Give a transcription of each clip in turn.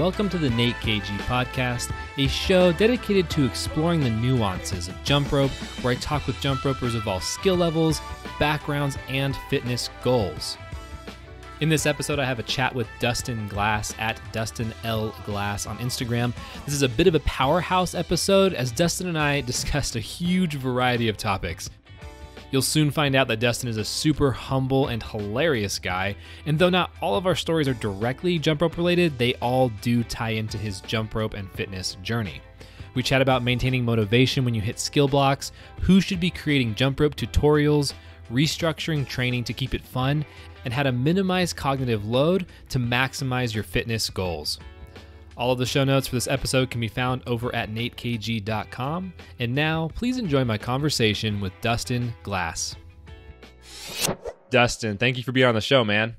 Welcome to the Nate KG Podcast, a show dedicated to exploring the nuances of jump rope, where I talk with jump ropers of all skill levels, backgrounds, and fitness goals. In this episode, I have a chat with Dustin Glass at Dustin L. Glass on Instagram. This is a bit of a powerhouse episode as Dustin and I discussed a huge variety of topics. You'll soon find out that Dustin is a super humble and hilarious guy, and though not all of our stories are directly jump rope related, they all do tie into his jump rope and fitness journey. We chat about maintaining motivation when you hit skill blocks, who should be creating jump rope tutorials, restructuring training to keep it fun, and how to minimize cognitive load to maximize your fitness goals. All of the show notes for this episode can be found over at natekg.com. And now, please enjoy my conversation with Dustin Glass. Dustin, thank you for being on the show, man.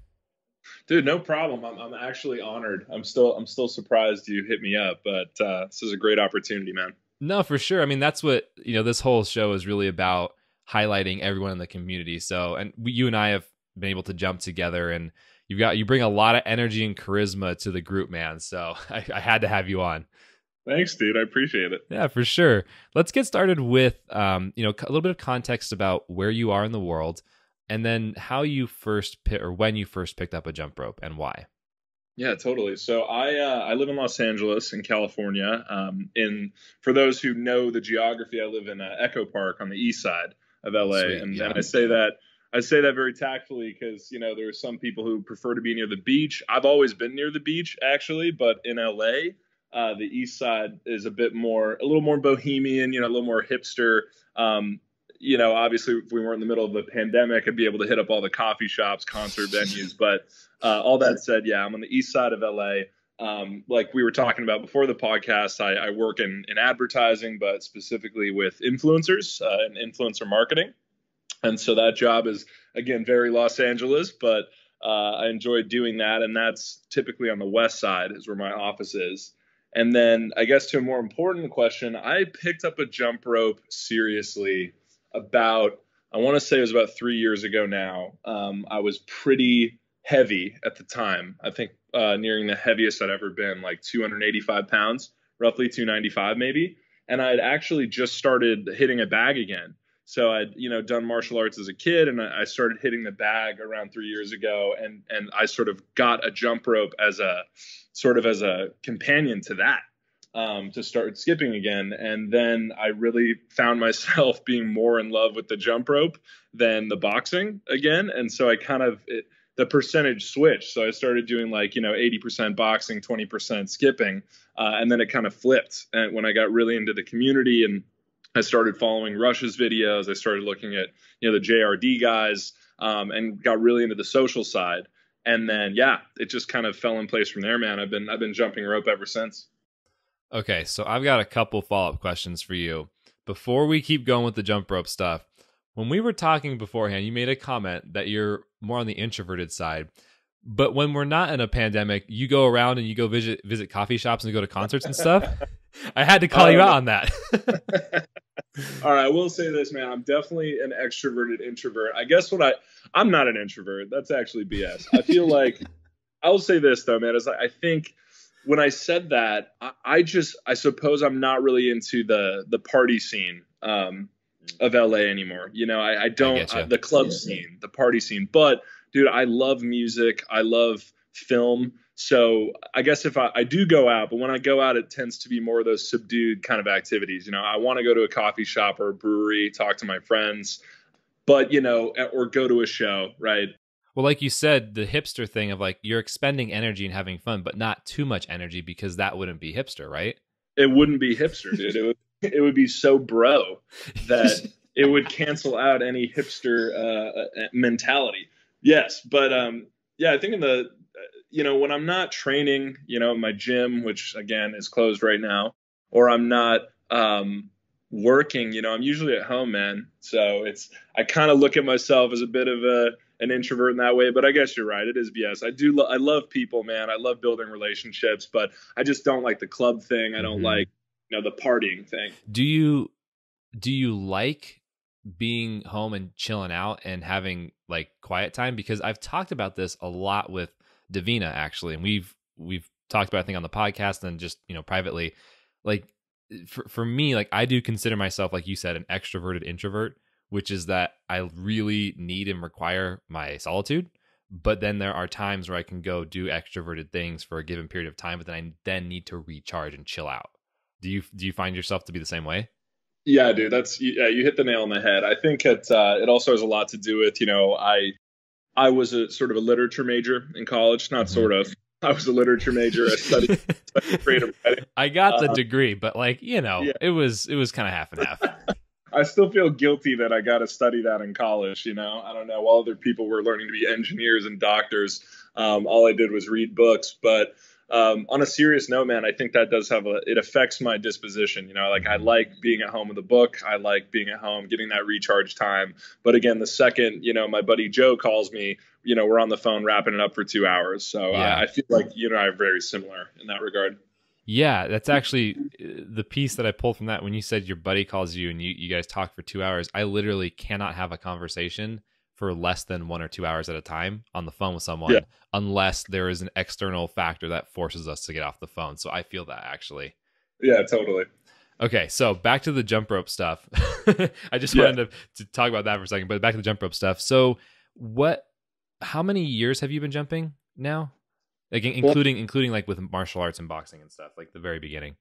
Dude, no problem. I'm, I'm actually honored. I'm still I'm still surprised you hit me up, but uh, this is a great opportunity, man. No, for sure. I mean, that's what you know. This whole show is really about highlighting everyone in the community. So, and we, you and I have been able to jump together and you've got you bring a lot of energy and charisma to the group man so I, I, had to have you on thanks dude i appreciate it yeah for sure let's get started with um, you know a little bit of context about where you are in the world and then how you first pit or when you first picked up a jump rope and why yeah, totally. So I uh, I live in Los Angeles in California. Um, in for those who know the geography, I live in uh, Echo Park on the east side of LA, Sweet, and, yeah. and I say that I say that very tactfully because you know there are some people who prefer to be near the beach. I've always been near the beach actually, but in LA, uh, the East Side is a bit more, a little more bohemian, you know, a little more hipster. Um, you know, obviously, if we weren't in the middle of a pandemic, I'd be able to hit up all the coffee shops, concert venues. But uh, all that said, yeah, I'm on the East Side of LA. Um, like we were talking about before the podcast, I, I work in, in advertising, but specifically with influencers uh, and influencer marketing. And so that job is again very Los Angeles, but uh, I enjoy doing that, and that's typically on the west side is where my office is. And then I guess to a more important question, I picked up a jump rope seriously about I want to say it was about three years ago now. Um, I was pretty heavy at the time. I think uh, nearing the heaviest I'd ever been, like 285 pounds, roughly 295 maybe. And I had actually just started hitting a bag again. So I'd you know done martial arts as a kid, and I started hitting the bag around three years ago, and and I sort of got a jump rope as a sort of as a companion to that. Um, to start skipping again. And then I really found myself being more in love with the jump rope than the boxing again. And so I kind of, it, the percentage switched. So I started doing like, you know, 80% boxing, 20% skipping. Uh, and then it kind of flipped. And when I got really into the community and I started following Rush's videos. I started looking at you know the JRD guys um, and got really into the social side. And then yeah, it just kind of fell in place from there, man. I've been I've been jumping rope ever since. Okay, so I've got a couple follow up questions for you before we keep going with the jump rope stuff. When we were talking beforehand, you made a comment that you're more on the introverted side. But when we're not in a pandemic, you go around and you go visit visit coffee shops and go to concerts and stuff. I had to call you out on that. All right, I will say this, man. I'm definitely an extroverted introvert. I guess what I I'm not an introvert. That's actually BS. I feel like I'll say this though, man. Is I think when I said that, I, I, just I suppose I'm not really into the the party scene um, of LA anymore. You know, I, I don't I, the club yeah. scene, the party scene. But dude, I love music. I love film. So I guess if I, I, do go out, but when I go out, it tends to be more of those subdued kind of activities. You know, I want to go to a coffee shop or a brewery, talk to my friends, but you know, or go to a show, right? Well, like you said, the hipster thing of like you're expending energy and having fun, but not too much energy because that wouldn't be hipster, right? It wouldn't be hipster, dude. it would it would be so bro that it would cancel out any hipster uh, mentality. Yes, but um, yeah, I think in the you know, when I'm not training, you know, my gym, which again is closed right now, or I'm not um, working, you know, I'm usually at home, man. So it's I kind of look at myself as a bit of a an introvert in that way, but I guess you're right. It is BS. I do. Lo- I love people, man. I love building relationships, but I just don't like the club thing. I don't mm-hmm. like you know the partying thing. Do you do you like being home and chilling out and having like quiet time? Because I've talked about this a lot with Davina actually, and we've we've talked about I think on the podcast and just you know privately, like for for me, like I do consider myself, like you said, an extroverted introvert, which is that I really need and require my solitude. But then there are times where I can go do extroverted things for a given period of time, but then I then need to recharge and chill out. Do you do you find yourself to be the same way? Yeah, dude, that's yeah, you hit the nail on the head. I think it uh, it also has a lot to do with you know I I was a sort of a literature major in college, not mm-hmm. sort of. I was a literature major. I studied, studied creative writing. I got the uh, degree, but like you know, yeah. it was it was kind of half and half. I still feel guilty that I got to study that in college. You know, I don't know. While other people were learning to be engineers and doctors, um, all I did was read books. But um, on a serious note, man, I think that does have a it affects my disposition. You know, like I like being at home with a book. I like being at home, getting that recharge time. But again, the second you know my buddy Joe calls me, you know, we're on the phone wrapping it up for two hours. So yeah. I, I feel like you and I are very similar in that regard. Yeah, that's actually uh, the piece that I pulled from that when you said your buddy calls you and you, you guys talk for two hours. I literally cannot have a conversation for less than one or two hours at a time on the phone with someone yeah. unless there is an external factor that forces us to get off the phone. So I feel that actually. Yeah, totally. Okay, so back to the jump rope stuff. I just yeah. wanted to, to talk about that for a second, but back to the jump rope stuff. So, what? How many years have you been jumping now? Like including well, including like with martial arts and boxing and stuff, like the very beginning.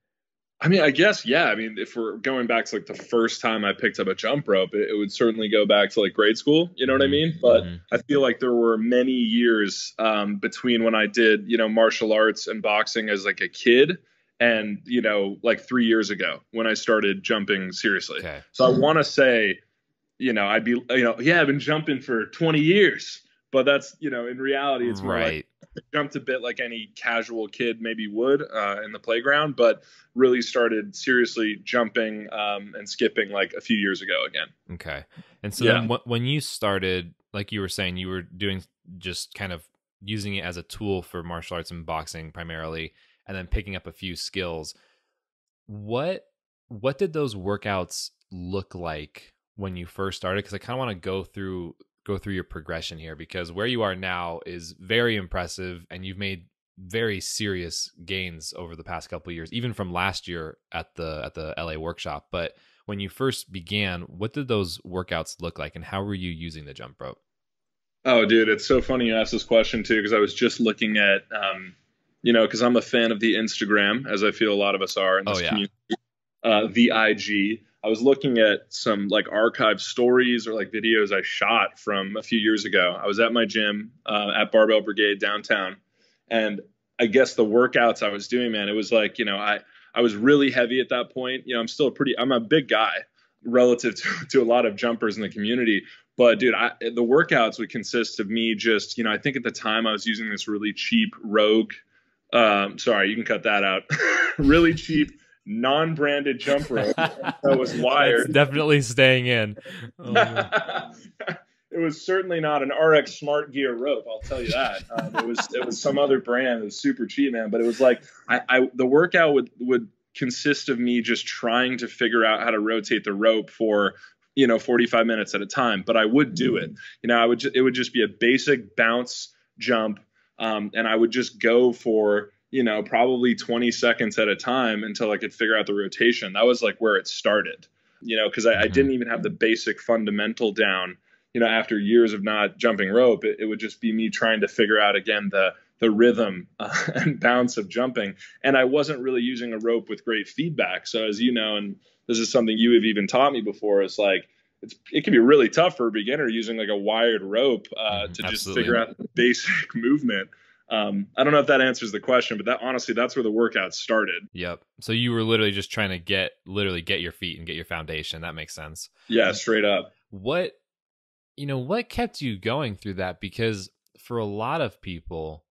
I mean, I guess yeah. I mean, if we're going back to like the first time I picked up a jump rope, it, it would certainly go back to like grade school. You know what I mm-hmm. mean? But mm-hmm. I feel like there were many years um, between when I did you know martial arts and boxing as like a kid and you know like three years ago when I started jumping seriously. Okay. So I want to say, you know, I'd be you know yeah I've been jumping for 20 years, but that's you know in reality it's more right. like jumped a bit like any casual kid maybe would uh, in the playground, but really started seriously jumping um, and skipping like a few years ago again. Okay. And so yeah. then w- when you started, like you were saying, you were doing just kind of using it as a tool for martial arts and boxing primarily, and then picking up a few skills. What what did those workouts look like when you first started? Because I kind of want to go through go through your progression here because where you are now is very impressive and you've made very serious gains over the past couple years even from last year at the at the LA workshop. But when you first began what did those workouts look like and how were you using the jump rope? Oh dude it's so funny you asked this question too because I was just looking at um you know because I'm a fan of the Instagram as I feel a lot of us are in this oh, yeah. community uh, the IG I was looking at some like archive stories or like videos I shot from a few years ago. I was at my gym uh, at Barbell Brigade downtown, and I guess the workouts I was doing, man, it was like you know I I was really heavy at that point. You know, I'm still a pretty I'm a big guy relative to, to a lot of jumpers in the community. But dude, I, the workouts would consist of me just you know I think at the time I was using this really cheap Rogue. Um, sorry, you can cut that out. really cheap non-branded jump rope that was wired. That's definitely staying in. Oh, it was certainly not an RX Smart Gear rope. I'll tell you that. Um, it was it was some other brand. It was super cheap, man. But it was like I, I the workout would would consist of me just trying to figure out how to rotate the rope for you know 45 minutes at a time. But I would do it. You know, I would ju- it would just be a basic bounce jump, um, and I would just go for you know, probably 20 seconds at a time until I could figure out the rotation. That was like where it started, you know, because I, mm-hmm. I, didn't even have the basic fundamental down. You know, after years of not jumping rope, it, it would just be me trying to figure out again the the rhythm uh, and bounce of jumping. And I wasn't really using a rope with great feedback. So as you know, and this is something you have even taught me before, is like it's it can be really tough for a beginner using like a wired rope uh, mm-hmm. to Absolutely. just figure out the basic movement. Um, I don't know if that answers the question, but that honestly, that's where the workout started. Yep. So you were literally just trying to get, literally get your feet and get your foundation. That makes sense. Yeah, straight up. What, you know, what kept you going through that? Because for a lot of people,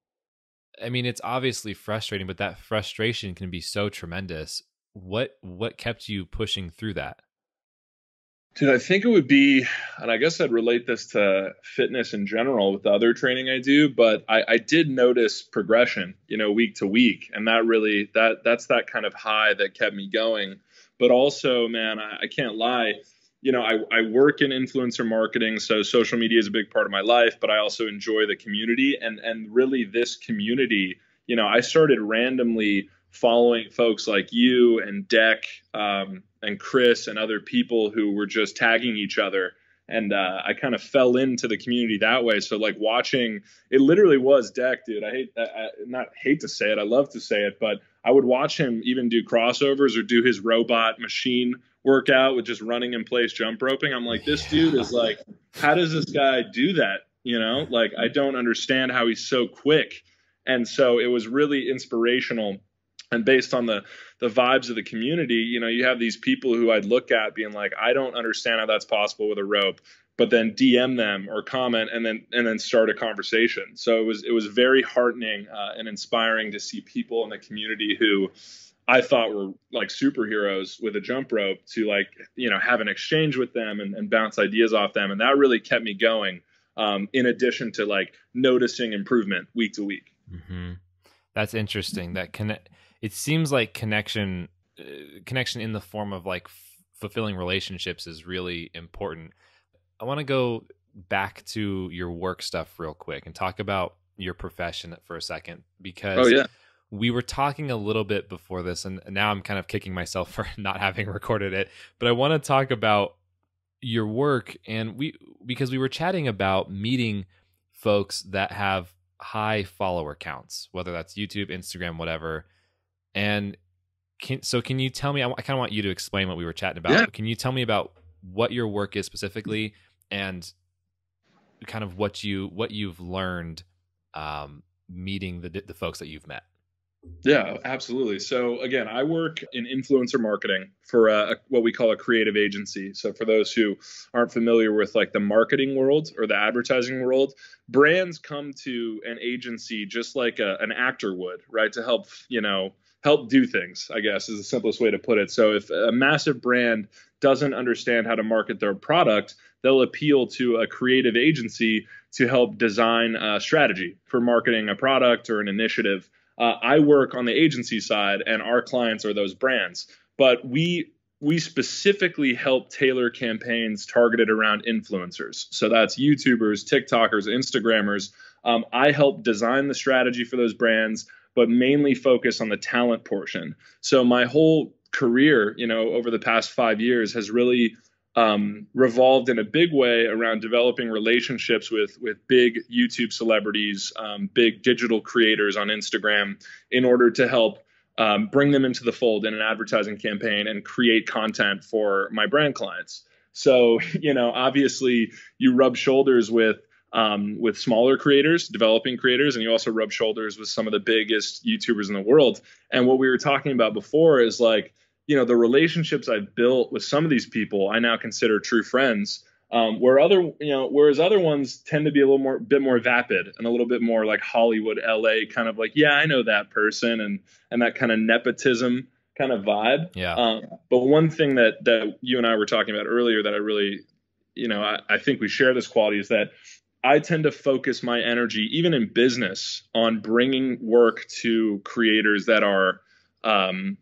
I mean, it's obviously frustrating, but that frustration can be so tremendous. What, what kept you pushing through that? Dude, I think it would be, and I guess I'd relate this to fitness in general with the other training I do, but I, I did notice progression, you know, week to week, and that really that that's that kind of high that kept me going. But also, man, I, I can't lie, you know, I, I work in influencer marketing, so social media is a big part of my life, but I also enjoy the community, and and really this community you know, I started randomly following folks like you and Deck um, and Chris and other people who were just tagging each other. And uh, I kind of fell into the community that way. So like watching, it literally was Deck, dude. I hate, I, not hate to say it, I love to say it, but I would watch him even do crossovers or do his robot machine workout with just running in place jump roping. I'm like, this dude is like, how does this guy do that? You know, like I don't understand how he's so quick. And so it was really inspirational. And based on the the vibes of the community, you know, you have these people who I'd look at being like, I don't understand how that's possible with a rope, but then DM them or comment and then and then start a conversation. So it was it was very heartening uh, and inspiring to see people in the community who I thought were like superheroes with a jump rope to like, you know, have an exchange with them and, and bounce ideas off them. And that really kept me going. Um, in addition to like noticing improvement week to week. Mm-hmm. That's interesting. That connect. It seems like connection, uh, connection in the form of like f- fulfilling relationships is really important. I want to go back to your work stuff real quick and talk about your profession for a second because oh, yeah we were talking a little bit before this, and now I'm kind of kicking myself for not having recorded it. But I want to talk about your work, and we because we were chatting about meeting folks that have high follower counts, whether that's YouTube, Instagram, whatever. And can, so, can you tell me? I, I kind of want you to explain what we were chatting about. Yeah. Can you tell me about what your work is specifically, and kind of what you what you've learned um, meeting the the folks that you've met? Yeah, absolutely. So again, I work in influencer marketing for a, what we call a creative agency. So for those who aren't familiar with like the marketing world or the advertising world, brands come to an agency just like a, an actor would, right, to help you know help do things. I guess is the simplest way to put it. So if a massive brand doesn't understand how to market their product, they'll appeal to a creative agency to help design a strategy for marketing a product or an initiative. Uh, I work on the agency side, and our clients are those brands. But we we specifically help tailor campaigns targeted around influencers. So that's YouTubers, TikTokers, Instagrammers. Um, I help design the strategy for those brands, but mainly focus on the talent portion. So my whole career, you know, over the past five years has really um, revolved in a big way around developing relationships with with big YouTube celebrities, um, big digital creators on Instagram, in order to help um, bring them into the fold in an advertising campaign and create content for my brand clients. So you know, obviously, you rub shoulders with um, with smaller creators, developing creators, and you also rub shoulders with some of the biggest YouTubers in the world. And what we were talking about before is like you know the relationships I've built with some of these people I now consider true friends. Um, where other you know whereas other ones tend to be a little more bit more vapid and a little bit more like Hollywood LA kind of like yeah I know that person and and that kind of nepotism kind of vibe. Yeah. Um, but one thing that that you and I were talking about earlier that I really you know I, I think we share this quality is that I tend to focus my energy even in business on bringing work to creators that are um,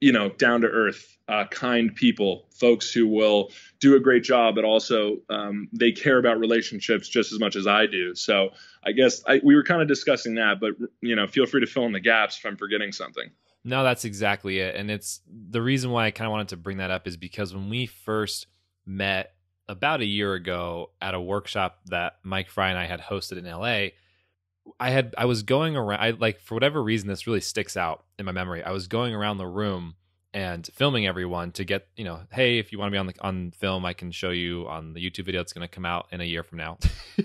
you know, down to earth, uh, kind people, folks who will do a great job, but also um, they care about relationships just as much as I do. So I guess I, we were kind of discussing that, but you know, feel free to fill in the gaps if I'm forgetting something. No, that's exactly it. And it's the reason why I kind of wanted to bring that up is because when we first met about a year ago at a workshop that Mike Fry and I had hosted in LA, I had I was going around I like for whatever reason this really sticks out in my memory. I was going around the room and filming everyone to get you know hey if you want to be on the on film i can show you on the youtube video that's going to come out in a year from now.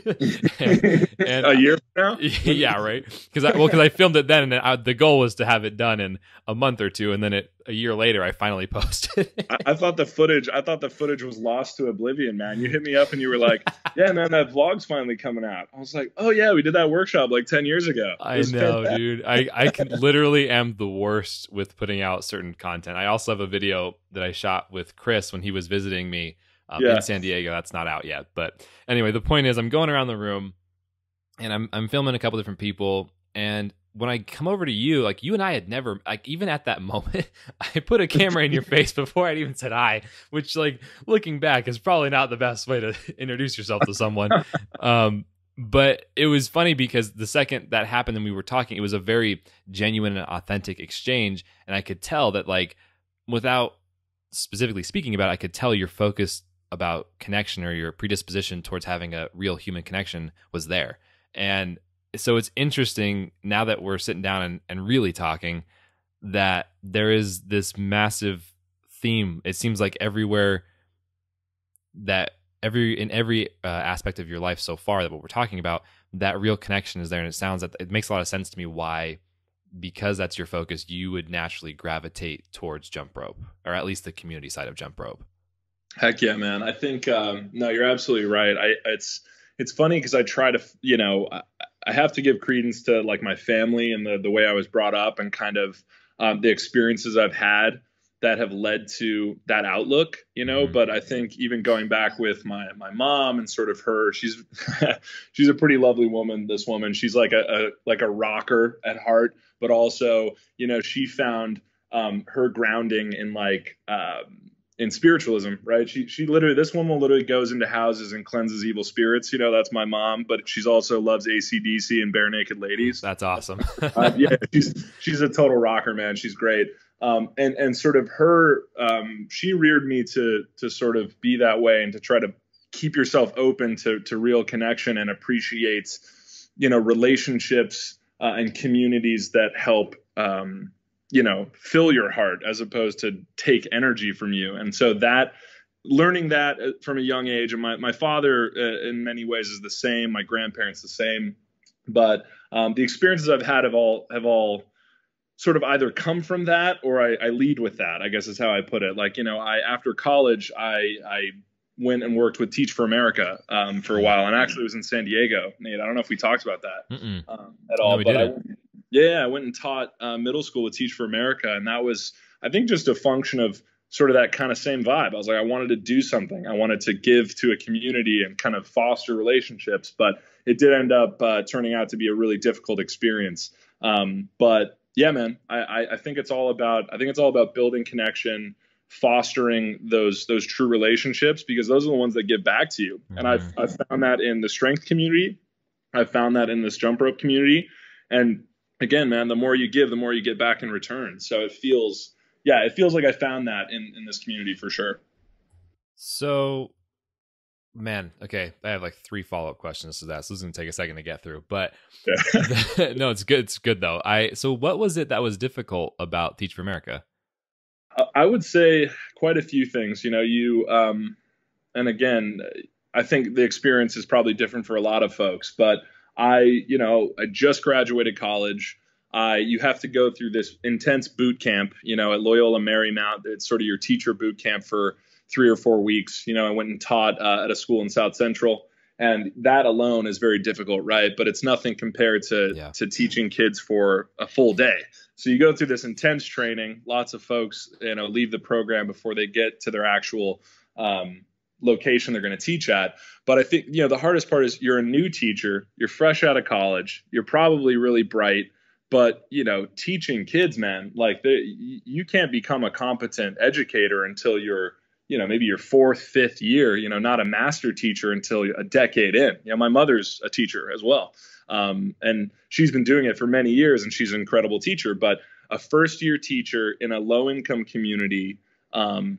And, and, a year from now? Yeah right? Because i well because i filmed it then and I, the goal was to have it done in a month or two and then it a year later i finally posted I, I, thought the footage i thought the footage was lost to oblivion man. You hit me up and you were like yeah man that vlog's finally coming out. I was like oh yeah we did that workshop like 10 years ago. I know dude. I i can literally am the worst with putting out certain content. I also have a video that I shot with Chris when he was visiting me um, yeah. in San Diego. That's not out yet, but anyway, the point is, I'm going around the room and I'm I'm filming a couple different people, and when I come over to you, like you and I had never, like even at that moment, I put a camera in your face before I'd even said hi, which, like, looking back, is probably not the best way to introduce yourself to someone. um, but it was funny because the second that happened and we were talking, it was a very genuine and authentic exchange. And I could tell that, like, without specifically speaking about it, I could tell your focus about connection or your predisposition towards having a real human connection was there. And so it's interesting now that we're sitting down and, and really talking that there is this massive theme. It seems like everywhere that every in every uh, aspect of your life so far that what we're talking about that real connection is there. And it sounds that it makes a lot of sense to me why because that's your focus you would naturally gravitate towards jump rope or at least the community side of jump rope. Heck yeah man. I think um, no you're absolutely right. I it's it's funny because i try to you know I, have to give credence to like my family and the the way i was brought up and kind of um, the experiences i've had that have led to that outlook, you know. Mm-hmm. But I think even going back with my my mom and sort of her, she's she's a pretty lovely woman. This woman, she's like a, a like a rocker at heart, but also, you know, she found um, her grounding in like um, in spiritualism, right? She she literally this woman literally goes into houses and cleanses evil spirits. You know, that's my mom, but she's also loves ACDC and Barenaked Ladies. That's awesome. uh, yeah, she's she's a total rocker, man. She's great um, and and sort of her um, she reared me to to sort of be that way and to try to keep yourself open to to real connection and appreciates you know relationships uh, and communities that help um, you know fill your heart as opposed to take energy from you and so that learning that uh, from a young age and my, my father uh, in many ways is the same my grandparents the same but um, the experiences i've had have all have all sort of either come from that or I, I, lead with that. I guess is how I put it. Like you know, I after college, I I went and worked with Teach for America um, for a while, and actually was in San Diego. Nate, I don't know if we talked about that um, at all, no, but I yeah, I went and taught uh, middle school with Teach for America, and that was I think just a function of sort of that kind of same vibe. I was like, I wanted to do something. I wanted to give to a community and kind of foster relationships, but it did end up uh, turning out to be a really difficult experience. Um, but yeah, man, I, I think it's all about I think it's all about building connection, fostering those those true relationships because those are the ones that give back to you. Mm-hmm. And I've I've found that in the strength community, I've found that in this jump rope community, and again, man, the more you give, the more you get back in return. So it feels yeah, it feels like I found that in in this community for sure. So Man, okay. I have like three follow up questions to that. So this is gonna take a second to get through. But yeah. no, it's good. It's good though. I so what was it that was difficult about Teach for America? I would say quite a few things. You know, you um, and again, I think the experience is probably different for a lot of folks. But I, you know, I just graduated college. I you have to go through this intense boot camp. You know, at Loyola Marymount, it's sort of your teacher boot camp for three or four weeks. You know, I went and taught uh, at a school in South Central, and that alone is very difficult, right? But it's nothing compared to yeah. to teaching kids for a full day. So you go through this intense training. Lots of folks, you know, leave the program before they get to their actual um, location they're going to teach at. But I think you know the hardest part is you're a new teacher, you're fresh out of college, you're probably really bright. But you know, teaching kids, man, like they, you can't become a competent educator until you're you know maybe your fourth fifth year you know not a master teacher until a decade in you know my mother's a teacher as well um, and she's been doing it for many years and she's an incredible teacher but a first year teacher in a low income community um,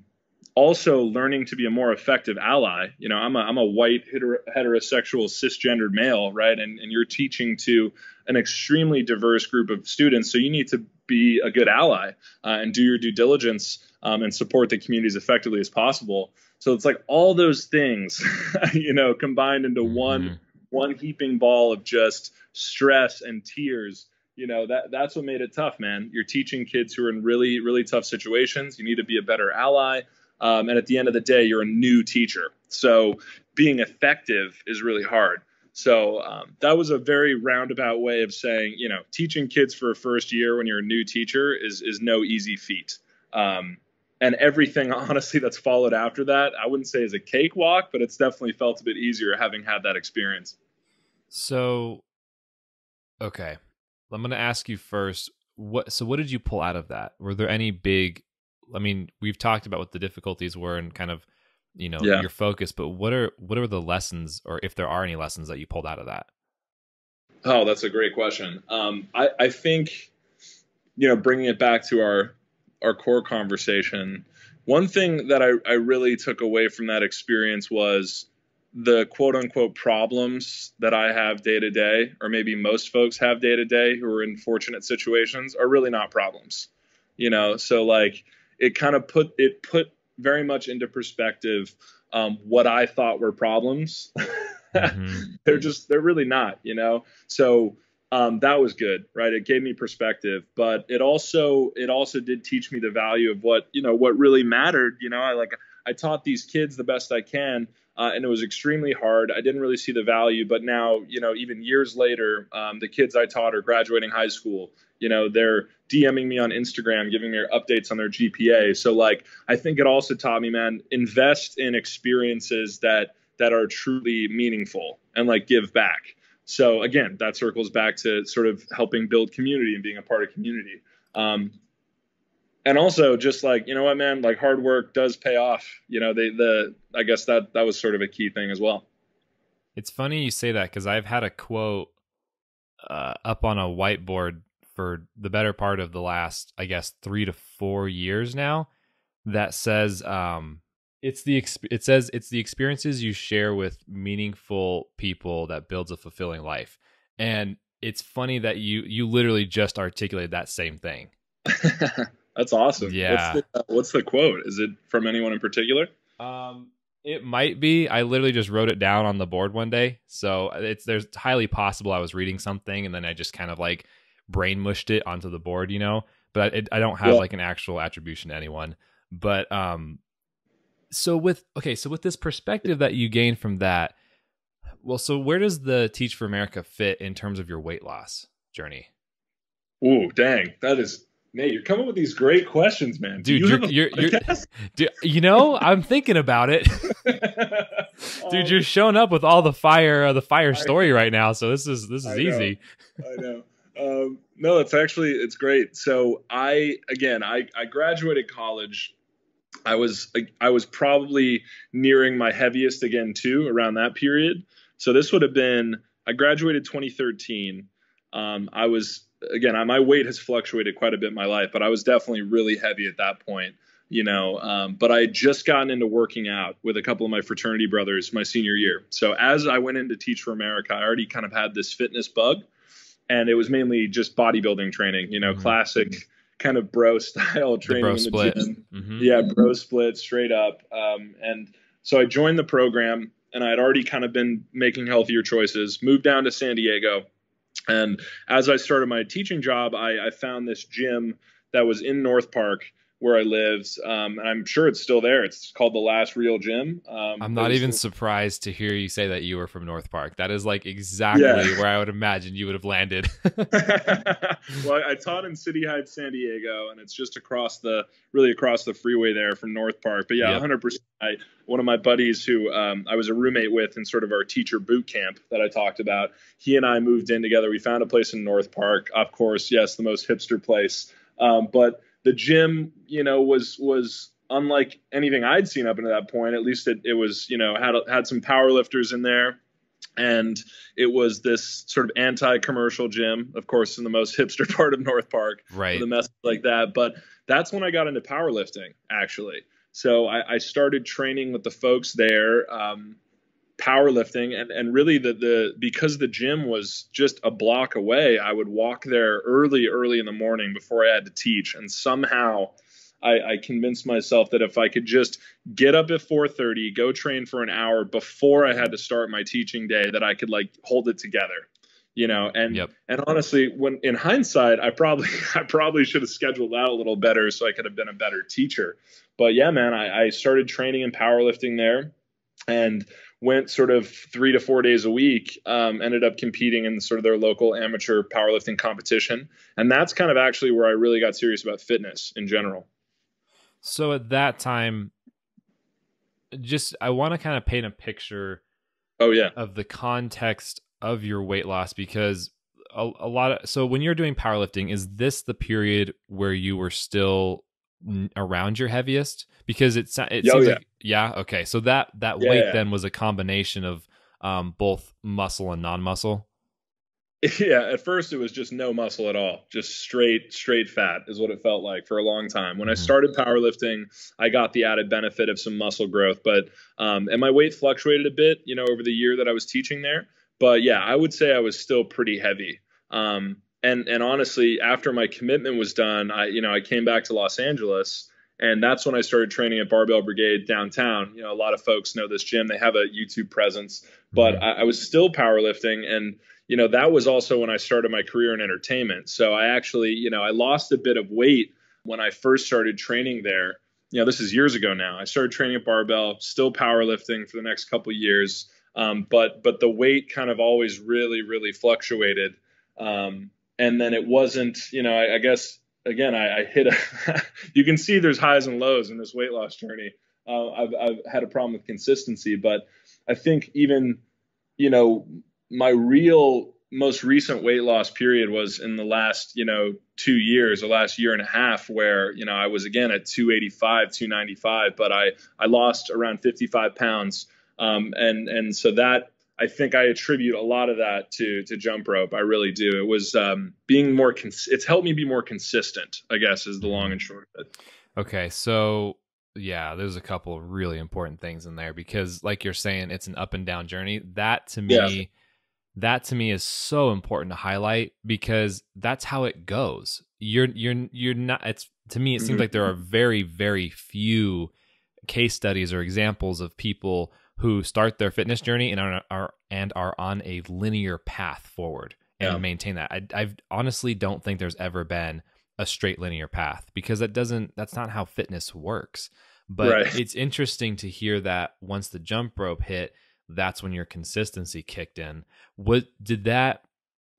also learning to be a more effective ally you know i'm a, I'm a white heterosexual cisgendered male right and, and you're teaching to an extremely diverse group of students so you need to be a good ally uh, and do your due diligence um, and support the community as effectively as possible. So it's like all those things, you know, combined into mm-hmm. one one heaping ball of just stress and tears. You know that that's what made it tough, man. You're teaching kids who are in really really tough situations. You need to be a better ally. Um, and at the end of the day, you're a new teacher. So being effective is really hard. So um, that was a very roundabout way of saying, you know, teaching kids for a first year when you're a new teacher is is no easy feat. Um, and everything honestly that's followed after that i wouldn't say is a cakewalk but it's definitely felt a bit easier having had that experience so okay i'm going to ask you first what so what did you pull out of that were there any big i mean we've talked about what the difficulties were and kind of you know, yeah. your focus. But what are what are the lessons, or if there are any lessons that you pulled out of that? Oh, that's a great question. Um, I, I think, you know, bringing it back to our our core conversation, one thing that I, I really took away from that experience was the quote unquote problems that I have day to day, or maybe most folks have day to day who are in fortunate situations, are really not problems. You know, so like it kind of put it put very much into perspective um, what I thought were problems. mm-hmm. they're just they're really not, you know. So um, that was good, right? It gave me perspective, but it also it also did teach me the value of what you know what really mattered. You know, I like I taught these kids the best I can, uh, and it was extremely hard. I didn't really see the value, but now, you know, even years later, um, the kids I taught are graduating high school. You know, they're DMing me on Instagram, giving me updates on their GPA. So, like, I think it also taught me, man, invest in experiences that that are truly meaningful and like give back. So again, that circles back to sort of helping build community and being a part of community. Um, and also just like you know what man? Like hard work does pay off. You know they the i guess that that was sort of a key thing as well. It's funny you say that because i've had a quote uh, up on a whiteboard for the better part of the last i guess three to four years now that says um it's the it says it's the experiences you share with meaningful people that builds a fulfilling life. And it's funny that you you literally just articulated that same thing That's awesome. Yeah. What's the, uh, what's the quote? Is it from anyone in particular? Um, it might be. I literally just wrote it down on the board one day, so it's there's highly possible I was reading something and then I just kind of like brain mushed it onto the board, you know. But I, I don't have yeah. like an actual attribution to anyone. But um, so with okay, so with this perspective that you gain from that, well, so where does the Teach for America fit in terms of your weight loss journey? Ooh, dang, that is Nate, you're coming with these great questions, man. Dude, you you're, you're, you're dude, you know, I'm thinking about it. dude, you're showing up with all the fire, uh, the fire story right now. So this is this is I easy. I know. Um, no, it's actually it's great. So I again, I I graduated college. I was I was probably nearing my heaviest again too around that period. So this would have been I graduated 2013. Um, I was again, my weight has fluctuated quite a bit in my life, but I was definitely really heavy at that point, you know. Um, but I had just gotten into working out with a couple of my fraternity brothers my senior year. So as I went in to Teach for America, I already kind of had this fitness bug, and it was mainly just bodybuilding training, you know, mm-hmm. classic kind of bro style training bro in the split. gym. Mm-hmm. Yeah, bro split straight up. Um, and so I joined the program, and I had already kind of been making healthier choices. Moved down to San Diego and as I started my teaching job, I, I found this gym that was in North Park where I lived. Um, and I'm sure it's still there. It's called the Last Real Gym. Um, I'm not even surprised to hear you say that you were from North Park. That is like exactly yeah. where I would imagine you would have landed. well, I taught in City Heights, San Diego, and it's just across the really across the freeway there from North Park. But yeah, yep. 100%. I, one of my buddies who um, I was a roommate with in sort of our teacher boot camp that I talked about, he and I moved in together. We found a place in North Park. Of course, yes, the most hipster place. Um, but the gym, you know, was was unlike anything I'd seen up until that point. At least it, it was, you know, had had some power lifters in there, and it was this sort of anti-commercial gym, of course, in the most hipster part of North Park, right? The mess like that. But that's when I got into powerlifting, actually. So I, I started training with the folks there. Um, powerlifting and, and really the, the because the gym was just a block away i would walk there early early in the morning before i had to teach. And somehow I, I convinced myself that if i could just get up at 4.30 go train for an hour before i had to start my teaching day that i could like hold it together you know? And yep. and honestly when in hindsight i probably i probably should have scheduled that a little better so i could have been a better teacher. But yeah man i, I started training in powerlifting there. And went sort of three to four days a week, um, ended up competing in sort of their local amateur powerlifting competition. And that's kind of actually where I really got serious about fitness in general. So at that time, just I want to kind of paint a picture oh yeah of the context of your weight loss because a, a lot of so when you're doing powerlifting is this the period where you were still around your heaviest because it's it oh, seems yeah. like yeah okay so that that Yeah, weight yeah. then was a combination of um both muscle and non-muscle Yeah, at first it was just no muscle at all, just straight straight fat is what it felt like for a long time. When I Mhm. started powerlifting, I got the added benefit of some muscle growth, but um, and my weight fluctuated a bit, you know, over the year that I was teaching there. But yeah, I would say I was still pretty heavy. Um, and and honestly, after my commitment was done, I you know I came back to Los Angeles. And that's when I started training at Barbell Brigade downtown. You know, a lot of folks know this gym. They have a YouTube presence, but Mhm. I, I was still powerlifting. And you know that was also when i started my career in entertainment so i actually you know i lost a bit of weight when i first started training there you know this is years ago now i started training at barbell still powerlifting for the next couple years um, but but the weight kind of always really really fluctuated um, and then it wasn't you know i, I guess again I, I hit a you can see there's highs and lows in this weight loss journey. Uh, I've, I've had a problem with consistency but i think even you know my real most recent weight loss period was in the last you know two years the last year and a half where you know i was again at 285 295 but i i lost around 55 pounds. Um, and and so that i think i attribute a lot of that to to jump rope i really do it was um, being more cons- it's helped me be more consistent i guess is the long and short of it Okay, so yeah, there's a couple of really important things in there because, like you're saying, it's an up and down journey. That to me, Yeah. that to me is so important to highlight because that's how it goes. You're you're you're not. It's to me, it seems Mhm. like there are very very few case studies or examples of people who start their fitness journey and are, are and are on a linear path forward and Yeah. maintain that. I I honestly don't think there's ever been a straight linear path because that doesn't that's not how fitness works. But Right. it's interesting to hear that once the jump rope hit, that's when your consistency kicked in. What did that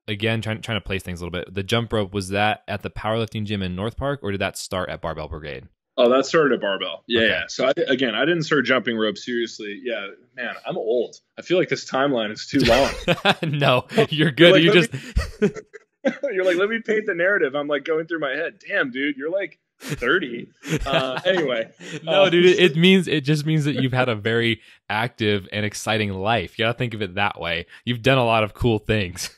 again trying trying to place things a little bit. The jump rope was that at the powerlifting gym in North Park or did that start at Barbell Brigade? Oh, that started at barbell. Yeah, Okay. yeah. So I, again, I didn't start jumping rope seriously. Yeah, man, I'm old. I feel like this timeline is too long. no, you're good. like, you just you're like, let me paint the narrative. I'm like going through my head. Damn, dude, you're like 30. Uh, anyway, no, uh, dude. It, it means it just means that you've had a very active and exciting life. You gotta think of it that way. You've done a lot of cool things.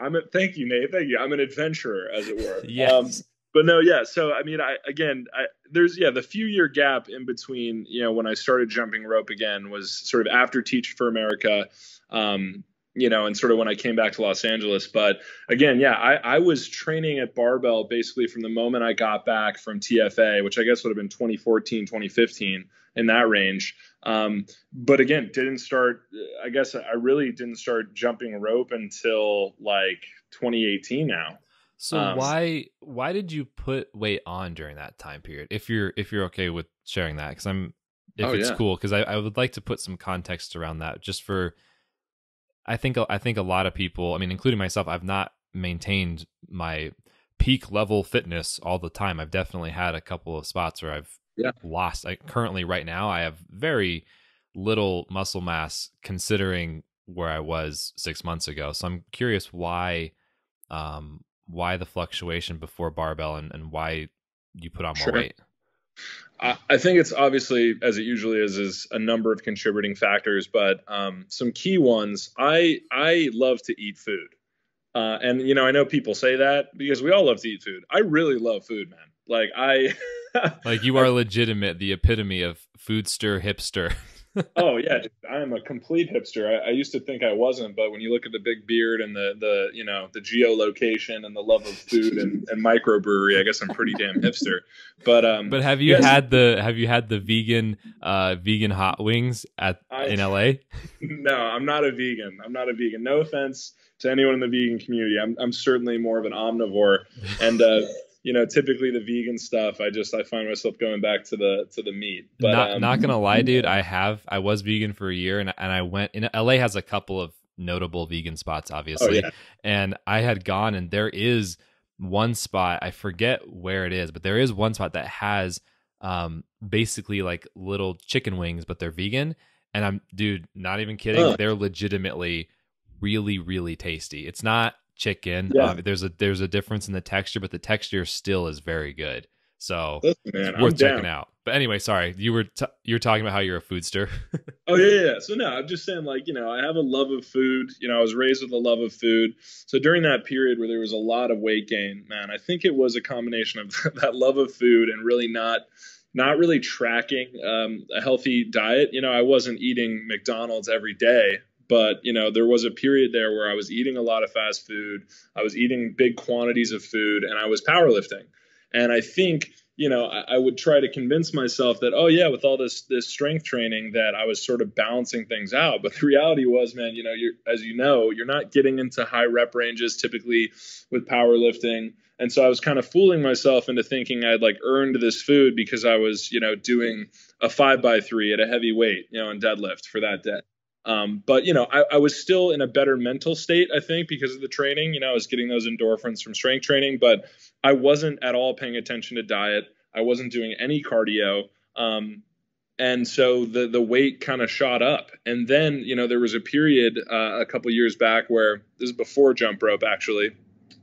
I'm a, thank you, Nate. Thank you. I'm an adventurer, as it were. Yes. Um, but no, yeah. So I mean, I again, I, there's yeah, the few year gap in between, you know, when I started jumping rope again was sort of after Teach for America, um, you know, and sort of when I came back to Los Angeles. But again, yeah, I, I was training at barbell basically from the moment I got back from TFA, which I guess would have been 2014, 2015 in that range. Um, but again, didn't start. I guess I really didn't start jumping rope until like 2018 now. So Um, why why did you put weight on during that time period? If you're if you're okay with sharing that, because I'm if Oh, it's yeah. cool, because I, I would like to put some context around that, just for. I think I think a lot of people, I mean, including myself, I've not maintained my peak level fitness all the time. I've definitely had a couple of spots where I've Yeah. lost. I currently right now I have very little muscle mass considering where I was six months ago. So I'm curious why um why the fluctuation before barbell and, and why you put on more Sure. weight. I I think it's obviously, as it usually is, is a number of contributing factors, but um, some key ones. I I love to eat food, uh, and you know I know people say that because we all love to eat food. I really love food, man. Like I, Like you are legitimate, the epitome of foodster hipster. oh yeah, I am a complete hipster. I, I used to think I wasn't, but when you look at the big beard and the the you know the geolocation and the love of food and, and microbrewery, I guess I'm pretty damn hipster. But um, But have you Yes. had the have you had the vegan uh vegan hot wings at I- in LA? no, I'm not a vegan. I'm not a vegan. No offense to anyone in the vegan community. I'm I'm certainly more of an omnivore, and uh, you know, typically the vegan stuff, I just I find myself going back to the to the meat. But not um, not gonna lie, dude. I have I was vegan for a year, and and I went. In LA has a couple of notable vegan spots, obviously, Oh, yeah. and I had gone, and there is one spot I forget where it is, but there is one spot that has um basically like little chicken wings, but they're vegan, and I'm dude, not even kidding. Huh. They're legitimately really really tasty. It's not chicken. Yeah. Um, there's a there's a difference in the texture, but the texture still is very good. So Listen, man, worth checking out. But anyway, sorry, you were t- you were talking about how you're a foodster. oh yeah, yeah. So no, I'm just saying, like you know, I have a love of food. You know, I was raised with a love of food. So during that period where there was a lot of weight gain, man, I think it was a combination of that love of food and really not not really tracking um, a healthy diet. You know, I wasn't eating McDonald's every day, but you know there was a period there where i was eating a lot of fast food. I was eating big quantities of food and i was powerlifting. And i think you know I, I, would try to convince myself that oh yeah with all this this strength training that i was sort of balancing things out. But the reality was man you know you're as you know you're not getting into high rep ranges typically with powerlifting. And so i was kind of fooling myself into thinking i'd like earned this food because i was you know doing a five by three at a heavy weight you know in deadlift for that day um, but you know, I, I, was still in a better mental state, I think, because of the training. You know, I was getting those endorphins from strength training, but I wasn't at all paying attention to diet. I wasn't doing any cardio. Um, and so the the weight kind of shot up. And then, you know, there was a period uh, a couple years back where this is before jump rope actually,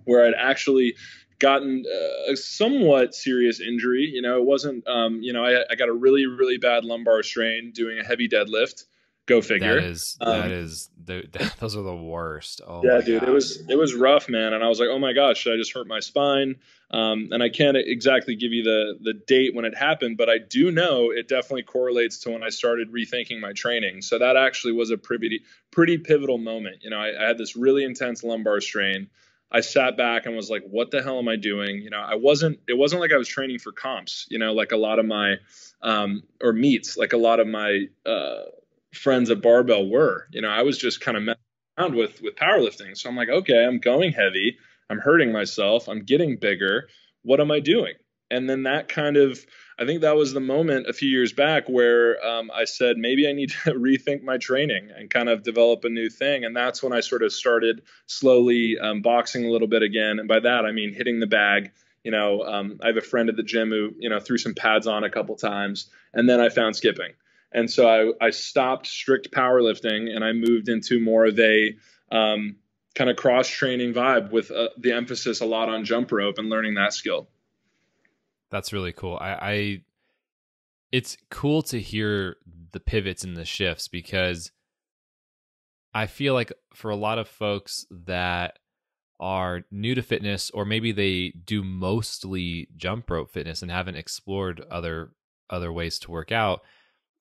where I'd actually gotten uh, a somewhat serious injury. You know, it wasn't, um, you know, I, I got a really, really bad lumbar strain doing a heavy deadlift. Go figure. That is um, that is the, that, those are the worst. Oh yeah, dude, God. it was it was rough, man. And I was like, oh my gosh, should I just hurt my spine? Um, and I can't exactly give you the the date when it happened, but I do know it definitely correlates to when I started rethinking my training. So that actually was a pretty pretty pivotal moment. You know, I, I had this really intense lumbar strain. I sat back and was like, what the hell am I doing? You know, I wasn't, it wasn't like I was training for comps, you know, like a lot of my, um, or meets, like a lot of my, uh, friends at Barbell were. You know, I was just kind of messing around with with powerlifting. So I'm like, okay, I'm going heavy. I'm hurting myself. I'm getting bigger. What am I doing? And then that kind of, I think that was the moment a few years back where um, I said maybe I need to rethink my training and kind of develop a new thing. And that's when I sort of started slowly um, boxing a little bit again. And by that I mean hitting the bag. You know, um, I have a friend at the gym who you know threw some pads on a couple times, and then I found skipping. And so I, I stopped strict powerlifting and I moved into more of a um, kind of cross training vibe with uh, the emphasis a lot on jump rope and learning that skill. That's really cool. I, I it's cool to hear the pivots and the shifts because I feel like for a lot of folks that are new to fitness or maybe they do mostly jump rope fitness and haven't explored other other ways to work out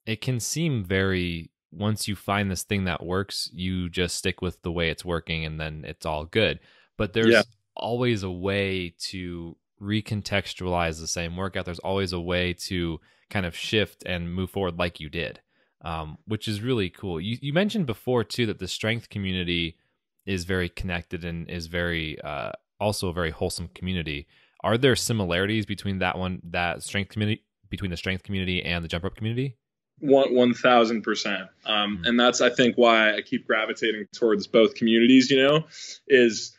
it can seem very once you find this thing that works, you just stick with the way it's working and then it's all good. But there's yeah. always a way to recontextualize the same workout. There's always a way to kind of shift and move forward like you did, um, which is really cool. You, you mentioned before too that the strength community is very connected and is very uh, also a very wholesome community. Are there similarities between that one, that strength community, between the strength community and the jump rope community? One one thousand percent, um, and that's I think why I keep gravitating towards both communities. You know, is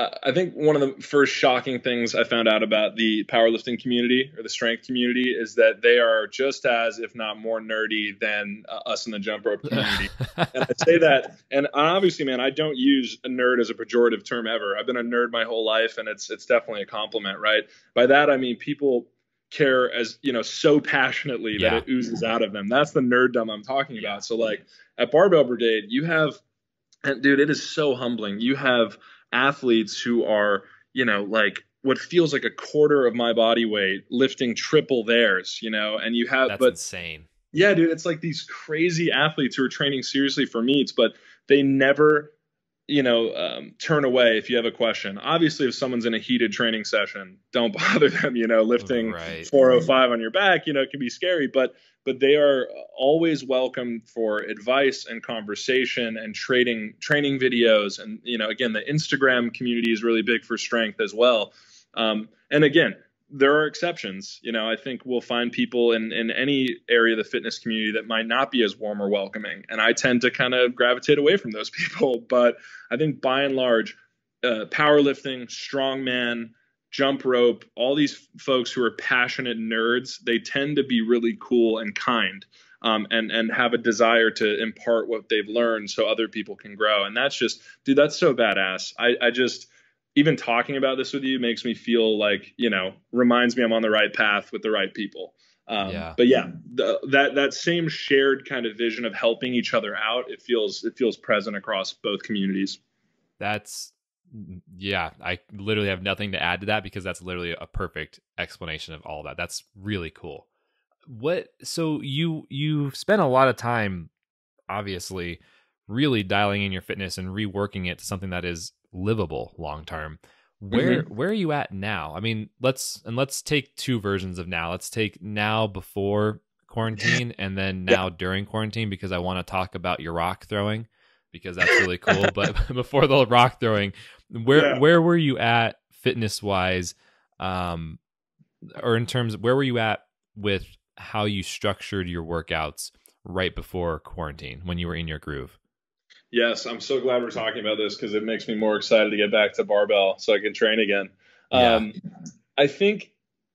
uh, I think one of the first shocking things I found out about the powerlifting community or the strength community is that they are just as, if not more, nerdy than uh, us in the jump rope community. and I say that, and obviously, man, I don't use a nerd as a pejorative term ever. I've been a nerd my whole life, and it's it's definitely a compliment, right? By that I mean people care as you know so passionately yeah. that it oozes out of them. That's the nerddom I'm talking yeah. about. So like at Barbell Brigade, you have, and dude, it is so humbling. You have athletes who are you know like what feels like a quarter of my body weight lifting triple theirs, you know, and you have That's but insane. Yeah, dude, it's like these crazy athletes who are training seriously for meets, but they never you know, um, turn away if you have a question. Obviously, if someone's in a heated training session, don't bother them. You know, lifting right. 405 on your back, you know, it can be scary, but but they are always welcome for advice and conversation and trading training videos. And you know, again, the Instagram community is really big for strength as well. Um, and again, there are exceptions. You know, I think we'll find people in, in any area of the fitness community that might not be as warm or welcoming. And I tend to kind of gravitate away from those people. But I think by and large, uh, powerlifting, strongman, jump rope, all these folks who are passionate nerds, they tend to be really cool and kind. Um, and and have a desire to impart what they've learned so other people can grow. And that's just, dude, that's so badass. I, I just even talking about this with you makes me feel like you know reminds me I'm on the right path with the right people. Um, yeah. But yeah, the, that that same shared kind of vision of helping each other out, it feels it feels present across both communities. That's yeah, I literally have nothing to add to that because that's literally a perfect explanation of all that. That's really cool. What so you you spent a lot of time obviously really dialing in your fitness and reworking it to something that is livable long term. Where mm-hmm. where are you at now? I mean, let's and let's take two versions of now. Let's take now before quarantine and then now yeah. during quarantine because I want to talk about your rock throwing because that's really cool. but before the rock throwing, where yeah. where were you at fitness wise, um, or in terms of where were you at with how you structured your workouts right before quarantine when you were in your groove? Yes, I'm so glad we're talking about this because it makes me more excited to get back to barbell so I can train again. Yeah. Um, I think,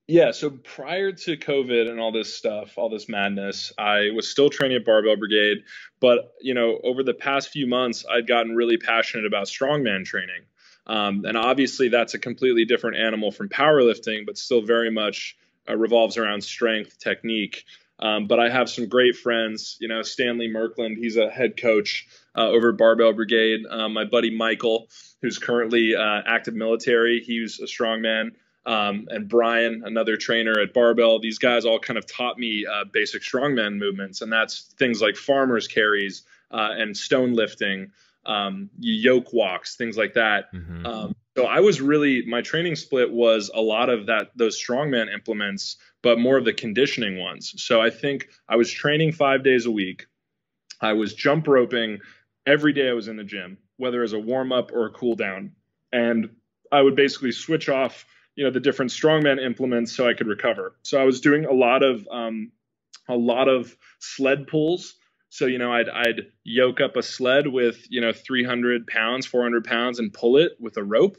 yeah. So prior to COVID and all this stuff, all this madness, I was still training at Barbell Brigade, but you know, over the past few months, I'd gotten really passionate about strongman training. Um, and obviously, that's a completely different animal from powerlifting, but still very much uh, revolves around strength, technique. Um, but I have some great friends. You know, Stanley Merkland, he's a head coach uh, over Barbell Brigade. Um, my buddy Michael, who's currently uh, active military, he's a strongman. Um, and Brian, another trainer at Barbell. These guys all kind of taught me uh, basic strongman movements, and that's things like farmers carries uh, and stone lifting, um, yoke walks, things like that. Mm-hmm. Um, so I was really my training split was a lot of that those strongman implements, but more of the conditioning ones. So I think I was training five days a week. I was jump roping every day I was in the gym, whether as a warm up or a cool down. And I would basically switch off, you know, the different strongman implements so I could recover. So I was doing a lot of um, a lot of sled pulls. So you know, I'd I'd yoke up a sled with you know 300 pounds, 400 pounds, and pull it with a rope.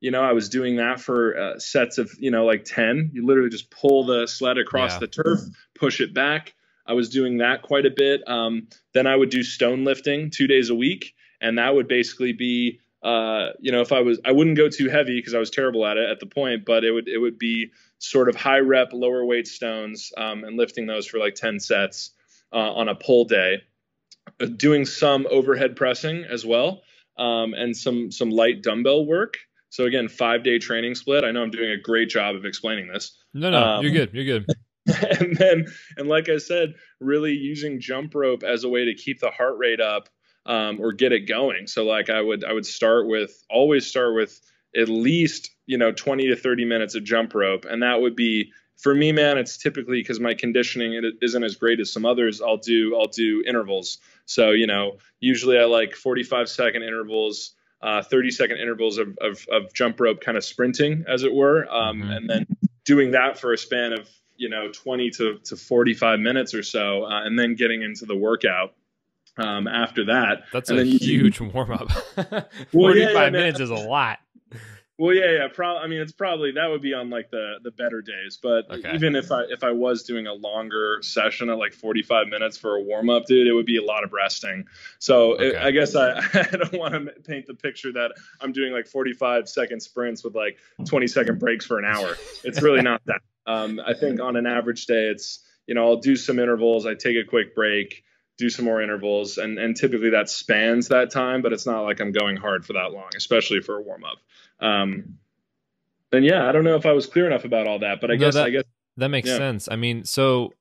You know, I was doing that for uh, sets of you know like 10. You literally just pull the sled across yeah. the turf, push it back. I was doing that quite a bit. Um, then I would do stone lifting two days a week, and that would basically be, uh, you know, if I was, I wouldn't go too heavy because I was terrible at it at the point, but it would it would be sort of high rep, lower weight stones, um, and lifting those for like 10 sets uh, on a pull day. Uh, doing some overhead pressing as well, um, and some some light dumbbell work. So again, five day training split. I know I'm doing a great job of explaining this. No, no, um, you're good. You're good. and then and like I said, really using jump rope as a way to keep the heart rate up um, or get it going. So like I would I would start with always start with at least you know 20 to 30 minutes of jump rope, and that would be for me, man. It's typically because my conditioning isn't as great as some others. I'll do I'll do intervals. So you know usually I like 45 second intervals. Uh, 30 second intervals of, of, of, jump rope kind of sprinting as it were um, mm-hmm. and then doing that for a span of you know 20 to, to 45 minutes or so uh, and then getting into the workout um, after that. That's and a huge warm up 45 well, yeah, yeah, minutes is a lot. Well yeah yeah probably i mean it's probably that would be on like the the better days but okay. even if i if i was doing a longer session at like 45 minutes for a warm up dude it would be a lot of resting. So okay. it, i guess i i don't want to paint the picture that i'm doing like 45 second sprints with like 20 second breaks for an hour. It's really not that um, I think on an average day, it's you know I'll do some intervals, I take a quick break, do some more intervals, and and typically that spans that time, but it's not like I'm going hard for that long, especially for a warm up. Um, and yeah, I don't know if I was clear enough about all that, but I no, guess that, I guess that makes yeah. sense. I mean, so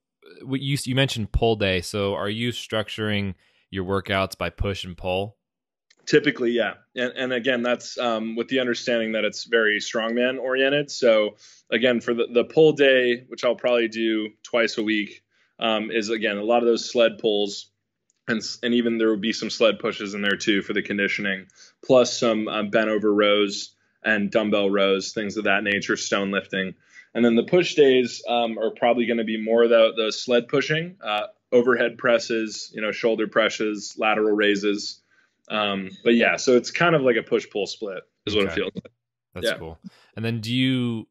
you you mentioned pull day, so are you structuring your workouts by push and pull? Typically, yeah, and, and again, that's um, with the understanding that it's very strongman oriented. So again, for the, the pull day, which I'll probably do twice a week, um, is again a lot of those sled pulls, and and even there will be some sled pushes in there too for the conditioning, plus some um, bent over rows and dumbbell rows, things of that nature, stone lifting. And then the push days um, are probably going to be more the, the sled pushing, uh, overhead presses, you know, shoulder presses, lateral raises. Um, but yeah, so it's kind of like a push pull split is what okay. it feels like. That's yeah. cool. And then do you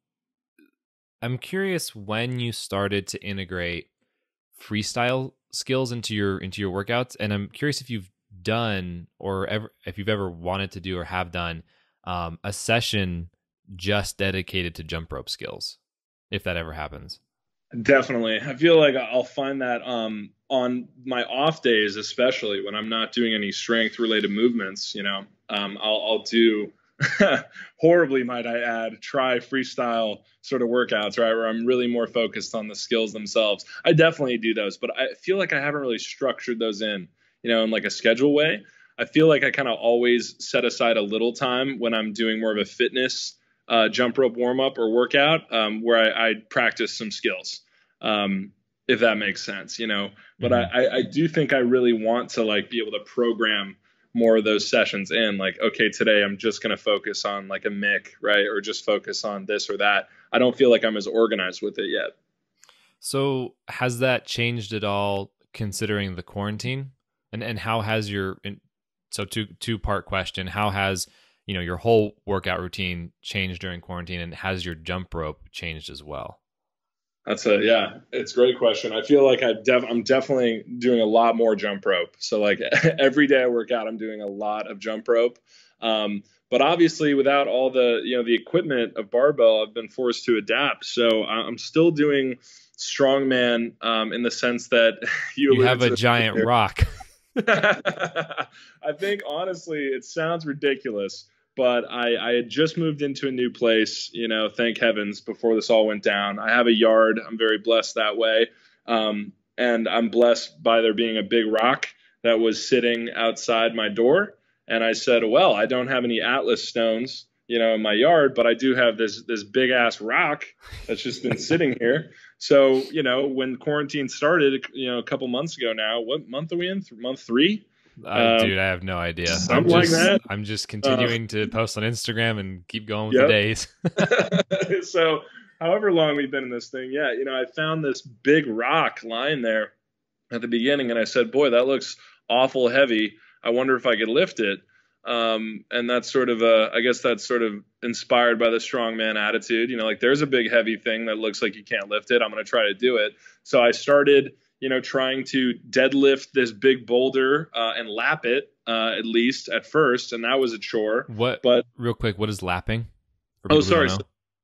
I'm curious when you started to integrate freestyle skills into your into your workouts and I'm curious if you've done or ever if you've ever wanted to do or have done um, a session just dedicated to jump rope skills, if that ever happens. Definitely. I feel like I'll find that um, on my off days, especially when I'm not doing any strength related movements, you know, um, I'll, I'll do horribly, might I add, try freestyle sort of workouts, right? Where I'm really more focused on the skills themselves. I definitely do those, but I feel like I haven't really structured those in, you know, in like a schedule way. I feel like I kind of always set aside a little time when I'm doing more of a fitness uh, jump rope warm up or workout um, where I, I, practice some skills, um, if that makes sense, you know. But mm-hmm. I, I do think I really want to like be able to program more of those sessions in like okay today i'm just going to focus on like a mic right or just focus on this or that i don't feel like i'm as organized with it yet so has that changed at all considering the quarantine and and how has your so two two part question how has you know your whole workout routine changed during quarantine and has your jump rope changed as well? That's a yeah it's a great question. I feel like I def, i'm definitely doing a lot more jump rope. So like every day i work out i'm doing a lot of jump rope. Um, but obviously without all the you know the equipment of barbell i've been forced to adapt. So i'm still doing strongman um, in the sense that you, you have a giant rock I think honestly, it sounds ridiculous, but I, I had just moved into a new place, you know, thank heavens, before this all went down. I have a yard. I'm very blessed that way. Um, and I'm blessed by there being a big rock that was sitting outside my door. And I said, well, I don't have any Atlas stones, you know, in my yard, but I do have this this big ass rock that's just been sitting here. So, you know, when quarantine started, you know, a couple months ago now, what month are we in? Month three? Uh, um, dude, I have no idea. Something I'm just, like that. I'm just continuing uh, to post on Instagram and keep going with yep. the days. so, however long we've been in this thing, yeah, you know, I found this big rock lying there at the beginning, and I said, "Boy, that looks awful heavy. I wonder if I could lift it." Um, and that's sort of a, I guess that's sort of inspired by the strongman attitude. You know, like there's a big heavy thing that looks like you can't lift it. I'm going to try to do it. So I started, you know, trying to deadlift this big boulder uh, and lap it uh, at least at first, and that was a chore. What? But real quick, what is lapping? Oh, sorry. So,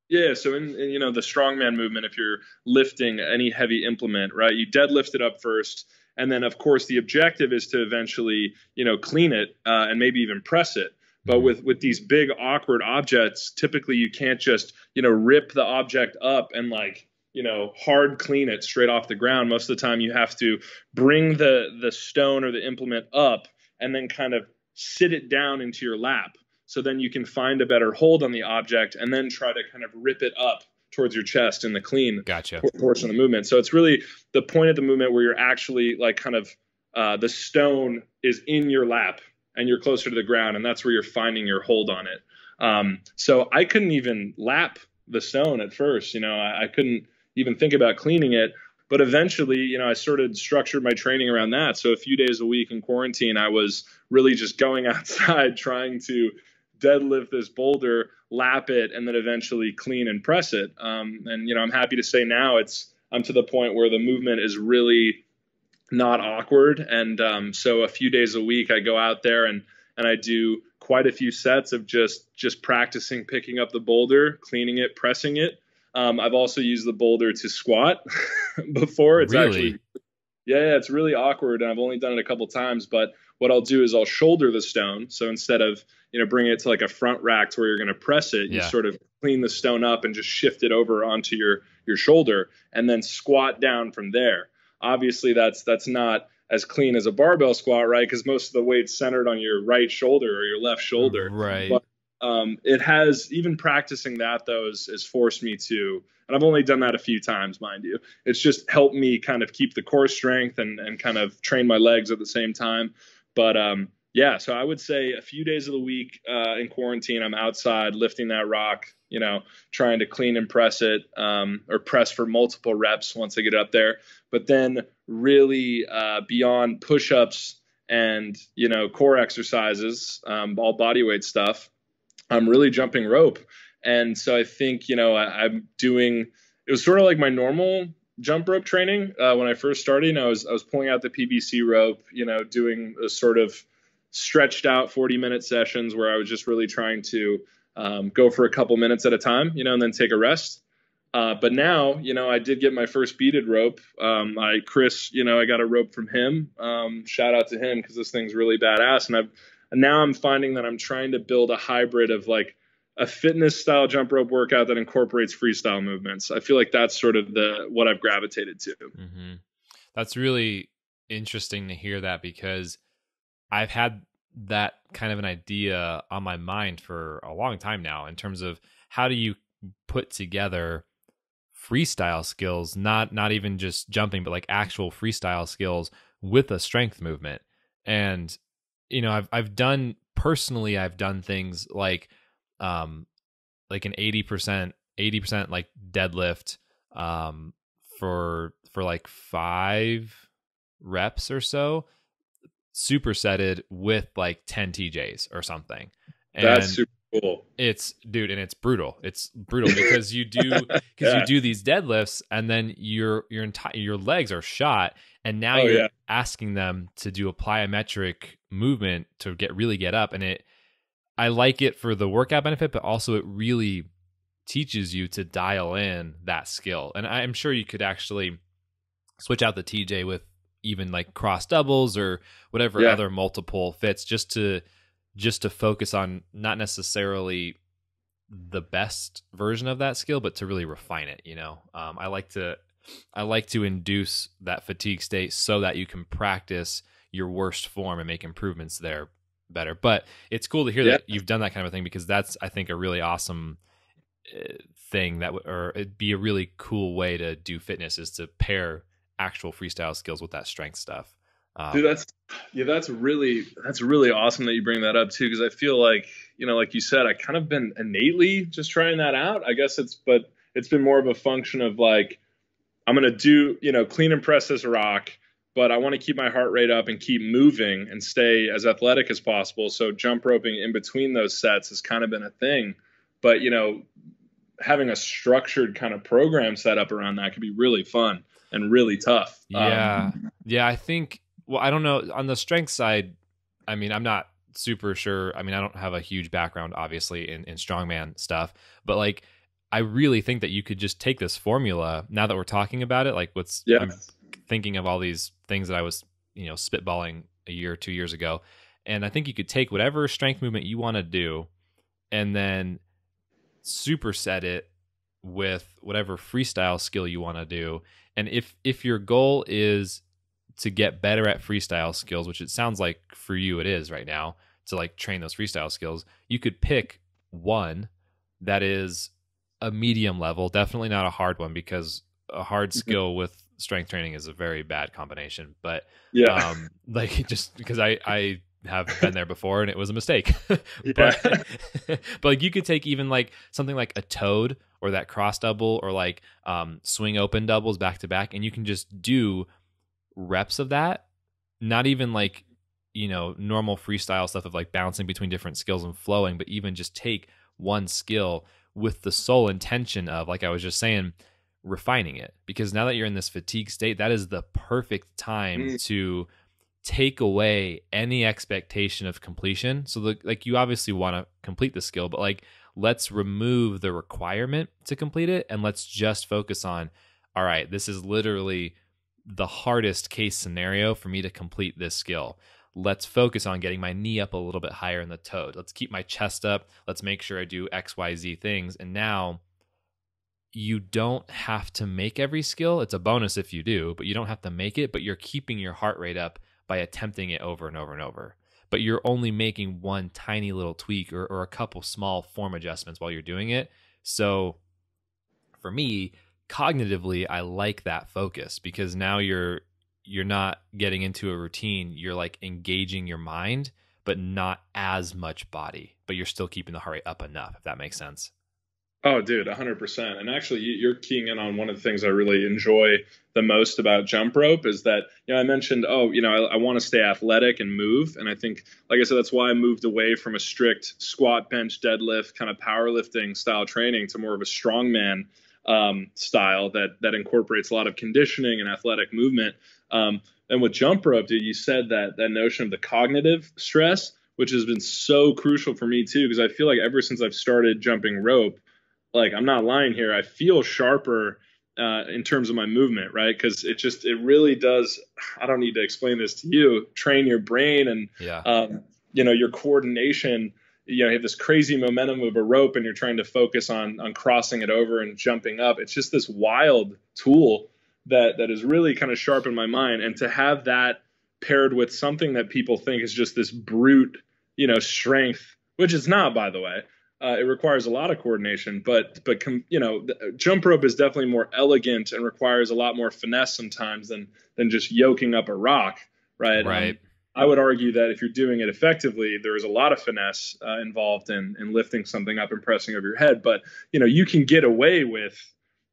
yeah, so in, in, you know the strongman movement, if you're lifting any heavy implement, right, you deadlift it up first and then of course the objective is to eventually you know clean it uh, and maybe even press it. But mm-hmm. with with these big awkward objects typically you can't just you know rip the object up and like you know hard clean it straight off the ground. Most of the time you have to bring the the stone or the implement up and then kind of sit it down into your lap. So then you can find a better hold on the object and then try to kind of rip it up towards your chest in the clean gotcha. portion of the movement. So it's really the point of the movement where you're actually like kind of uh, the stone is in your lap and you're closer to the ground, and that's where you're finding your hold on it. Um, so I couldn't even lap the stone at first. You know, I, I couldn't even think about cleaning it. But eventually, you know, I sort of structured my training around that. So a few days a week in quarantine, I was really just going outside trying to deadlift this boulder, lap it, and then eventually clean and press it. Um, and you know, I'm happy to say now it's I'm to the point where the movement is really not awkward. And um, so a few days a week, I go out there and and I do quite a few sets of just just practicing picking up the boulder, cleaning it, pressing it. Um, I've also used the boulder to squat before. It's really? actually yeah, yeah, it's really awkward, and I've only done it a couple times. But what I'll do is I'll shoulder the stone. So instead of you know bringing it to like a front rack to where you're going to press it, you sort of clean the stone up and just shift it over onto your your shoulder, and then squat down from there. Obviously, that's that's not as clean as a barbell squat, right? Because most of the weight's centered on your right shoulder or your left shoulder. Right. But um, it has even practicing that though has, has forced me to and I've only done that a few times, mind you. It's just helped me kind of keep the core strength and, and kind of train my legs at the same time. But um, yeah, so I would say a few days of the week uh, in quarantine, I'm outside lifting that rock, you know, trying to clean and press it um, or press for multiple reps once I get up there. But then really uh, beyond push ups and, you know, core exercises, um, all body weight stuff, I'm really jumping rope. And so I think, you know, I, am doing, it was sort of like my normal jump rope training uh, when I first started. I was I was pulling out the PVC rope, you know, doing a sort of stretched out 40 minute sessions where I was just really trying to um, go for a couple minutes at a time, you know, and then take a rest. Uh, but now, you know, I did get my first beaded rope. Um, I Chris, you know, I got a rope from him. Um, shout out to him because this thing's really badass. And I've and now I'm finding that I'm trying to build a hybrid of like a fitness style jump rope workout that incorporates freestyle movements. I feel like that's sort of the what I've gravitated to. Mm-hmm. That's really interesting to hear that because I've had that kind of an idea on my mind for a long time now in terms of how do you put together freestyle skills not not even just jumping but like actual freestyle skills with a strength movement and you know I've I've done personally I've done things like um like an 80% 80% like deadlift um for for like 5 reps or so supersetted with like 10 TJs or something. And That's super cool. It's dude, and it's brutal. It's brutal because you do because yeah. you do these deadlifts and then your your entire your legs are shot, and now oh, you're yeah. asking them to do a plyometric movement to get really get up, and it. I like it for the workout benefit, but also it really teaches you to dial in that skill. And I'm sure you could actually switch out the TJ with even like cross doubles or whatever yeah. other multiple fits just to just to focus on not necessarily the best version of that skill but to really refine it you know um, i like to i like to induce that fatigue state so that you can practice your worst form and make improvements there better but it's cool to hear yeah. that you've done that kind of thing because that's i think a really awesome uh, thing that or it'd be a really cool way to do fitness is to pair actual freestyle skills with that strength stuff. Um, Dude, that's yeah, that's really that's really awesome that you bring that up too, because I feel like you know, like you said, I kind of been innately just trying that out. I guess it's but it's been more of a function of like I'm gonna do you know clean and press this rock, but I want to keep my heart rate up and keep moving and stay as athletic as possible. So jump roping in between those sets has kind of been a thing. But you know, having a structured kind of program set up around that could be really fun and really tough. Yeah. Um, yeah. I think, well, I don't know. On the strength side, I mean, I'm not super sure. I mean, I don't have a huge background, obviously, in, in strongman stuff, but like, I really think that you could just take this formula now that we're talking about it. Like, what's, yeah. I'm thinking of all these things that I was, you know, spitballing a year or two years ago. And I think you could take whatever strength movement you want to do and then superset it with whatever freestyle skill you want to do and if if your goal is to get better at freestyle skills, which it sounds like for you it is right now, to like train those freestyle skills, you could pick one that is a medium level, definitely not a hard one because a hard mm-hmm. skill with strength training is a very bad combination. But yeah, um, like just because I I have been there before and it was a mistake. but but like you could take even like something like a toad or that cross double or like um, swing open doubles back to back, and you can just do reps of that. Not even like you know normal freestyle stuff of like bouncing between different skills and flowing, but even just take one skill with the sole intention of like I was just saying refining it because now that you're in this fatigue state that is the perfect time mm. to take away any expectation of completion so the, like you obviously want to complete the skill but like let's remove the requirement to complete it and let's just focus on all right, this is literally the hardest case scenario for me to complete this skill. Let's focus on getting my knee up a little bit higher in the toad. Let's keep my chest up. Let's make sure I do XYZ things. And now you don't have to make every skill. It's a bonus if you do, but you don't have to make it, but you're keeping your heart rate up by attempting it over and over and over but you're only making one tiny little tweak or, or a couple small form adjustments while you're doing it. So for me, cognitively, I like that focus because now you're you're not getting into a routine. You're like engaging your mind, but not as much body. But you're still keeping the heart rate up enough, if that makes sense. Oh, dude, 100%. And actually, you're keying in on one of the things I really enjoy the most about jump rope is that, you know, I mentioned, oh, you know, I, I want to stay athletic and move. And I think, like I said, that's why I moved away from a strict squat, bench, deadlift kind of powerlifting style training to more of a strongman um, style that, that incorporates a lot of conditioning and athletic movement. Um, And with jump rope, dude, you said that that notion of the cognitive stress, which has been so crucial for me too, because I feel like ever since I've started jumping rope, like I'm not lying here, I feel sharper uh, in terms of my movement, right? Because it just it really does. I don't need to explain this to you. Train your brain and yeah. um, you know your coordination. You know, you have this crazy momentum of a rope, and you're trying to focus on on crossing it over and jumping up. It's just this wild tool that that is really kind of sharp in my mind. And to have that paired with something that people think is just this brute, you know, strength, which it's not, by the way. Uh, it requires a lot of coordination, but but com, you know, jump rope is definitely more elegant and requires a lot more finesse sometimes than than just yoking up a rock, right? Right. Um, I would argue that if you're doing it effectively, there is a lot of finesse uh, involved in in lifting something up and pressing over your head. But you know, you can get away with,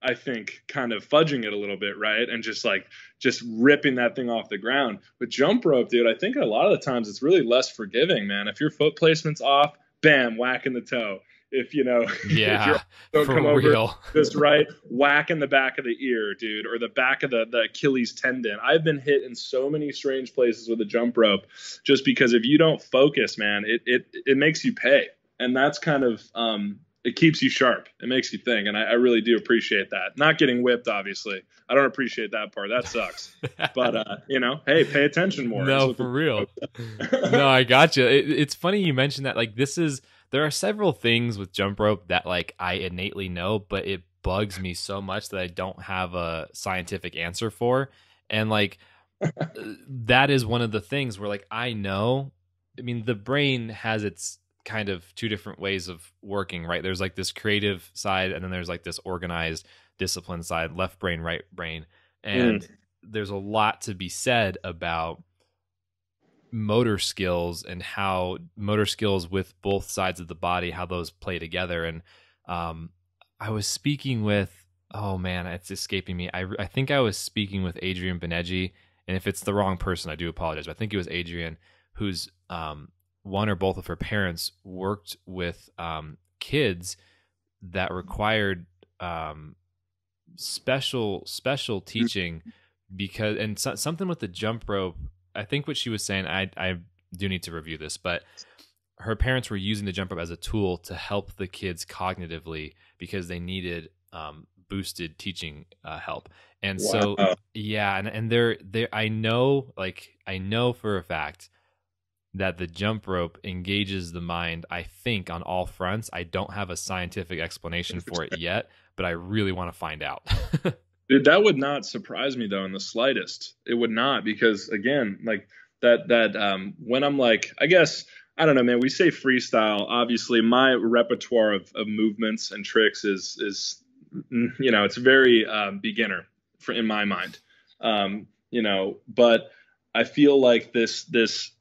I think, kind of fudging it a little bit, right? And just like just ripping that thing off the ground. With jump rope, dude, I think a lot of the times it's really less forgiving, man. If your foot placement's off bam, whack in the toe. If you know, yeah, don't come real. over just right, whack in the back of the ear, dude, or the back of the, the Achilles tendon. I've been hit in so many strange places with a jump rope, just because if you don't focus, man, it it it makes you pay, and that's kind of um, it keeps you sharp. It makes you think, and I, I, really do appreciate that. Not getting whipped, obviously. I don't appreciate that part. That sucks. but uh, you know, hey, pay attention more. No, for real. no, I got you. It, it's funny you mentioned that. Like, this is there are several things with jump rope that like I innately know, but it bugs me so much that I don't have a scientific answer for, and like. that is one of the things where like I know I mean the brain has its kind of two different ways of working, right? There's like this creative side, and then there's like this organized discipline side, left brain, right brain. And mm. there's a lot to be said about motor skills and how motor skills with both sides of the body, how those play together. And um, I was speaking with, oh man, it's escaping me. I, I think I was speaking with Adrienn Banhegyi. And if it's the wrong person, I do apologize. But I think it was Adrienn who's um, one or both of her parents worked with um, kids that required um, special special mm-hmm. teaching because and so, something with the jump rope. I think what she was saying. I I do need to review this, but her parents were using the jump rope as a tool to help the kids cognitively because they needed um, boosted teaching uh, help. And wow. so yeah, and and they're they I know like I know for a fact that the jump rope engages the mind, I think, on all fronts. I don't have a scientific explanation for it yet, but I really want to find out. Dude, that would not surprise me though in the slightest. It would not because again, like that that um when I'm like, I guess I don't know, man. We say freestyle. Obviously, my repertoire of, of movements and tricks is is you know it's very um, beginner for in my mind. Um, you know, but I feel like this this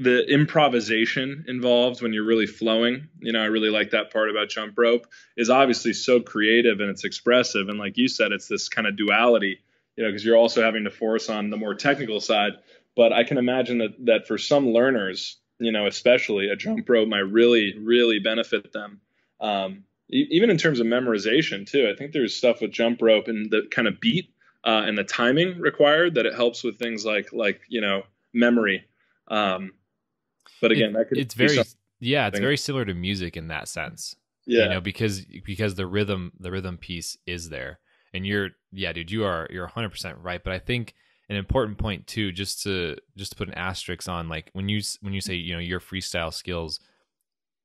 the improvisation involved when you're really flowing you know i really like that part about jump rope is obviously so creative and it's expressive. And like you said it's this kind of duality you know because you're also having to force on the more technical side. But i can imagine that that for some learners you know especially a jump rope might really really benefit them. Um, even in terms of memorization too i think there's stuff with jump rope and the kind of beat uh, and the timing required that it helps with things like like you know memory. Um, but again, it, it's very yeah, it's very similar to music in that sense. Yeah, you know, because because the rhythm the rhythm piece is there, and you're yeah, dude, you are you're 100 percent right. But I think an important point too, just to just to put an asterisk on, like when you when you say you know your freestyle skills,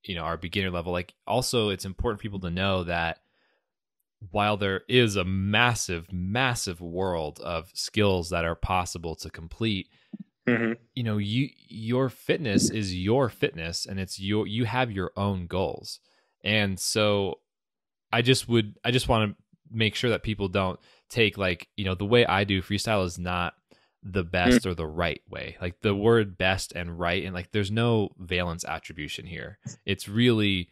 you know, are beginner level. Like also, it's important for people to know that while there is a massive, massive world of skills that are possible to complete, mm-hmm. you know you your fitness is your fitness and it's your you have your own goals and so i just would i just want to make sure that people don't take like you know the way i do freestyle is not the best mm. or the right way like the word best and right and like there's no valence attribution here it's really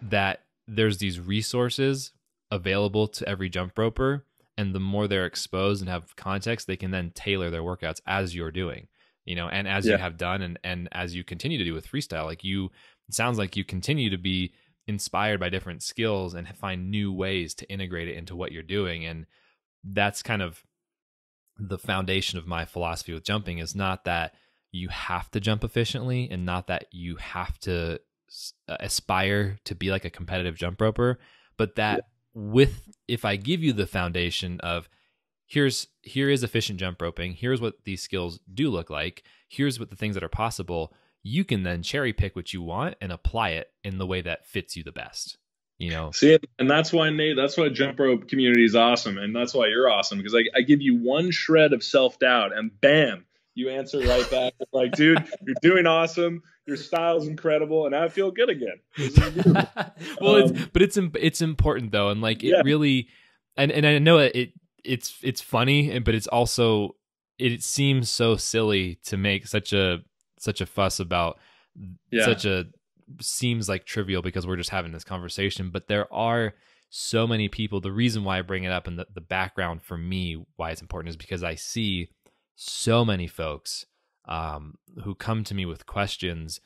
that there's these resources available to every jump roper and the more they're exposed and have context they can then tailor their workouts as you're doing you know and as yeah. you have done and and as you continue to do with freestyle like you it sounds like you continue to be inspired by different skills and find new ways to integrate it into what you're doing and that's kind of the foundation of my philosophy with jumping is not that you have to jump efficiently and not that you have to uh, aspire to be like a competitive jump roper, but that yeah. With if I give you the foundation of here's here is efficient jump roping, here's what these skills do look like, here's what the things that are possible, you can then cherry pick what you want and apply it in the way that fits you the best you know? See and that's why nate that's why jump rope community is awesome and that's why you're awesome because I, I give you one shred of self-doubt and bam you answer right back like dude you're doing awesome your style's incredible and i feel good again well um, it's but it's it's important though and like it yeah. really and and i know it it's it's funny but it's also it seems so silly to make such a such a fuss about yeah. such a seems like trivial because we're just having this conversation, but there are so many people. The reason why I bring it up and the, the background for me why it's important is because I see so many folks um, who come to me with questions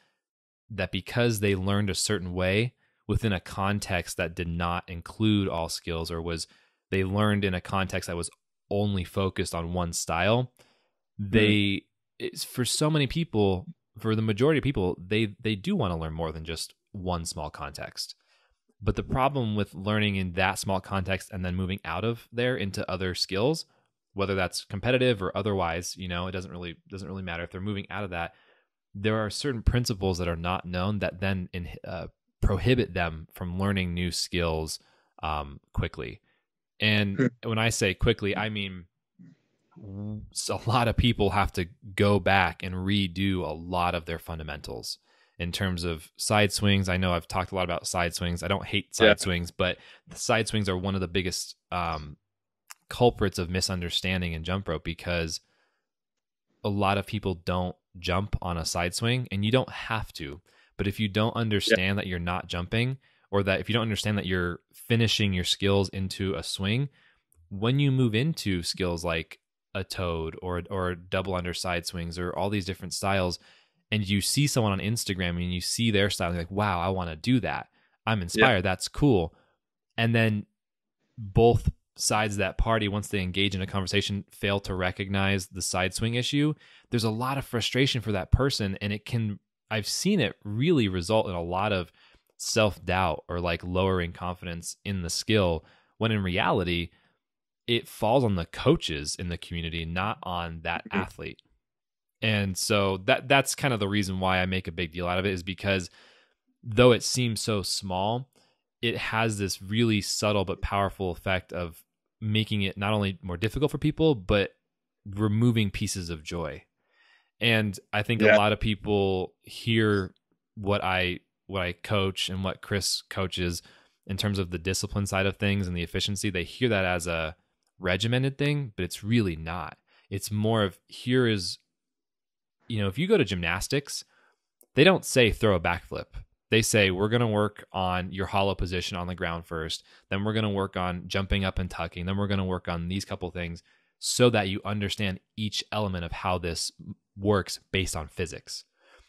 that because they learned a certain way within a context that did not include all skills or was they learned in a context that was only focused on one style, mm-hmm. they it's for so many people for the majority of people, they they do want to learn more than just one small context. But the problem with learning in that small context and then moving out of there into other skills, whether that's competitive or otherwise, you know, it doesn't really doesn't really matter if they're moving out of that. There are certain principles that are not known that then in, uh, prohibit them from learning new skills um, quickly. And hmm. when I say quickly, I mean a lot of people have to go back and redo a lot of their fundamentals in terms of side swings. I know I've talked a lot about side swings. I don't hate side yeah. swings, but the side swings are one of the biggest um, culprits of misunderstanding in jump rope because a lot of people don't jump on a side swing and you don't have to. But if you don't understand yeah. that you're not jumping or that if you don't understand that you're finishing your skills into a swing, when you move into skills like a toad or or double under side swings or all these different styles and you see someone on Instagram and you see their style and you're like wow I want to do that I'm inspired yeah. that's cool and then both sides of that party once they engage in a conversation fail to recognize the side swing issue there's a lot of frustration for that person and it can I've seen it really result in a lot of self-doubt or like lowering confidence in the skill when in reality it falls on the coaches in the community, not on that mm-hmm. athlete. And so that that's kind of the reason why I make a big deal out of it is because though it seems so small, it has this really subtle but powerful effect of making it not only more difficult for people but removing pieces of joy. And I think yeah. a lot of people hear what I what I coach and what Chris coaches in terms of the discipline side of things and the efficiency, they hear that as a regimented thing, but it's really not. It's more of here is, you know, if you go to gymnastics, they don't say throw a backflip. They say we're going to work on your hollow position on the ground first. Then we're going to work on jumping up and tucking. Then we're going to work on these couple things so that you understand each element of how this works based on physics.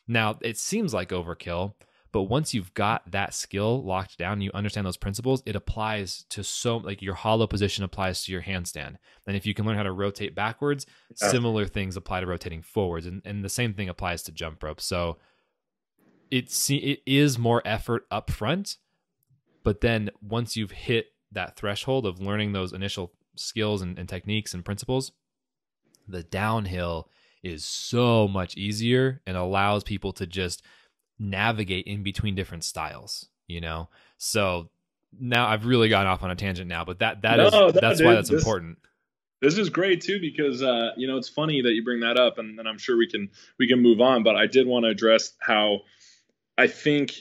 Now, it seems like overkill, but once you've got that skill locked down, you understand those principles, it applies to so like your hollow position applies to your handstand. And if you can learn how to rotate backwards, similar things apply to rotating forwards. And, and the same thing applies to jump rope. So it's it is more effort up front, but then once you've hit that threshold of learning those initial skills and, and techniques and principles, the downhill is so much easier and allows people to just navigate in between different styles, you know? So now I've really gone off on a tangent now, but that that no, is that, that's dude, why that's this, important. This is great too because uh, you know it's funny that you bring that up, and, and I'm sure we can we can move on. But I did want to address how I think,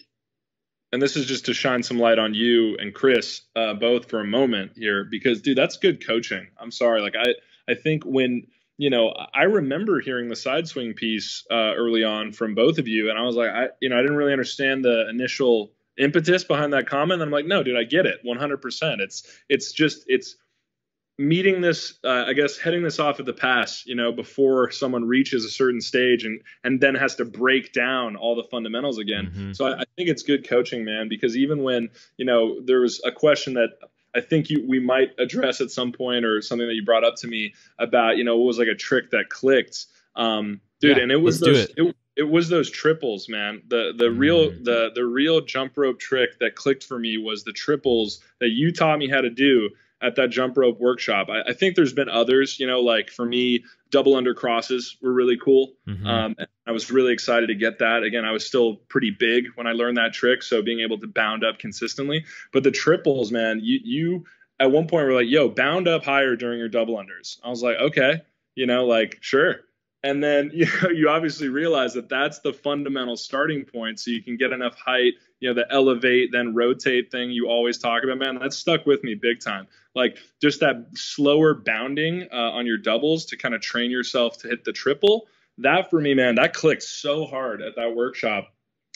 and this is just to shine some light on you and Chris uh, both for a moment here, because dude, that's good coaching. I'm sorry, like I I think when you know, I remember hearing the side swing piece uh, early on from both of you, and I was like, I, you know, I didn't really understand the initial impetus behind that comment. And I'm like, no, dude, I get it, 100%. It's, it's just, it's meeting this, uh, I guess, heading this off at the pass, you know, before someone reaches a certain stage and and then has to break down all the fundamentals again. Mm-hmm. So I, I think it's good coaching, man, because even when you know there was a question that I think you we might address at some point or something that you brought up to me about you know what was like a trick that clicked, um, dude, yeah, and it was those, it. it. It, was those triples, man. The the mm. real the the real jump rope trick that clicked for me was the triples that you taught me how to do at that jump rope workshop. I, I, think there's been others, you know, like for me, double under crosses were really cool. Mm-hmm. Um, I was really excited to get that. Again, I was still pretty big when I learned that trick, so being able to bound up consistently. But the triples, man, you you at one point were like, "Yo, bound up higher during your double unders." I was like, "Okay," you know, like sure. And then you know you obviously realize that that's the fundamental starting point, so you can get enough height. You know, the elevate then rotate thing you always talk about, man. That stuck with me big time. Like just that slower bounding uh, on your doubles to kind of train yourself to hit the triple. That for me, man, that clicked so hard at that workshop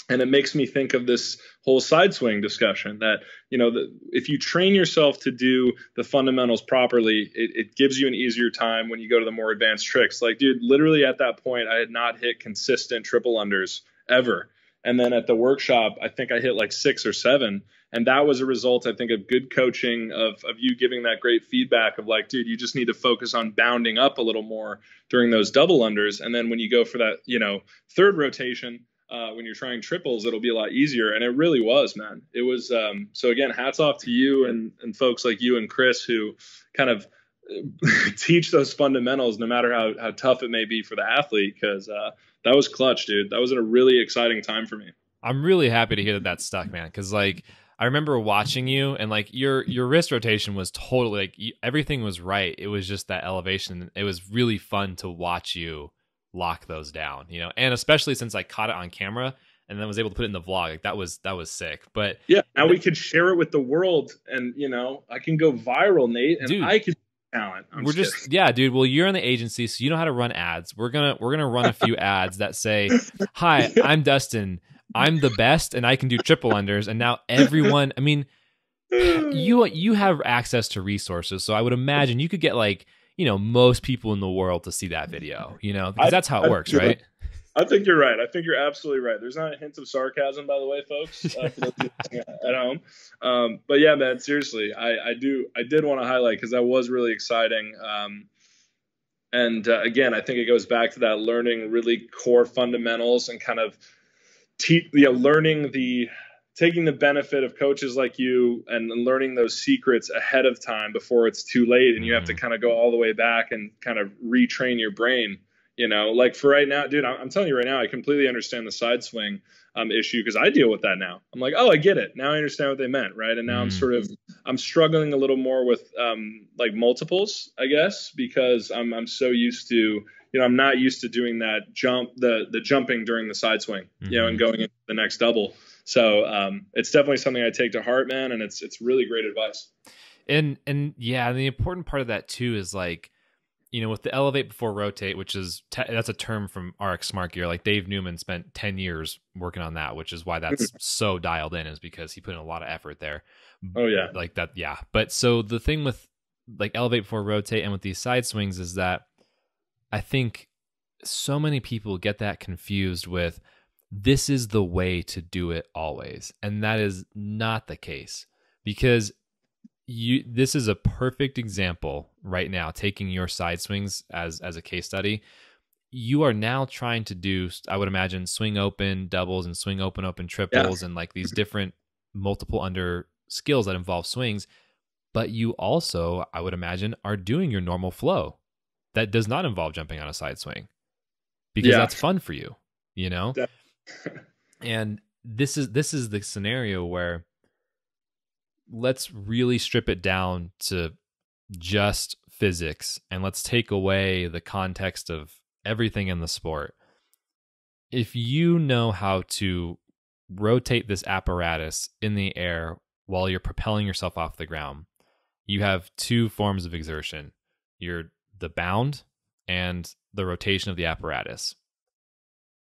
and it makes me think of this whole side swing discussion that you know the, if you train yourself to do the fundamentals properly it, it, gives you an easier time when you go to the more advanced tricks like dude literally at that point i had not hit consistent triple unders ever and then at the workshop i think i hit like six or seven and that was a result i think of good coaching of, of you giving that great feedback of like dude you just need to focus on bounding up a little more during those double unders and then when you go for that you know third rotation uh, when you're trying triples, it'll be a lot easier. And it really was, man. It was. Um, so again, hats off to you and, and folks like you and Chris who kind of teach those fundamentals, no matter how, how tough it may be for the athlete, because uh, that was clutch, dude. That was a really exciting time for me. I'm really happy to hear that that stuck, man. Because like I remember watching you, and like your your wrist rotation was totally like everything was right. It was just that elevation. It was really fun to watch you lock those down, you know, and especially since I caught it on camera and then was able to put it in the vlog. Like that was that was sick. But yeah, now we could share it with the world, and you know, I can go viral, Nate, and dude, I can talent. I'm we're just, just yeah, dude. Well, you're in the agency, so you know how to run ads. We're gonna we're gonna run a few ads that say, "Hi, I'm Dustin. I'm the best, and I can do triple unders." And now everyone, I mean, you you have access to resources, so I would imagine you could get like you know most people in the world to see that video you know because that's how it works right I think you're right. I think you're absolutely right. There's not a hint of sarcasm, by the way, folks, uh, at home. Um, but yeah, man, seriously, I, I do, I did want to highlight because that was really exciting. Um, and uh, again, I think it goes back to that learning really core fundamentals and kind of, te- you know, learning the taking the benefit of coaches like you and, learning those secrets ahead of time before it's too late and you have to mm-hmm. kind of go all the way back and kind of retrain your brain you know like for right now dude i'm telling you right now i completely understand the side swing um, issue because i deal with that now i'm like oh i get it now i understand what they meant right and now mm. i'm sort of i'm struggling a little more with um, like multiples i guess because i'm, I'm so used to you know i'm not used to doing that jump the the jumping during the side swing mm-hmm. you know and mm-hmm. going into the next double so um, it's definitely something I take to heart, man, and it's it's really great advice. And and yeah, and the important part of that too is like, you know, with the elevate before rotate, which is te- that's a term from RX Smart Gear. Like Dave Newman spent ten years working on that, which is why that's mm-hmm. so dialed in, is because he put in a lot of effort there. Oh yeah, like that. Yeah, but so the thing with like elevate before rotate and with these side swings is that I think so many people get that confused with this is the way to do it always. And that is not the case because you this is a perfect example right now taking your side swings as as a case study. You are now trying to do I would imagine swing open doubles and swing open open triples yeah. and like these different multiple under skills that involve swings, but you also I would imagine are doing your normal flow that does not involve jumping on a side swing because yeah. that's fun for you, you know? and this is this is the scenario where let's really strip it down to just physics and let's take away the context of everything in the sport. If you know how to rotate this apparatus in the air while you're propelling yourself off the ground, you have two forms of exertion. You're the bound and the rotation of the apparatus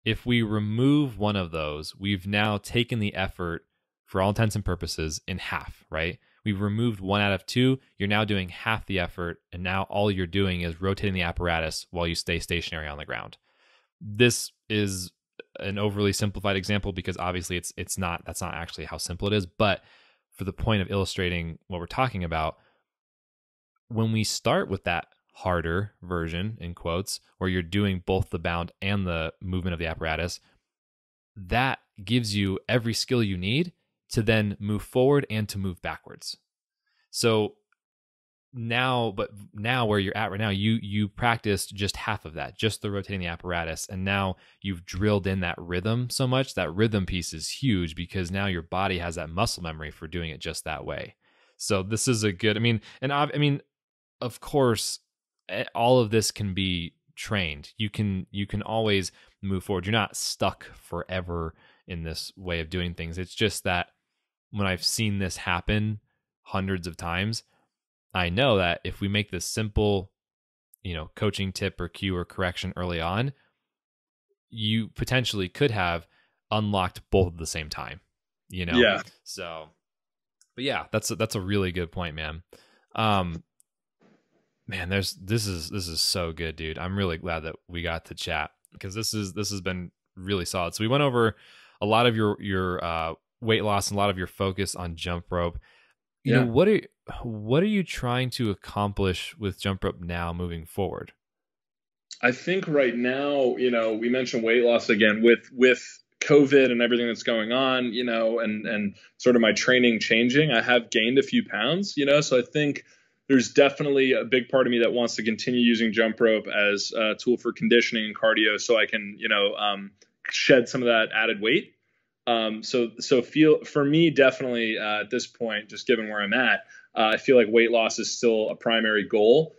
if we remove one of those, we've now taken the effort for all intents and purposes in half, right? We've removed one out of two. You're now doing half the effort, and now all you're doing is rotating the apparatus while you stay stationary on the ground. This is an overly simplified example because obviously it's it's not that's not actually how simple it is, but for the point of illustrating what we're talking about, when we start with that harder version in quotes where you're doing both the bound and the movement of the apparatus that gives you every skill you need to then move forward and to move backwards so now but now where you're at right now you you practiced just half of that just the rotating the apparatus and now you've drilled in that rhythm so much that rhythm piece is huge because now your body has that muscle memory for doing it just that way so this is a good i mean and i, I mean of course Eh, all of this can be trained. You can you can always move forward. You're not stuck forever in this way of doing things. It's just that when I've seen this happen hundreds of times, I know that if we make this simple, you know, coaching tip or cue or correction early on, you potentially could have unlocked both at the same time. You know? Yeah. So but yeah, that's a, that's a really good point, man. Um man there's this is this is so good dude i'm really glad that we got to chat because this is this has been really solid so we went over a lot of your your uh, weight loss and a lot of your focus on jump rope you yeah. know what are what are you trying to accomplish with jump rope now moving forward i think right now you know we mentioned weight loss again with with covid and everything that's going on you know and and sort of my training changing i have gained a few pounds you know so i think there's definitely a big part of me that wants to continue using jump rope as a tool for conditioning and cardio, so I can you know um, shed some of that added weight. Um, so so feel for me definitely uh, at this point, just given where I'm at, uh, I feel like weight loss is still a primary goal,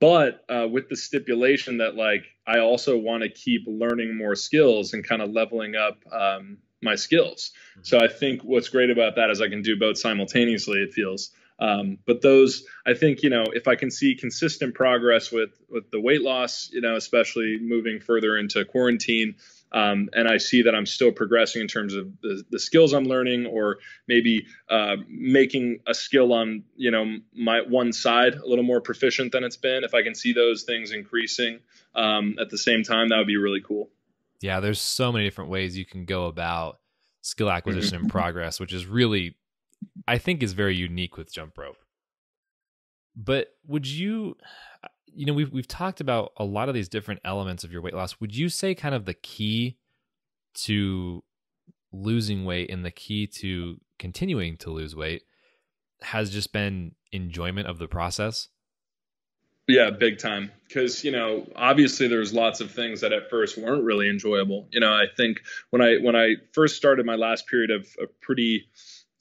but uh, with the stipulation that like I also want to keep learning more skills and kind of leveling up um, my skills. Mm-hmm. So I think what's great about that is I can do both simultaneously. It feels. Um, but those, I think, you know, if I can see consistent progress with with the weight loss, you know, especially moving further into quarantine, um, and I see that I'm still progressing in terms of the, the skills I'm learning, or maybe uh, making a skill on, you know, my one side a little more proficient than it's been. If I can see those things increasing um, at the same time, that would be really cool. Yeah, there's so many different ways you can go about skill acquisition mm-hmm. and progress, which is really I think is very unique with jump rope. But would you you know we've we've talked about a lot of these different elements of your weight loss. Would you say kind of the key to losing weight and the key to continuing to lose weight has just been enjoyment of the process? Yeah, big time. Because you know, obviously, there's lots of things that at first weren't really enjoyable. You know, I think when I when I first started my last period of, a pretty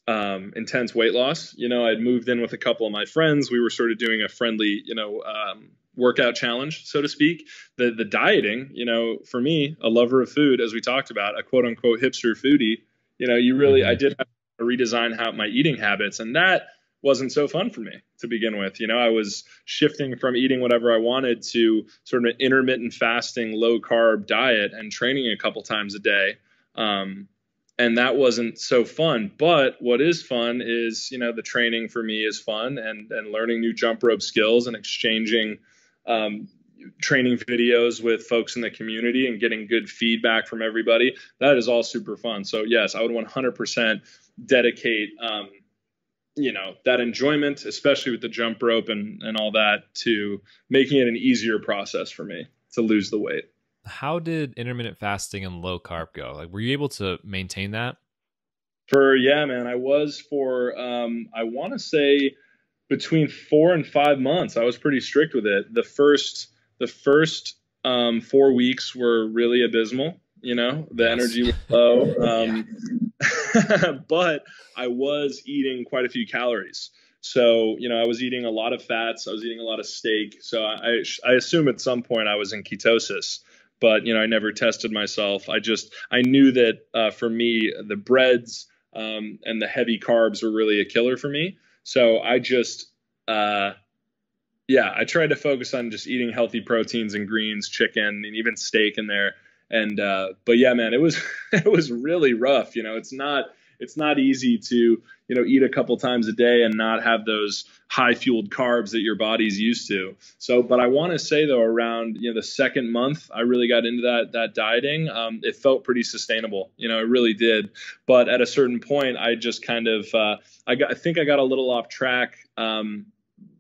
um, intense weight loss. You know, I'd moved in with a couple of my friends. We were sort of doing a friendly, you know, um, workout challenge, so to speak. The the dieting, you know, for me, a lover of food, as we talked about, a quote unquote hipster foodie. You know, you really, I mm-hmm. did have to redesign how my eating habits, and that wasn't so fun for me to begin with. You know, I was shifting from eating whatever I wanted to sort of an intermittent fasting, low carb diet, and training a couple times a day. Um, and that wasn't so fun. But what is fun is, you know, the training for me is fun and and learning new jump rope skills and exchanging um, training videos with folks in the community and getting good feedback from everybody. That is all super fun. So yes, I would 100% dedicate, um, you know, that enjoyment, especially with the jump rope and and all that, to making it an easier process for me to lose the weight how did intermittent fasting and low carb go? Like, were you able to maintain that? For yeah, man, I was for um, I want to say between four and five months. I was pretty strict with it. The first the first um, four weeks were really abysmal. You know, the yes. energy was low, um, but I was eating quite a few calories. So, you know, I was eating a lot of fats. I was eating a lot of steak. So I, I assume at some point I was in ketosis but you know I never tested myself. I just I knew that uh, for me the breads um, and the heavy carbs were really a killer for me. So I just uh, yeah I tried to focus on just eating healthy proteins and greens, chicken, and even steak in there. And uh, but yeah, man, it was it was really rough. You know, it's not it's not easy to you know eat a couple times a day and not have those high fueled carbs that your body's used to. So, but I want to say though, around you know the second month, I really got into that that dieting. Um, it felt pretty sustainable, you know, it really did. But at a certain point, I just kind of uh, I got I think I got a little off track. Um,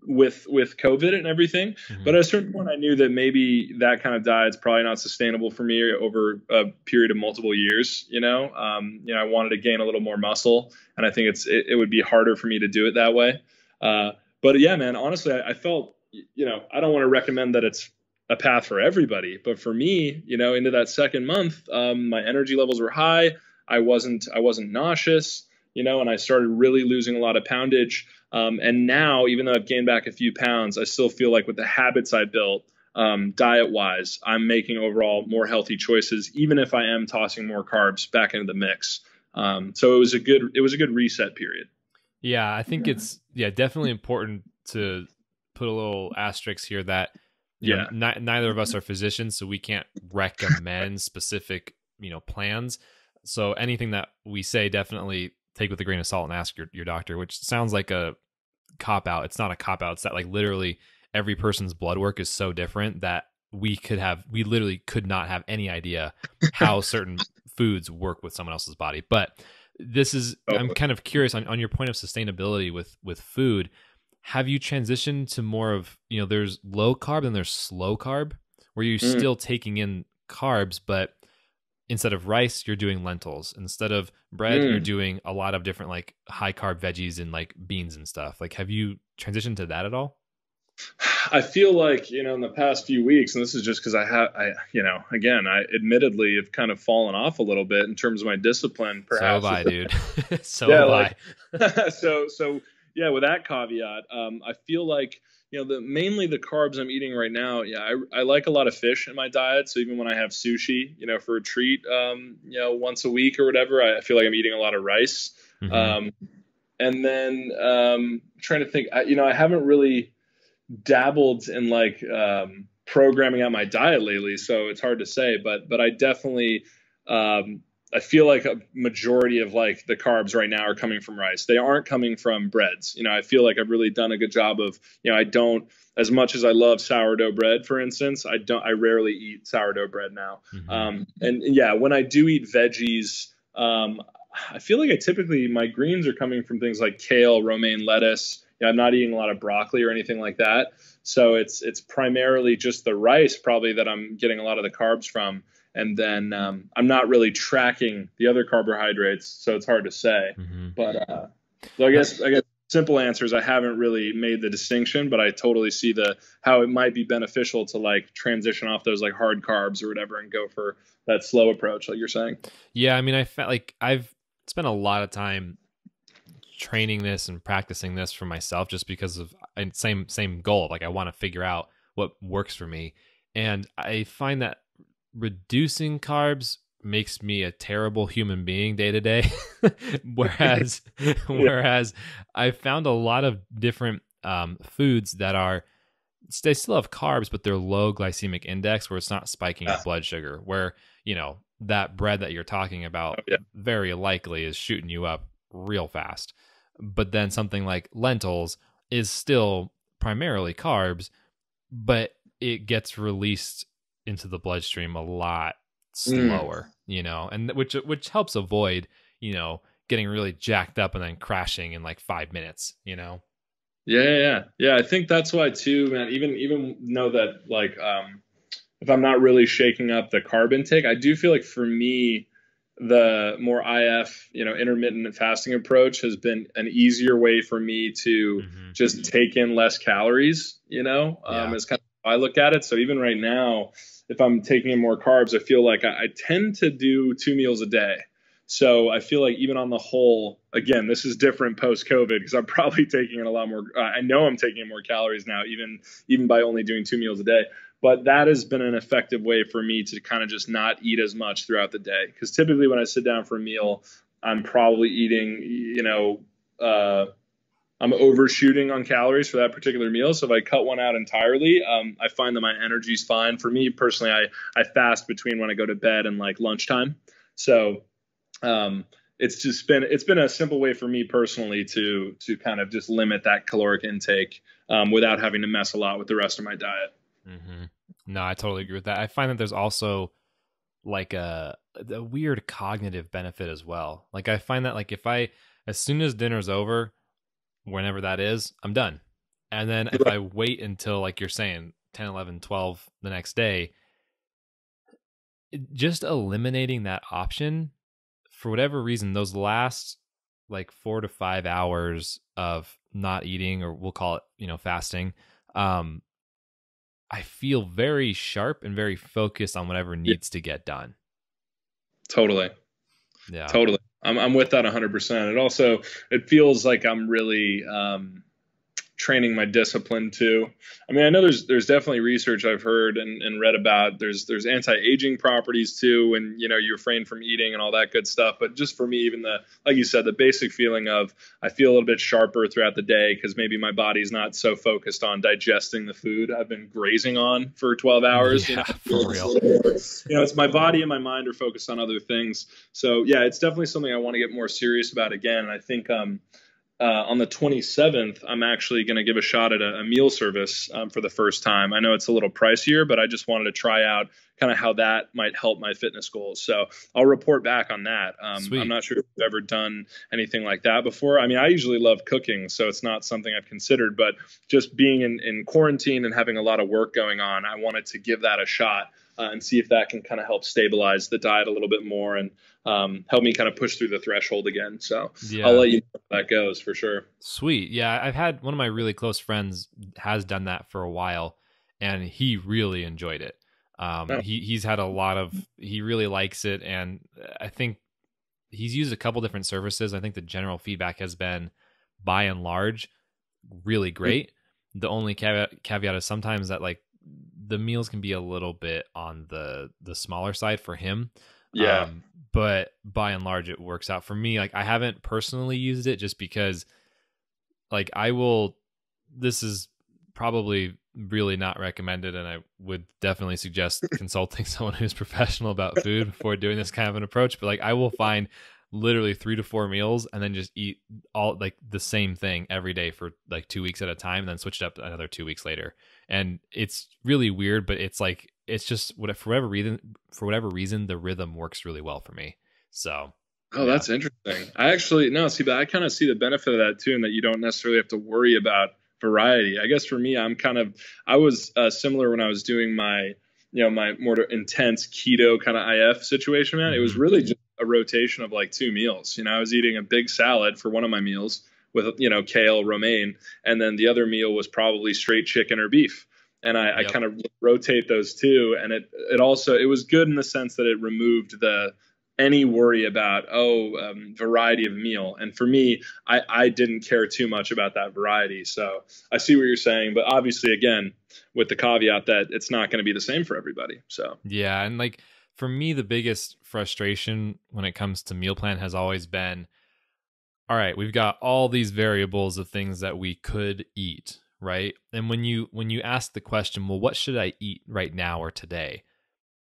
with with COVID and everything. Mm-hmm. But at a certain point, I knew that maybe that kind of diet is probably not sustainable for me over a period of multiple years. You know, um, you know, I wanted to gain a little more muscle, and I think it's it, it would be harder for me to do it that way. Uh, but yeah, man, honestly, I, I felt you know I don't want to recommend that it's a path for everybody, but for me, you know, into that second month, um, my energy levels were high. I wasn't I wasn't nauseous, you know, and I started really losing a lot of poundage. Um, and now, even though I've gained back a few pounds, I still feel like with the habits I built, um, diet wise, I'm making overall more healthy choices, even if I am tossing more carbs back into the mix. Um, so it was a good it was a good reset period. Yeah, I think yeah. it's yeah definitely important to put a little asterisk here that yeah know, n- neither of us are physicians, so we can't recommend specific you know plans. So anything that we say definitely take with a grain of salt and ask your, your doctor, which sounds like a cop out. It's not a cop out. It's that like literally every person's blood work is so different that we could have we literally could not have any idea how certain foods work with someone else's body. But this is. I'm kind of curious on, on your point of sustainability with with food. Have you transitioned to more of, you know, there's low carb and there's slow carb where you're mm. still taking in carbs, but instead of rice, you're doing lentils. Instead of bread, mm. you're doing a lot of different like high carb veggies and like beans and stuff. Like, have you transitioned to that at all? I feel like you know in the past few weeks, and this is just because I have, I you know, again, I admittedly have kind of fallen off a little bit in terms of my discipline. Perhaps. So have I, dude. so yeah, have like, I. so so yeah. With that caveat, um, I feel like you know, the mainly the carbs I'm eating right now. Yeah, I, I like a lot of fish in my diet. So even when I have sushi, you know, for a treat, um, you know, once a week or whatever, I feel like I'm eating a lot of rice. Mm-hmm. Um, and then um, trying to think, I, you know, I haven't really dabbled in like um, programming out my diet lately, so it's hard to say. But but I definitely um, I feel like a majority of like the carbs right now are coming from rice. They aren't coming from breads. You know, I feel like I've really done a good job of, you know, I don't as much as I love sourdough bread, for instance, I don't I rarely eat sourdough bread now. Mm-hmm. Um, and yeah, when I do eat veggies, um, I feel like I typically my greens are coming from things like kale, romaine lettuce. You know, I'm not eating a lot of broccoli or anything like that. So it's it's primarily just the rice probably that I'm getting a lot of the carbs from and then um, I'm not really tracking the other carbohydrates, so it's hard to say. Mm-hmm. But uh, so I guess I guess simple answer is I haven't really made the distinction, but I totally see the how it might be beneficial to like transition off those like hard carbs or whatever and go for that slow approach, like you're saying. Yeah, I mean, I felt like I've spent a lot of time training this and practicing this for myself just because of and same same goal like i want to figure out what works for me and i find that reducing carbs makes me a terrible human being day to day. Whereas whereas i found a lot of different um, foods that are they still have carbs but they're low glycemic index where it's not spiking your blood sugar where you know that bread that you're talking about oh, yeah. very likely is shooting you up real fast. But then something like lentils is still primarily carbs but it gets released into the bloodstream a lot mm. slower, mm. you know, and which which helps avoid, you know, getting really jacked up and then crashing in like five minutes, you know. Yeah, yeah, yeah. I think that's why too, man. Even even know that like um, if I'm not really shaking up the carb intake, I do feel like for me the more IF, you know, intermittent fasting approach has been an easier way for me to mm-hmm. just take in less calories, you know, um, yeah. is kind of I look at it. So even right now, if I'm taking in more carbs, I feel like I, I tend to do two meals a day. So I feel like even on the whole, again, this is different post COVID because I'm probably taking in a lot more. Uh, I know I'm taking in more calories now, even even by only doing two meals a day. But that has been an effective way for me to kind of just not eat as much throughout the day. Because typically when I sit down for a meal, I'm probably eating, you know, uh, I'm overshooting on calories for that particular meal. So if I cut one out entirely, um, I find that my energy's fine. For me personally, I, I fast between when I go to bed and like lunchtime. So, um, it's just been it's been a simple way for me personally to to kind of just limit that caloric intake um, without having to mess a lot with the rest of my diet. Mm-hmm. No, I totally agree with that. I find that there's also like a, a weird cognitive benefit as well. Like I find that like if I as soon as dinner's over, whenever that is, I'm done. And then if I wait until like you're saying 10, 11, 12 the next day, just eliminating that option for whatever reason, those last like four to five hours of not eating, or we'll call it, you know, fasting, um, I feel very sharp and very focused on whatever needs to get done. Totally. Yeah. Totally. I'm I'm with that 100%. It also it feels like I'm really um training my discipline too. I mean, I know there's there's definitely research I've heard and, and read about. There's there's anti-aging properties too, and you know you refrain from eating and all that good stuff. But just for me, even the like you said, the basic feeling of I feel a little bit sharper throughout the day because maybe my body's not so focused on digesting the food I've been grazing on for 12 hours. Yeah, you know? for real. You know, it's my body and my mind are focused on other things. So yeah, it's definitely something I want to get more serious about again. And I think um uh, on the 27th, I'm actually going to give a shot at a, a meal service um, for the first time. I know it's a little pricier, but I just wanted to try out kind of how that might help my fitness goals. So I'll report back on that. Um, I'm not sure if I've ever done anything like that before. I mean, I usually love cooking, so it's not something I've considered, but just being in, in quarantine and having a lot of work going on, I wanted to give that a shot uh, and see if that can kind of help stabilize the diet a little bit more and um, help me kind of push through the threshold again. So yeah. I'll let you know how that goes for sure. Sweet. Yeah. I've had one of my really close friends has done that for a while and he really enjoyed it. Um, oh. he, he's had a lot of, he really likes it. And I think he's used a couple different services. I think the general feedback has been by and large really great. Mm-hmm. The only caveat, caveat is sometimes that like the meals can be a little bit on the the smaller side for him. Yeah. Um, but by and large it works out for me. Like I haven't personally used it just because like I will this is probably really not recommended and I would definitely suggest consulting someone who's professional about food before doing this kind of an approach. But like I will find literally three to four meals and then just eat all like the same thing every day for like two weeks at a time and then switch it up another two weeks later and it's really weird but it's like it's just what for whatever reason for whatever reason the rhythm works really well for me so oh yeah. that's interesting i actually no see but i kind of see the benefit of that too and that you don't necessarily have to worry about variety i guess for me i'm kind of i was uh, similar when i was doing my you know my more intense keto kind of if situation man it was mm-hmm. really just a rotation of like two meals you know i was eating a big salad for one of my meals with you know kale romaine and then the other meal was probably straight chicken or beef and I, yep. I kind of rotate those two and it it also it was good in the sense that it removed the any worry about oh um, variety of meal and for me I, I didn't care too much about that variety so i see what you're saying but obviously again with the caveat that it's not going to be the same for everybody so yeah and like for me the biggest frustration when it comes to meal plan has always been all right, we've got all these variables of things that we could eat, right? And when you when you ask the question, well, what should I eat right now or today?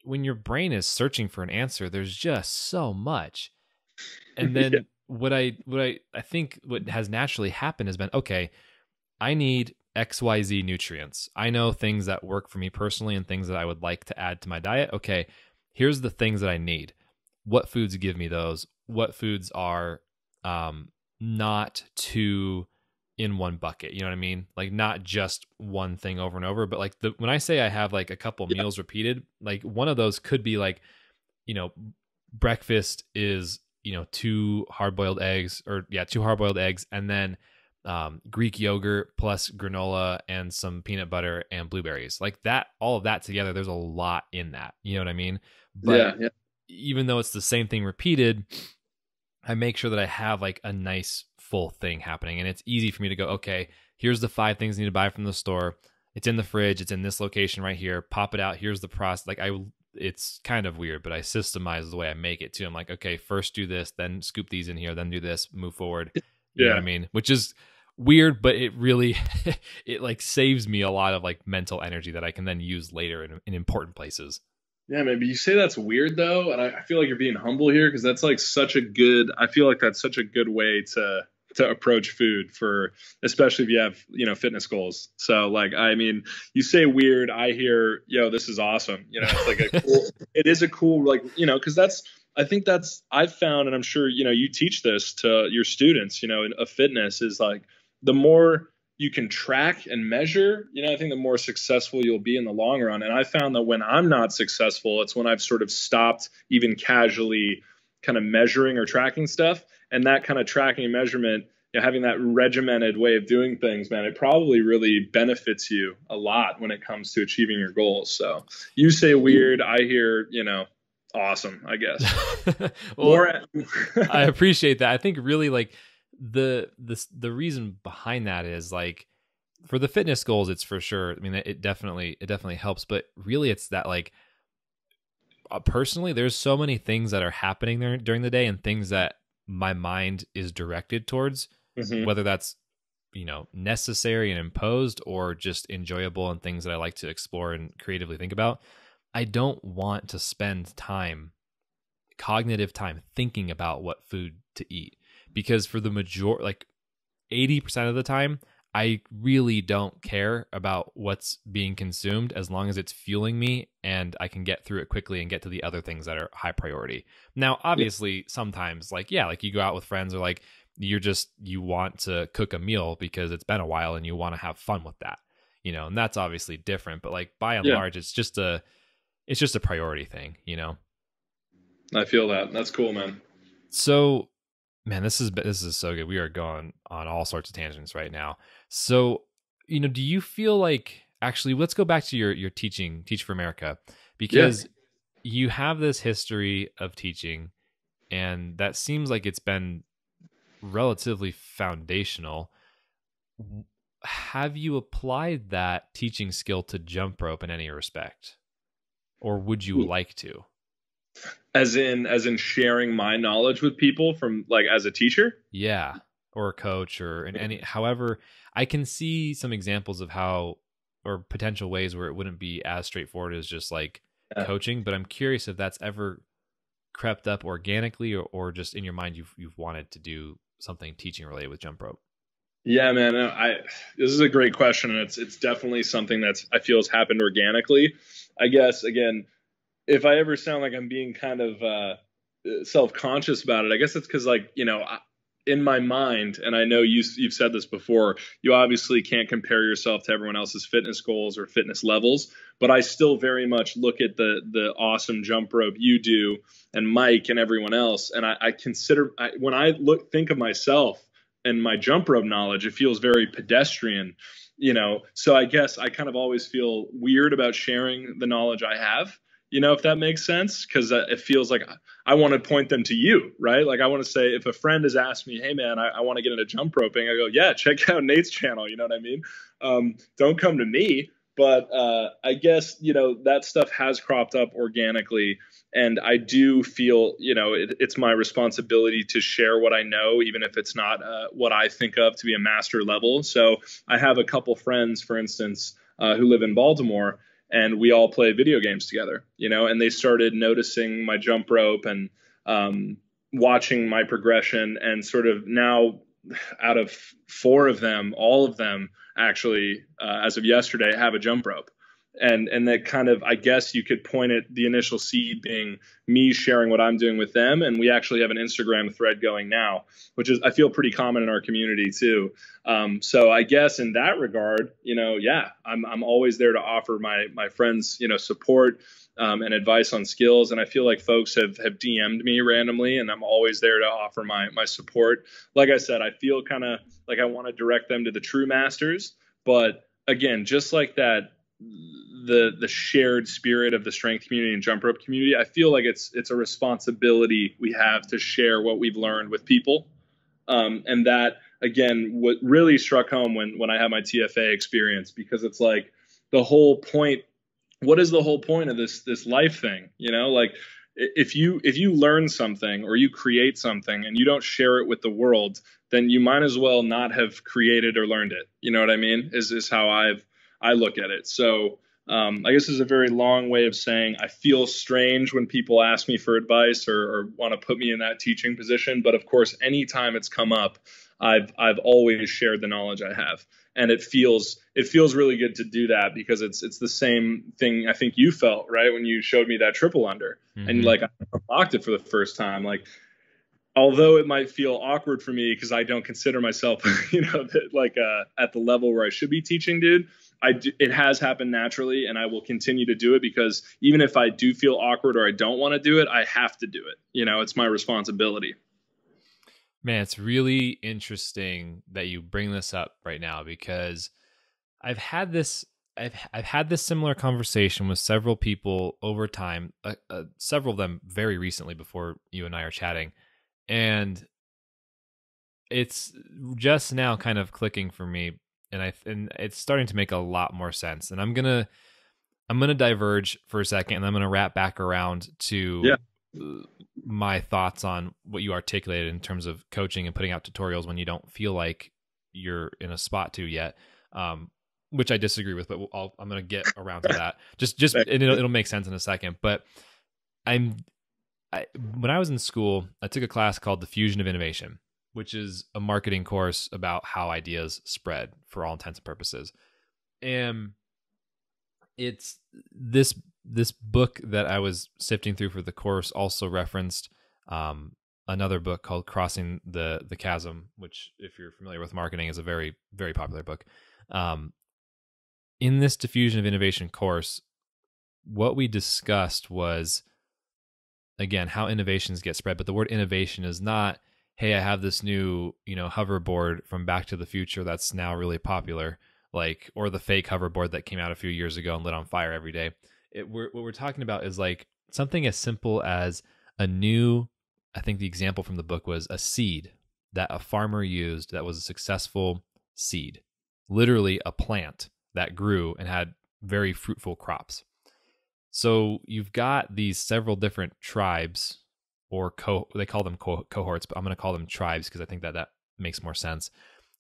When your brain is searching for an answer, there's just so much. And then yeah. what I what I I think what has naturally happened has been, okay, I need XYZ nutrients. I know things that work for me personally and things that I would like to add to my diet. Okay, here's the things that I need. What foods give me those? What foods are um, not too in one bucket. You know what I mean? Like not just one thing over and over, but like the when I say I have like a couple yeah. meals repeated, like one of those could be like, you know, breakfast is, you know, two hard boiled eggs or yeah, two hard boiled eggs and then um, Greek yogurt plus granola and some peanut butter and blueberries. Like that, all of that together, there's a lot in that. You know what I mean? But yeah, yeah. even though it's the same thing repeated, I make sure that I have like a nice full thing happening. And it's easy for me to go, okay, here's the five things I need to buy from the store. It's in the fridge. It's in this location right here. Pop it out. Here's the process. Like I, it's kind of weird, but I systemize the way I make it too. I'm like, okay, first do this, then scoop these in here, then do this, move forward. You yeah. I mean? Which is weird, but it really, it like saves me a lot of like mental energy that I can then use later in, in important places. Yeah, maybe you say that's weird though, and I, I feel like you're being humble here because that's like such a good. I feel like that's such a good way to to approach food for especially if you have you know fitness goals so like i mean you say weird i hear yo this is awesome you know it's like a cool it is a cool like you know because that's i think that's i've found and i'm sure you know you teach this to your students you know a fitness is like the more you can track and measure, you know, I think the more successful you'll be in the long run. And I found that when I'm not successful, it's when I've sort of stopped even casually kind of measuring or tracking stuff. And that kind of tracking and measurement, you know, having that regimented way of doing things, man, it probably really benefits you a lot when it comes to achieving your goals. So you say weird, I hear, you know, awesome, I guess. well, More I appreciate that. I think really like the the the reason behind that is like for the fitness goals it's for sure i mean it definitely it definitely helps but really it's that like uh, personally there's so many things that are happening there during the day and things that my mind is directed towards mm-hmm. whether that's you know necessary and imposed or just enjoyable and things that i like to explore and creatively think about i don't want to spend time cognitive time thinking about what food to eat because for the major like 80% of the time I really don't care about what's being consumed as long as it's fueling me and I can get through it quickly and get to the other things that are high priority. Now, obviously, yeah. sometimes like yeah, like you go out with friends or like you're just you want to cook a meal because it's been a while and you want to have fun with that. You know, and that's obviously different, but like by and yeah. large it's just a it's just a priority thing, you know. I feel that. That's cool, man. So man, this is this is so good. We are going on all sorts of tangents right now. So, you know, do you feel like actually? Let's go back to your your teaching, Teach for America, because yeah. you have this history of teaching, and that seems like it's been relatively foundational. Have you applied that teaching skill to jump rope in any respect, or would you like to? As in as in sharing my knowledge with people from like as a teacher? Yeah or a coach or in any however i can see some examples of how or potential ways where it wouldn't be as straightforward as just like yeah. coaching but i'm curious if that's ever crept up organically or, or just in your mind you've you've wanted to do something teaching related with jump rope? Yeah man i this is a great question and it's it's definitely something that's i feel has happened organically. I guess again if I ever sound like I'm being kind of uh, self-conscious about it, I guess it's because like you know. In my mind, and I know you, you've said this before, you obviously can't compare yourself to everyone else's fitness goals or fitness levels, but I still very much look at the the awesome jump rope you do and Mike and everyone else, and I, I consider I, when I look think of myself and my jump rope knowledge, it feels very pedestrian, you know. So I guess I kind of always feel weird about sharing the knowledge I have you know if that makes sense? Because it feels like i want to point them to you right? Like i want to say if a friend has asked me hey man i, I want to get into jump roping i go yeah check out nate's channel you know what i mean? Um, don't come to me but uh, i guess you know that stuff has cropped up organically and i do feel you know it, it's my responsibility to share what i know even if it's not uh, what i think of to be a master level. So i have a couple friends for instance uh, who live in baltimore and we all play video games together, you know, and they started noticing my jump rope and um, watching my progression and sort of now out of four of them, all of them actually, uh, as of yesterday, have a jump rope and and that kind of I guess you could point at the initial seed being me sharing what I'm doing with them, and we actually have an Instagram thread going now, which is I feel pretty common in our community too. Um, so I guess in that regard, you know, yeah, I'm I'm always there to offer my my friends you know support. Um, and advice on skills. And I feel like folks have, have DM'd me randomly, and I'm always there to offer my my support. Like I said, I feel kind of like I want to direct them to the true masters, but again, just like that the the shared spirit of the strength community and jump rope community, I feel like it's it's a responsibility we have to share what we've learned with people. Um, and that again, what really struck home when when I had my TFA experience because it's like the whole point. What is the whole point of this this life thing? You know, like if you if you learn something or you create something and you don't share it with the world, then you might as well not have created or learned it. You know what I mean? Is is how I've I look at it. So Um, I guess is a very long way of saying I feel strange when people ask me for advice or, or want to put me in that teaching position. But of course, anytime it's come up, I've I've always shared the knowledge I have, and it feels it feels really good to do that because it's it's the same thing I think you felt right when you showed me that triple under mm-hmm. and like I locked it for the first time. Like although it might feel awkward for me because I don't consider myself, you know, like uh, at the level where I should be teaching, dude. I do, it has happened naturally, and I will continue to do it because even if I do feel awkward or I don't want to do it, I have to do it. You know, it's my responsibility. Man, it's really interesting that you bring this up right now because I've had this I've I've had this similar conversation with several people over time, uh, uh, several of them very recently before you and I are chatting, and it's just now kind of clicking for me, and I and it's starting to make a lot more sense. And I'm gonna I'm gonna diverge for a second, and I'm gonna wrap back around to yeah. My thoughts on what you articulated in terms of coaching and putting out tutorials when you don't feel like you're in a spot to yet. Um, which I disagree with, but i am going to get around to that. Just, just it'll, it'll make sense in a second. But I'm I, when I was in school, I took a class called Diffusion of Innovation, which is a marketing course about how ideas spread for all intents and purposes. And it's this this book that I was sifting through for the course also referenced um, another book called Crossing the the Chasm, which, if you're familiar with marketing, is a very very popular book. Um, in this diffusion of innovation course, what we discussed was again how innovations get spread, but the word innovation is not, hey, I have this new, you know, hoverboard from Back to the Future that's now really popular, like or the fake hoverboard that came out a few years ago and lit on fire every day. It, we're, what we're talking about is like something as simple as a new I think the example from the book was a seed that a farmer used that was a successful seed, literally a plant that grew and had very fruitful crops. So you've got these several different tribes, or co- they call them co- cohorts, but I'm going to call them tribes because I think that that makes more sense.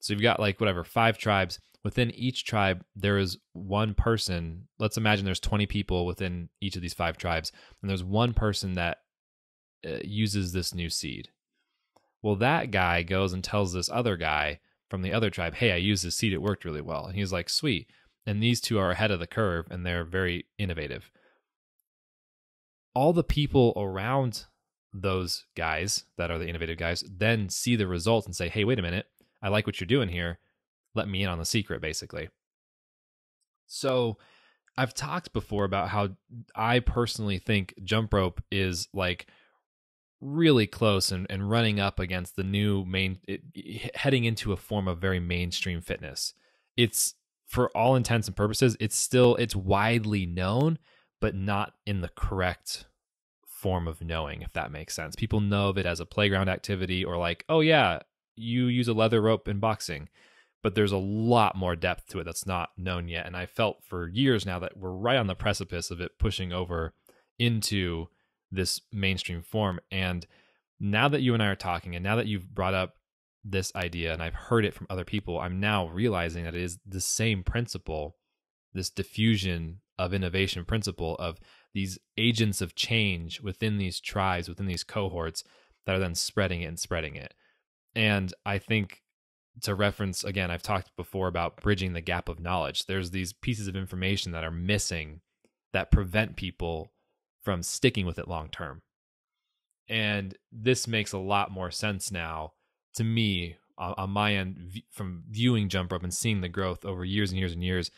So you've got like whatever five tribes. Within each tribe, there is one person. Let's imagine there's 20 people within each of these five tribes, and there's one person that uh, uses this new seed. Well, that guy goes and tells this other guy from the other tribe, "Hey, I used this seed; it worked really well." And he's like, "Sweet." and these two are ahead of the curve and they're very innovative. All the people around those guys that are the innovative guys then see the results and say, hey, wait a minute, I like what you're doing here. Let me in on the secret, basically. So I've talked before about how I personally think jump rope is like really close and, and running up against the new main, it, heading into a form of very mainstream fitness. It's for all intents and purposes, it's still it's widely known, but not in the correct form of knowing, if that makes sense. People know of it as a playground activity or like, oh yeah, you use a leather rope in boxing. But there's a lot more depth to it that's not known yet. And I felt for years now that we're right on the precipice of it pushing over into this mainstream form. And now that you and I are talking, and now that you've brought up this idea and I've heard it from other people, I'm now realizing that it is the same principle, this diffusion of innovation principle of these agents of change within these tribes, within these cohorts that are then spreading it and spreading it. And I think to reference again, I've talked before about bridging the gap of knowledge. There's these pieces of information that are missing that prevent people from sticking with it long term. And this makes a lot more sense now to me on my end from viewing jump rope and seeing the growth over years and years and years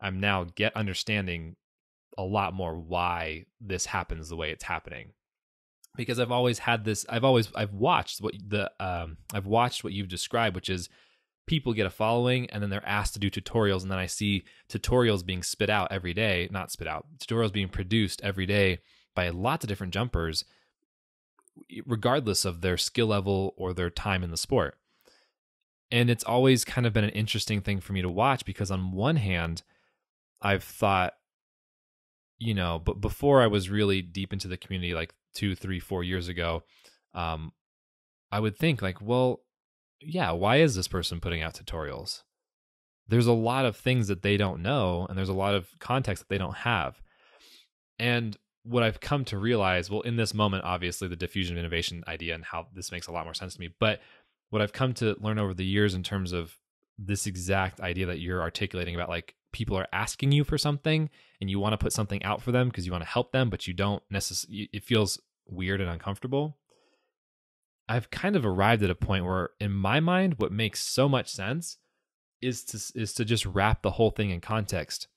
i'm now get understanding a lot more why this happens the way it's happening because i've always had this i've always i've watched what the um i've watched what you've described which is people get a following and then they're asked to do tutorials and then i see tutorials being spit out every day not spit out tutorials being produced every day by lots of different jumpers regardless of their skill level or their time in the sport. And it's always kind of been an interesting thing for me to watch because, on one hand, I've thought, you know, but before I was really deep into the community, like two, three, four years ago, um, I would think, like, well, yeah, why is this person putting out tutorials? there's a lot of things that they don't know and there's a lot of context that they don't have. And what I've come to realize, well, in this moment, obviously the diffusion of innovation idea and how this makes a lot more sense to me. But what I've come to learn over the years in terms of this exact idea that you're articulating about like people are asking you for something and you want to put something out for them because you want to help them, but you don't necessarily, it feels weird and uncomfortable. I've kind of arrived at a point where, in my mind, what makes so much sense is to is to just wrap the whole thing in context.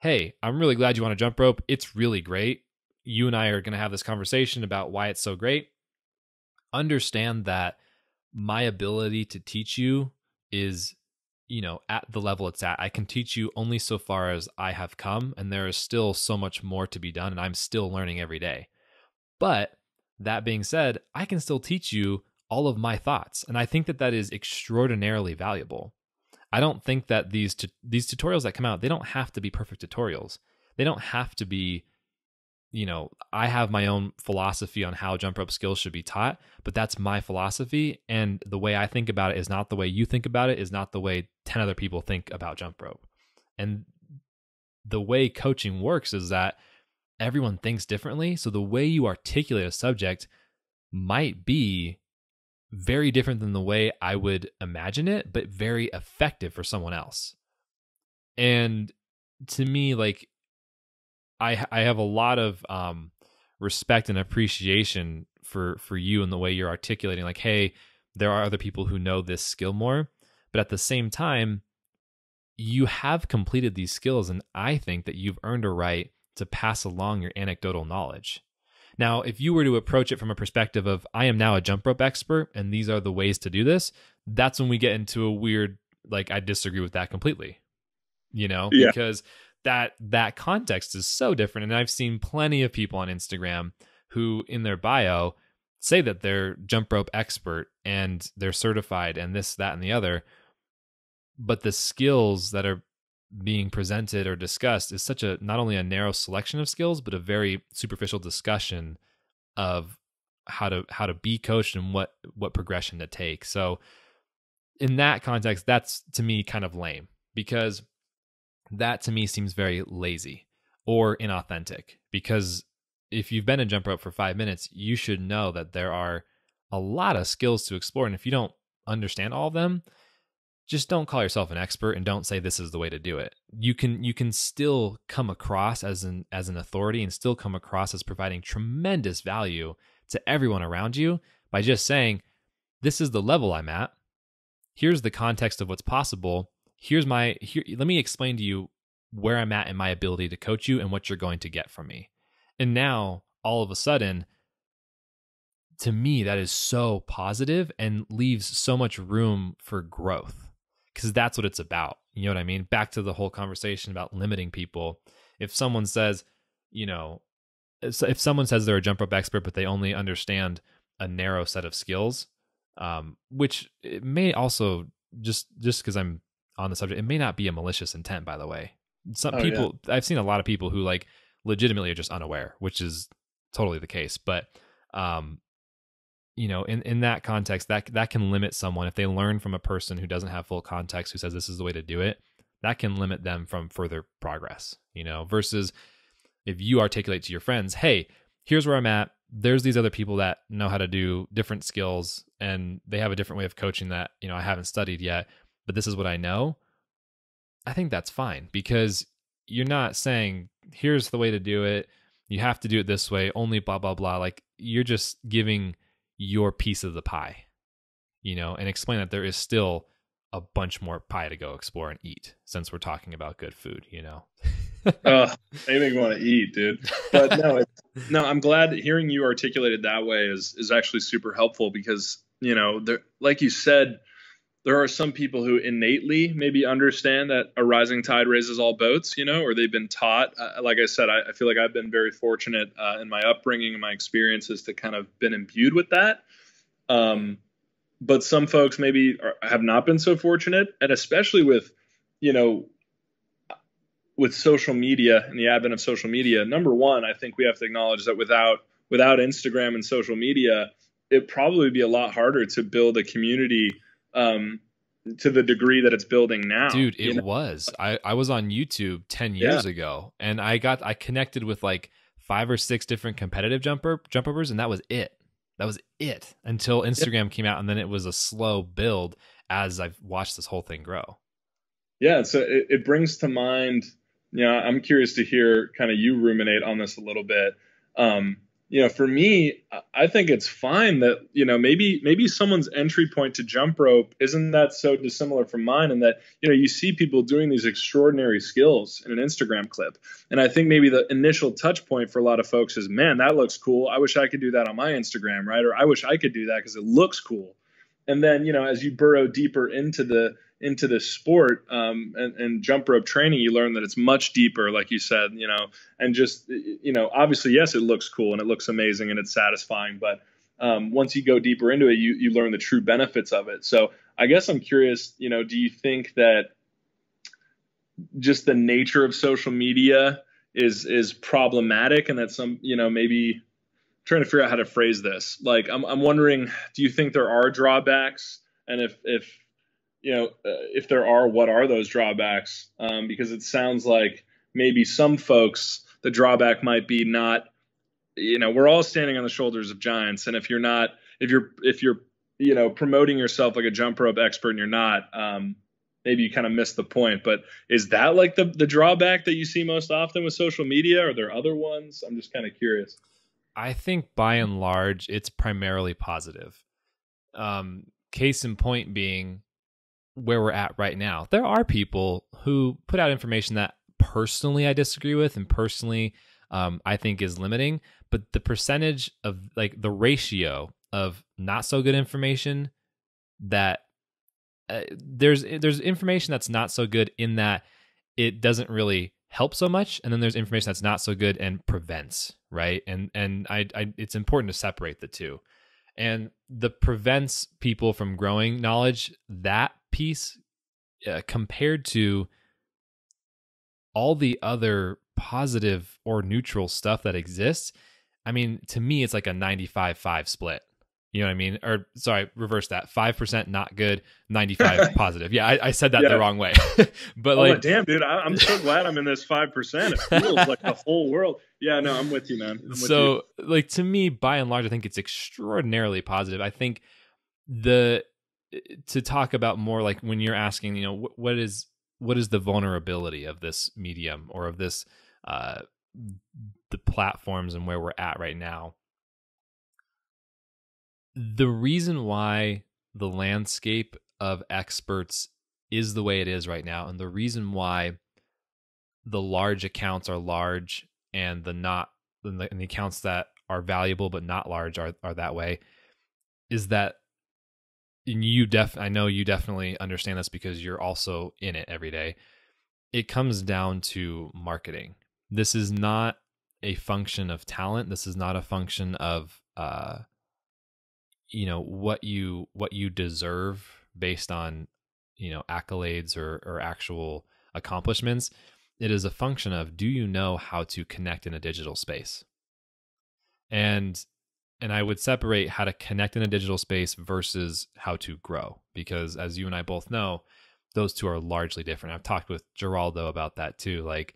Hey, I'm really glad you want to jump rope. It's really great. You and I are going to have this conversation about why it's so great. Understand that my ability to teach you is you know at the level it's at. I can teach you only so far as i have come and there is still so much more to be done and i'm still learning every day. But that being said i can still teach you all of my thoughts and i think that that is extraordinarily valuable. I don't think that these t- these tutorials that come out they don't have to be perfect tutorials. They don't have to be you know, I have my own philosophy on how jump rope skills should be taught, but that's my philosophy and the way I think about it is not the way you think about it is not the way 10 other people think about jump rope. And the way coaching works is that everyone thinks differently, so the way you articulate a subject might be very different than the way I would imagine it, but very effective for someone else. And to me, like I I have a lot of um, respect and appreciation for for you and the way you're articulating. Like, hey, there are other people who know this skill more, but at the same time, you have completed these skills, and I think that you've earned a right to pass along your anecdotal knowledge. Now, if you were to approach it from a perspective of, I am now a jump rope expert and these are the ways to do this, that's when we get into a weird, like, I disagree with that completely, you know, yeah. because that that context is so different. And i've seen plenty of people on instagram who in their bio say that they're jump rope expert and they're certified and this that and the other. But the skills that are being presented or discussed is such a not only a narrow selection of skills but a very superficial discussion of how to how to be coached and what what progression to take. So in that context that's to me kind of lame because that to me seems very lazy or inauthentic because if you've been in jump rope for 5 minutes you should know that there are a lot of skills to explore and if you don't understand all of them just don't call yourself an expert and don't say this is the way to do it. You can you can still come across as an as an authority and still come across as providing tremendous value to everyone around you by just saying this is the level I'm at. Here's the context of what's possible. Here's my here let me explain to you where I'm at in my ability to coach you and what you're going to get from me. And now all of a sudden to me that is so positive and leaves so much room for growth because that's what it's about. You know what I mean? Back to the whole conversation about limiting people. If someone says, you know, if someone says they're a jump rope expert, but they only understand a narrow set of skills, um, which it may also just just because I'm on the subject, it may not be a malicious intent. By the way, some oh, people yeah. I've seen a lot of people who like legitimately are just unaware, which is totally the case. But um, you know in in that context that that can limit someone if they learn from a person who doesn't have full context who says this is the way to do it that can limit them from further progress you know versus if you articulate to your friends hey here's where i'm at there's these other people that know how to do different skills and they have a different way of coaching that you know i haven't studied yet but this is what i know i think that's fine because you're not saying here's the way to do it you have to do it this way only blah blah blah like you're just giving your piece of the pie, you know, and explain that there is still a bunch more pie to go explore and eat since we're talking about good food, you know. uh, they make me want to eat, dude. But no, no, I'm glad hearing you articulated that way is is actually super helpful because you know, there, like you said, there are some people who innately maybe understand that a rising tide raises all boats, you know, or they've been taught. Uh, like I said, I, I, feel like I've been very fortunate uh, in my upbringing and my experiences to kind of been imbued with that. Um, but some folks maybe are, have not been so fortunate, and especially with, you know, with social media and the advent of social media. Number one, I think we have to acknowledge that without without Instagram and social media, it probably be a lot harder to build a community um, to the degree that it's building now. Dude, it know? was. I, I was on YouTube 10 years yeah. ago and I got I connected with like five or six different competitive jumper jump ropers and that was it. That was it until Instagram yeah. came out and then it was a slow build as I've watched this whole thing grow. Yeah, so it, it brings to mind, you know, I'm curious to hear kind of you ruminate on this a little bit. Um, you know, for me, I think it's fine that, you know, maybe maybe someone's entry point to jump rope isn't that so dissimilar from mine and that, you know, you see people doing these extraordinary skills in an Instagram clip. And I think maybe the initial touch point for a lot of folks is, man, that looks cool. I wish I could do that on my Instagram, right? Or I wish I could do that because it looks cool. And then, you know, as you burrow deeper into the into this sport um, and, and, jump rope training, you learn that it's much deeper, like you said, you know, and just, you know, obviously, yes, it looks cool and it looks amazing and it's satisfying, but um, once you go deeper into it, you, you learn the true benefits of it. So I guess I'm curious, you know, do you think that just the nature of social media is, is problematic and that some, you know, maybe trying to figure out how to phrase this. Like, I'm, I'm wondering, do you think there are drawbacks? And if, if, you know, uh, if there are, what are those drawbacks? Um, because it sounds like maybe some folks, the drawback might be not, you know, we're all standing on the shoulders of giants, and if you're not, if you're, if you're, you know, promoting yourself like a jump rope expert and you're not, um, maybe you kind of missed the point. But is that like the the drawback that you see most often with social media? Are there other ones? I'm just kind of curious. I think by and large, it's primarily positive. Um, case in point being where we're at right now. There are people who put out information that personally I disagree with and personally um, I think is limiting, but the percentage of like the ratio of not so good information that uh, there's there's information that's not so good in that it doesn't really help so much and then there's information that's not so good and prevents right and and I, I it's important to separate the two and the prevents people from growing knowledge that piece uh, compared to all the other positive or neutral stuff that exists i mean to me it's like a 95 5 split you know what I mean? Or sorry, reverse that. Five percent not good, ninety-five positive. Yeah, I, I said that yeah. the wrong way. but oh, like, damn, dude, I, am so glad I'm in this five percent. It feels like the whole world. Yeah, no, I'm with you, man. With so, you. like to me, by and large, I think it's extraordinarily positive. I think the to talk about more like when you're asking, you know, what is what is the vulnerability of this medium or of this uh the platforms and where we're at right now? The reason why the landscape of experts is the way it is right now, and the reason why the large accounts are large and the not and the, and the accounts that are valuable but not large are are that way, is that you def I know you definitely understand this because you're also in it every day. It comes down to marketing. This is not a function of talent. This is not a function of uh, you know what you what you deserve based on you know accolades or or actual accomplishments it is a function of do you know how to connect in a digital space and and i would separate how to connect in a digital space versus how to grow because as you and i both know those two are largely different. I've talked with geraldo about that too like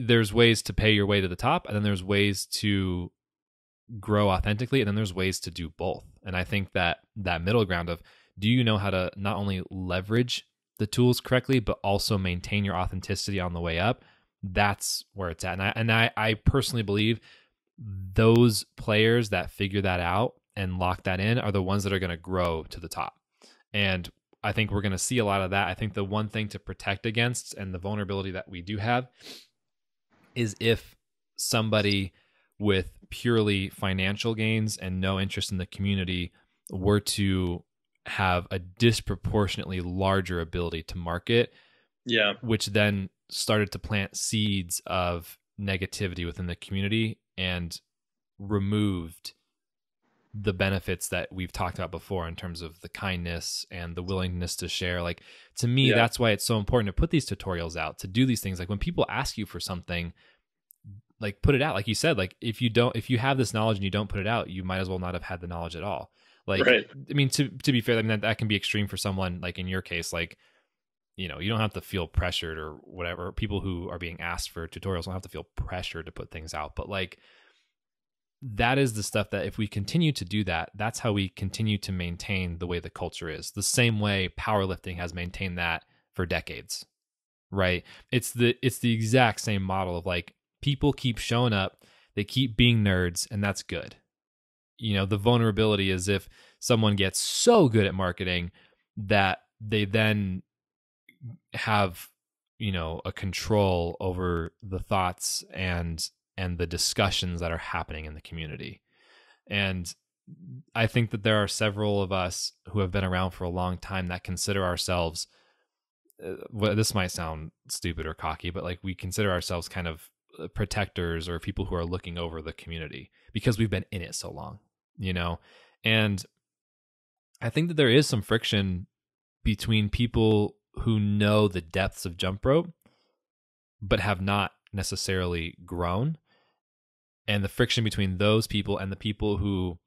there's ways to pay your way to the top and then there's ways to grow authentically and then there's ways to do both. And i think that that middle ground of do you know how to not only leverage the tools correctly but also maintain your authenticity on the way up? That's where it's at. And i and i, I personally believe those players that figure that out and lock that in are the ones that are going to grow to the top and i think we're going to see a lot of that i think the one thing to protect against and the vulnerability that we do have is if somebody with purely financial gains and no interest in the community were to have a disproportionately larger ability to market. Yeah. Which then started to plant seeds of negativity within the community and removed the benefits that we've talked about before in terms of the kindness and the willingness to share. Like to me, yeah. that's why it's so important to put these tutorials out, to do these things. Like when people ask you for something, like put it out like you said like if you don't if you have this knowledge and you don't put it out you might as well not have had the knowledge at all Like, right. I mean, to to be fair, I mean that, that can be extreme for someone like in your case, like you know, you don't have to feel pressured or whatever. People who are being asked for tutorials don't have to feel pressured to put things out. But like that is the stuff that if we continue to do that, that's how we continue to maintain the way the culture is. The same way powerlifting has maintained that for decades. Right? It's the it's the exact same model of like people keep showing up, they keep being nerds and that's good. You know, the vulnerability is if someone gets so good at marketing that they then have you know a control over the thoughts and and the discussions that are happening in the community. And i think that there are several of us who have been around for a long time that consider ourselves uh, well, this might sound stupid or cocky but like we consider ourselves kind of uh, protectors or people who are looking over the community because we've been in it so long you know? And i think that there is some friction between people who know the depths of jump rope but have not necessarily grown. And the friction between those people and the people who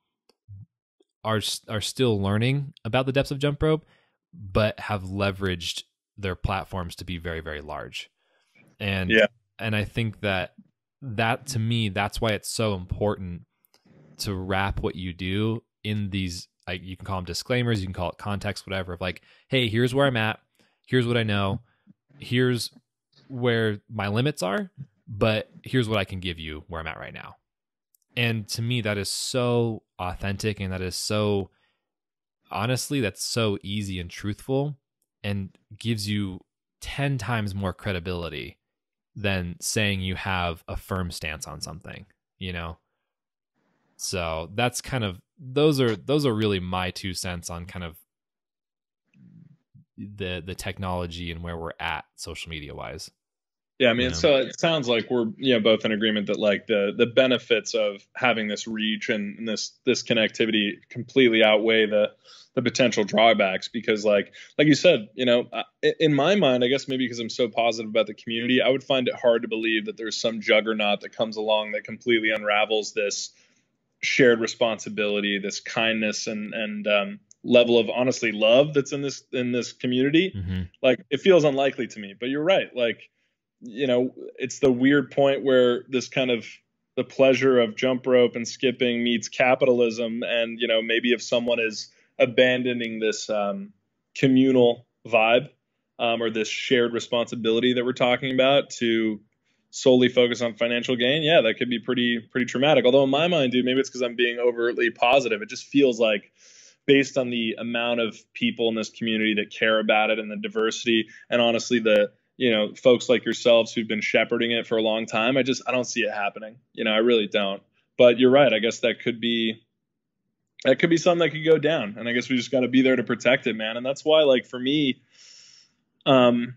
are are still learning about the depths of jump rope but have leveraged their platforms to be very very large. And yeah. and i think that that to me that's why it's so important to wrap what you do in these like you can call them disclaimers you can call it context whatever of like hey here's where i'm at here's what I know, here's where my limits are, but here's what I can give you where I'm at right now. And to me, that is so authentic and that is so honestly, that's so easy and truthful and gives you 10 times more credibility than saying you have a firm stance on something, you know? So that's kind of those are those are really my two cents on kind of the the technology and where we're at social media wise. Yeah, I mean, you know? so it sounds like we're you know both in agreement that like the the benefits of having this reach and, and this this connectivity completely outweigh the the potential drawbacks because like like you said, you know, in my mind, I guess maybe because I'm so positive about the community, I would find it hard to believe that there's some juggernaut that comes along that completely unravels this shared responsibility, this kindness and and um, level of honestly love that's in this in this community mm-hmm. like it feels unlikely to me but you're right. Like you know it's the weird point where this kind of the pleasure of jump rope and skipping meets capitalism and you know maybe if someone is abandoning this um, communal vibe um, or this shared responsibility that we're talking about to solely focus on financial gain yeah that could be pretty pretty traumatic. Although in my mind dude maybe it's because i'm being overtly positive. It just feels like based on the amount of people in this community that care about it and the diversity and honestly the you know folks like yourselves who've been shepherding it for a long time i just i don't see it happening. You know i really don't. But you're right i guess that could be that could be something that could go down. And i guess we just got to be there to protect it man. And that's why like for me um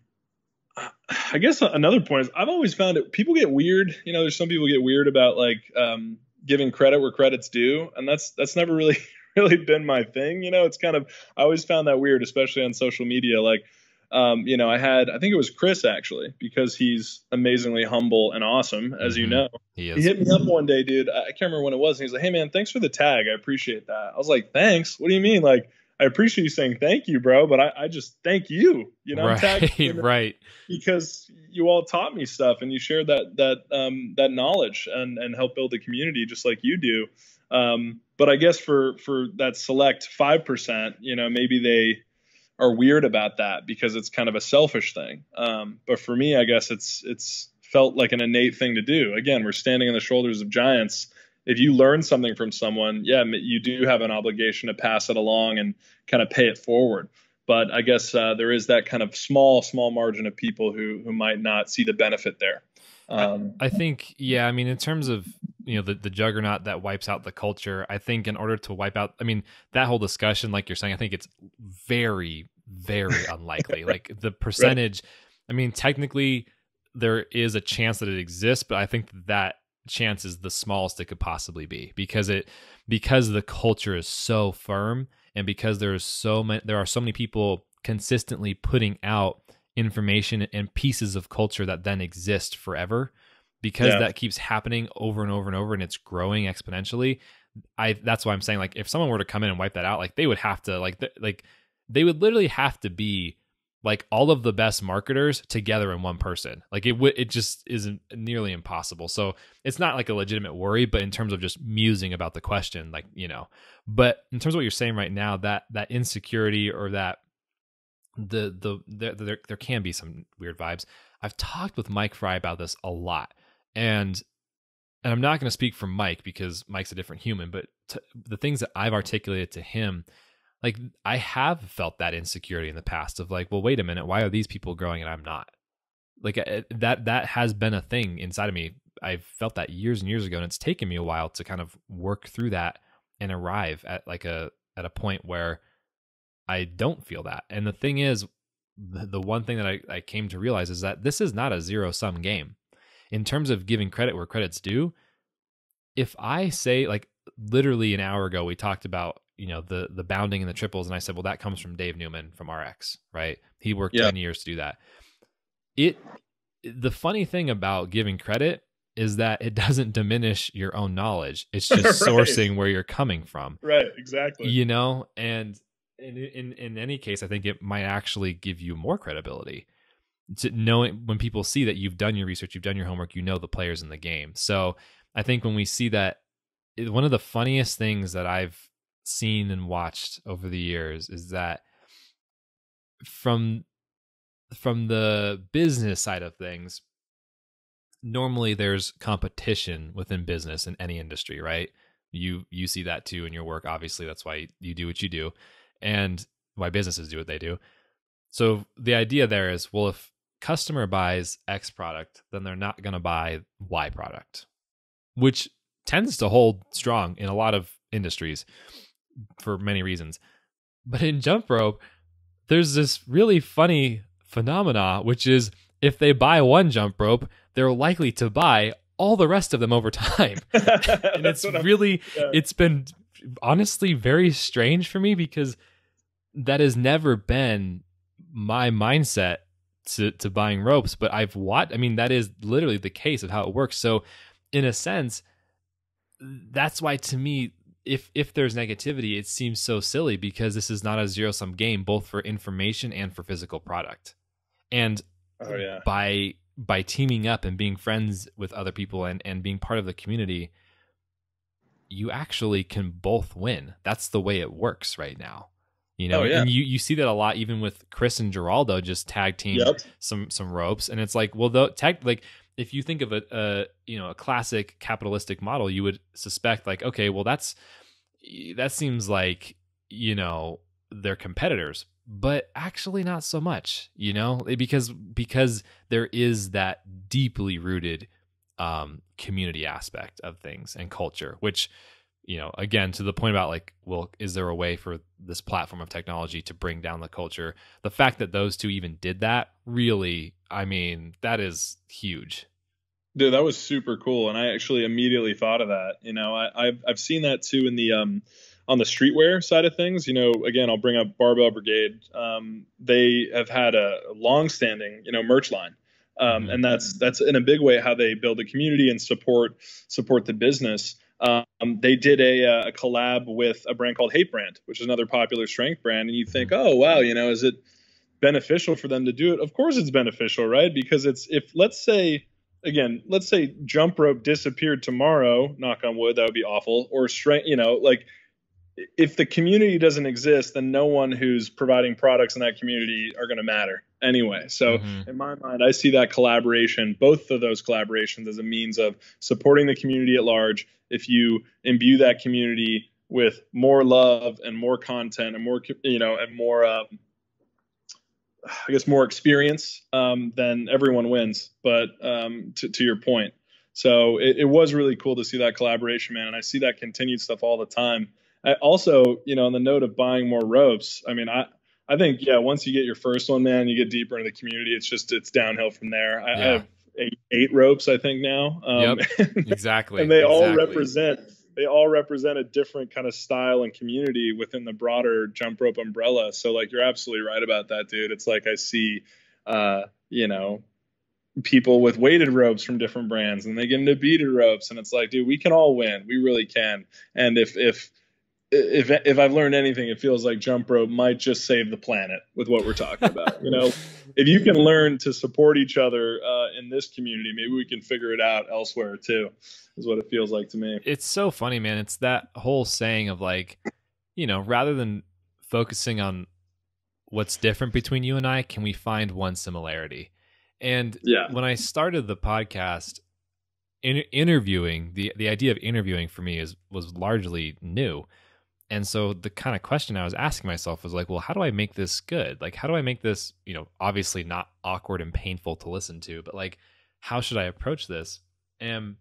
i guess another point is i've always found it people get weird you know there's some people get weird about like um giving credit where credit's due and that's that's never really really been my thing. You know, it's kind of I always found that weird, especially on social media. Like, um, you know, I had I think it was Chris actually because he's amazingly humble and awesome, as mm-hmm. you know. He, he, hit me up one day, dude. I can't remember when it was. And he's like, "Hey, man, thanks for the tag. I appreciate that." I was like, "Thanks? What do you mean? Like." I appreciate you saying thank you, bro, but I, I just thank you. You know, right, right. Because you all taught me stuff and you shared that that um, that knowledge and and help build a community just like you do. Um, but I guess for for that select five percent, you know, maybe they are weird about that because it's kind of a selfish thing. Um, but for me, I guess it's it's felt like an innate thing to do. Again, we're standing on the shoulders of giants. If you learn something from someone, yeah, you do have an obligation to pass it along and kind of pay it forward. But I guess uh, there is that kind of small, small margin of people who who might not see the benefit there. Um, I, I think, yeah. I mean, in terms of you know the, the juggernaut that wipes out the culture i think in order to wipe out i mean that whole discussion like you're saying i think it's very very unlikely like the percentage right. i mean technically there is a chance that it exists but i think that chance is the smallest it could possibly be because it because the culture is so firm and because there's so many there are so many people consistently putting out information and pieces of culture that then exist forever because yeah. that keeps happening over and over and over and it's growing exponentially I that's why I'm saying like if someone were to come in and wipe that out, like they would have to like th- like they would literally have to be like all of the best marketers together in one person. Like it would it just isn't nearly impossible. So it's not like a legitimate worry, but in terms of just musing about the question, like, you know. But in terms of what you're saying right now, that that insecurity or that the the there there, there can be some weird vibes. I've talked with Mike Fry about this a lot. And and I'm not going to speak for Mike because Mike's a different human, but the things that I've articulated to him, like I have felt that insecurity in the past of like, well, wait a minute, why are these people growing and I'm not? Like uh, that that has been a thing inside of me. I've felt that years and years ago, and it's taken me a while to kind of work through that and arrive at like a at a point where I don't feel that. And the thing is, the, one thing that I, I came to realize is that this is not a zero sum game in terms of giving credit where credit's due, if I say like literally an hour ago we talked about you know the the bounding and the triples, and I said, well, that comes from Dave Newman from RX, right? He worked yeah. ten years to do that. It the funny thing about giving credit is that it doesn't diminish your own knowledge. It's just right. sourcing where you're coming from. Right, exactly. You know, and in in in any case, I think it might actually give you more credibility to knowing when people see that you've done your research, you've done your homework, you know the players in the game. So I think when we see that, one of the funniest things that I've seen and watched over the years is that from from the business side of things normally there's competition within business in any industry right you you see that too in your work obviously that's why you do what you do and why businesses do what they do so the idea there is well if customer buys X product, then they're not going to buy Y product, which tends to hold strong in a lot of industries for many reasons. But in jump rope, there's this really funny phenomena, which is if they buy one jump rope, they're likely to buy all the rest of them over time. and it's really, yeah. it's been honestly very strange for me because that has never been my mindset to to buying ropes, but I've watched. I mean, that is literally the case of how it works. So, in a sense, that's why to me, if if there's negativity, it seems so silly because this is not a zero sum game, both for information and for physical product. And oh, yeah. by by teaming up and being friends with other people and and being part of the community, you actually can both win. That's the way it works right now. You know, oh, yeah. and you, you see that a lot even with Chris and Geraldo just tag team yep. some some ropes, and it's like, well, the tag like if you think of a, a you know a classic capitalistic model, you would suspect like, okay, well, that's that seems like you know they're competitors, but actually not so much, you know, because because there is that deeply rooted um, community aspect of things and culture, which you know, again, to the point about like, well, is there a way for this platform of technology to bring down the culture? The fact that those two even did that, really, I mean, that is huge. Dude, that was super cool, and I actually immediately thought of that. You know, I, have I've seen that too in the um on the streetwear side of things. You know, again, I'll bring up Barbell Brigade. Um, they have had a long-standing, you know, merch line. Um, mm-hmm. and that's that's in a big way how they build a community and support support the business. Um, they did a, a, collab with a brand called Hate Brand, which is another popular strength brand. And you think, oh, wow, you know, is it beneficial for them to do it? Of course it's beneficial, right? Because it's, if let's say, again, let's say jump rope disappeared tomorrow, knock on wood, that would be awful. Or strength, you know, like if the community doesn't exist, then no one who's providing products in that community are going to matter anyway. So mm-hmm. in my mind, I see that collaboration, both of those collaborations, as a means of supporting the community at large. If you imbue that community with more love and more content and more, you know, and more, um, I guess, more experience, um, then everyone wins. But um, to, to your point, so it, it was really cool to see that collaboration, man, and I see that continued stuff all the time. I also, you know, on the note of buying more ropes, I mean, I I think yeah, once you get your first one, man, you get deeper into the community. It's just it's downhill from there. I, yeah. I have eight, eight, ropes, I think now. Um, yep, exactly. and they exactly. all represent they all represent a different kind of style and community within the broader jump rope umbrella. So like you're absolutely right about that, dude. It's like I see, uh, you know, people with weighted ropes from different brands and they get into beaded ropes and it's like dude we can all win we really can and if if if if I've learned anything, it feels like jump rope might just save the planet with what we're talking about. you know, if you can learn to support each other uh, in this community, maybe we can figure it out elsewhere too. Is what it feels like to me. It's so funny, man. It's that whole saying of like, you know, rather than focusing on what's different between you and I, can we find one similarity? And yeah. when I started the podcast, in, interviewing the the idea of interviewing for me is was largely new and so the kind of question I was asking myself was like, well, how do I make this good? Like, how do I make this, you know, obviously not awkward and painful to listen to, but like, how should I approach this? And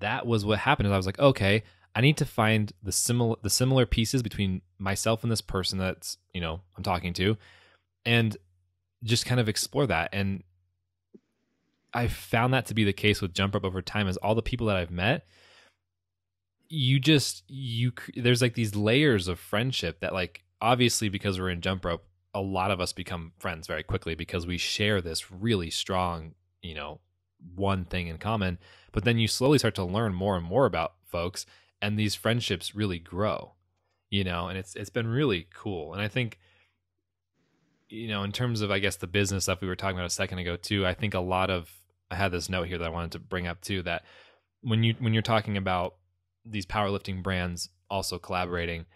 that was what happened. Is I was like, okay, I need to find the similar the similar pieces between myself and this person that's you know I'm talking to, and just kind of explore that. And I found that to be the case with Jump Rope over time. Is all the people that I've met you just you there's like these layers of friendship that like obviously because we're in jump rope a lot of us become friends very quickly because we share this really strong you know one thing in common. But then you slowly start to learn more and more about folks and these friendships really grow you know and it's it's been really cool. And i think you know in terms of i guess the business stuff we were talking about a second ago too i think a lot of i had this note here that i wanted to bring up too that when you when you're talking about these powerlifting brands also collaborating,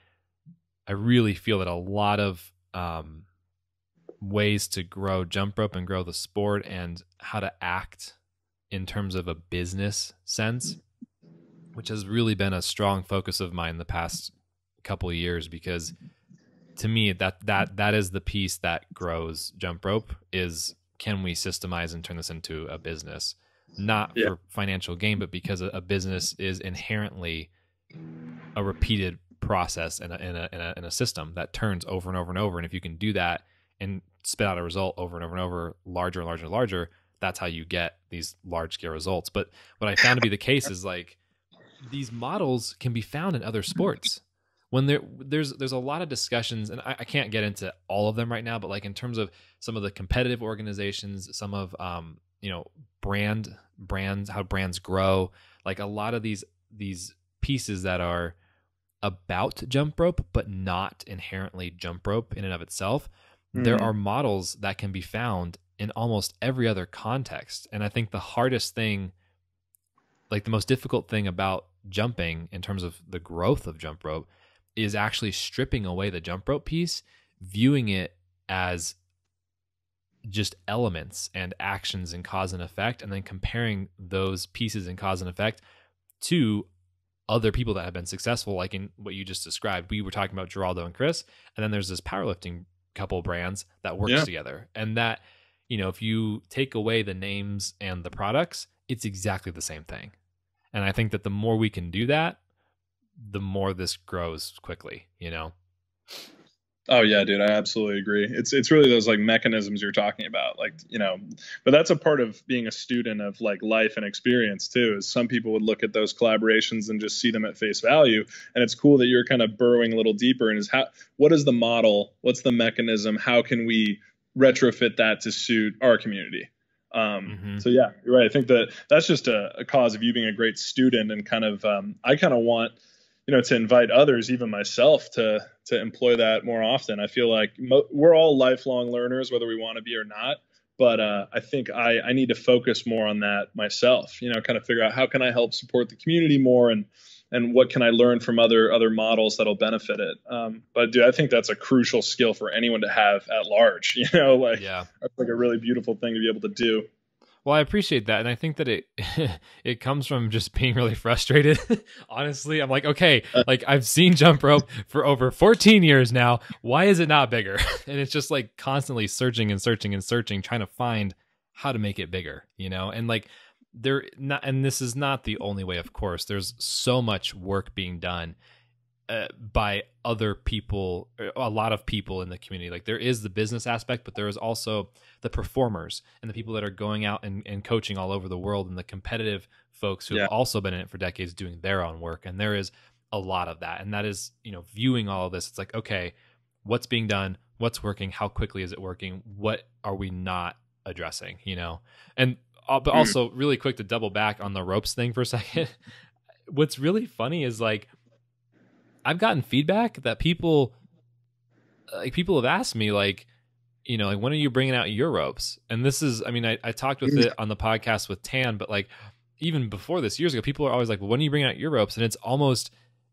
I really feel that a lot of um, ways to grow jump rope and grow the sport and how to act in terms of a business sense, which has really been a strong focus of mine the past couple years because to me that that that is the piece that grows jump rope is can we systemize and turn this into a business not yeah. for financial gain, but because a, a, business is inherently a repeated process in a, in a, in a in a system that turns over and over and over. And if you can do that and spit out a result over and over and over, larger and larger and larger, that's how you get these large scale results. But what I found to be the case is like these models can be found in other sports. When there there's there's a lot of discussions, and I, I can't get into all of them right now, but like in terms of some of the competitive organizations, some of um, you know brand brands how brands grow like a lot of these these pieces that are about jump rope but not inherently jump rope in and of itself mm. there are models that can be found in almost every other context and i think the hardest thing like the most difficult thing about jumping in terms of the growth of jump rope is actually stripping away the jump rope piece viewing it as just elements and actions and cause and effect, and then comparing those pieces and cause and effect to other people that have been successful, like in what you just described. We were talking about Geraldo and Chris, and then there's this powerlifting couple brands that works yeah. together. And that, you know, if you take away the names and the products, it's exactly the same thing. And I think that the more we can do that, the more this grows quickly, you know? Oh yeah, dude, I absolutely agree. It's it's really those like mechanisms you're talking about, like you know, but that's a part of being a student of like life and experience too. Is some people would look at those collaborations and just see them at face value, and it's cool that you're kind of burrowing a little deeper. And is how what is the model? What's the mechanism? How can we retrofit that to suit our community? Um, mm-hmm. So yeah, you're right. I think that that's just a, a, cause of you being a great student and kind of um, I kind of want you know to invite others even myself to to employ that more often. I feel like mo- we're all lifelong learners whether we want to be or not but uh, i think I, I need to focus more on that myself you know kind of figure out how can i help support the community more and and what can i learn from other other models that'll benefit it. Um, but dude i think that's a crucial skill for anyone to have at large you know like yeah. that's like a really beautiful thing to be able to do well, I appreciate that, and I think that it it comes from just being really frustrated. Honestly, I'm like, okay, uh, like I've seen jump rope for over 14 years now. Why is it not bigger? and it's just like constantly searching and searching and searching, trying to find how to make it bigger, you know? And like there not, and this is not the only way, of course. There's so much work being done uh, by other people, a lot of people in the community. Like there is the business aspect, but there is also the performers and the people that are going out and, and coaching all over the world and the competitive folks who yeah. have also been in it for decades doing their own work. And there is a lot of that. And that is, you know, viewing all of this, it's like, okay, what's being done? What's working? How quickly is it working? What are we not addressing, you know. And uh, but hmm. also really quick to double back on the ropes thing for a second. What's really funny is like I've gotten feedback that people like people have asked me like you know like when are you bringing out your ropes? And this is i mean i, I talked with it on the podcast with tan but like even before this years ago people are always like well, when are you bringing out your ropes? And it's almost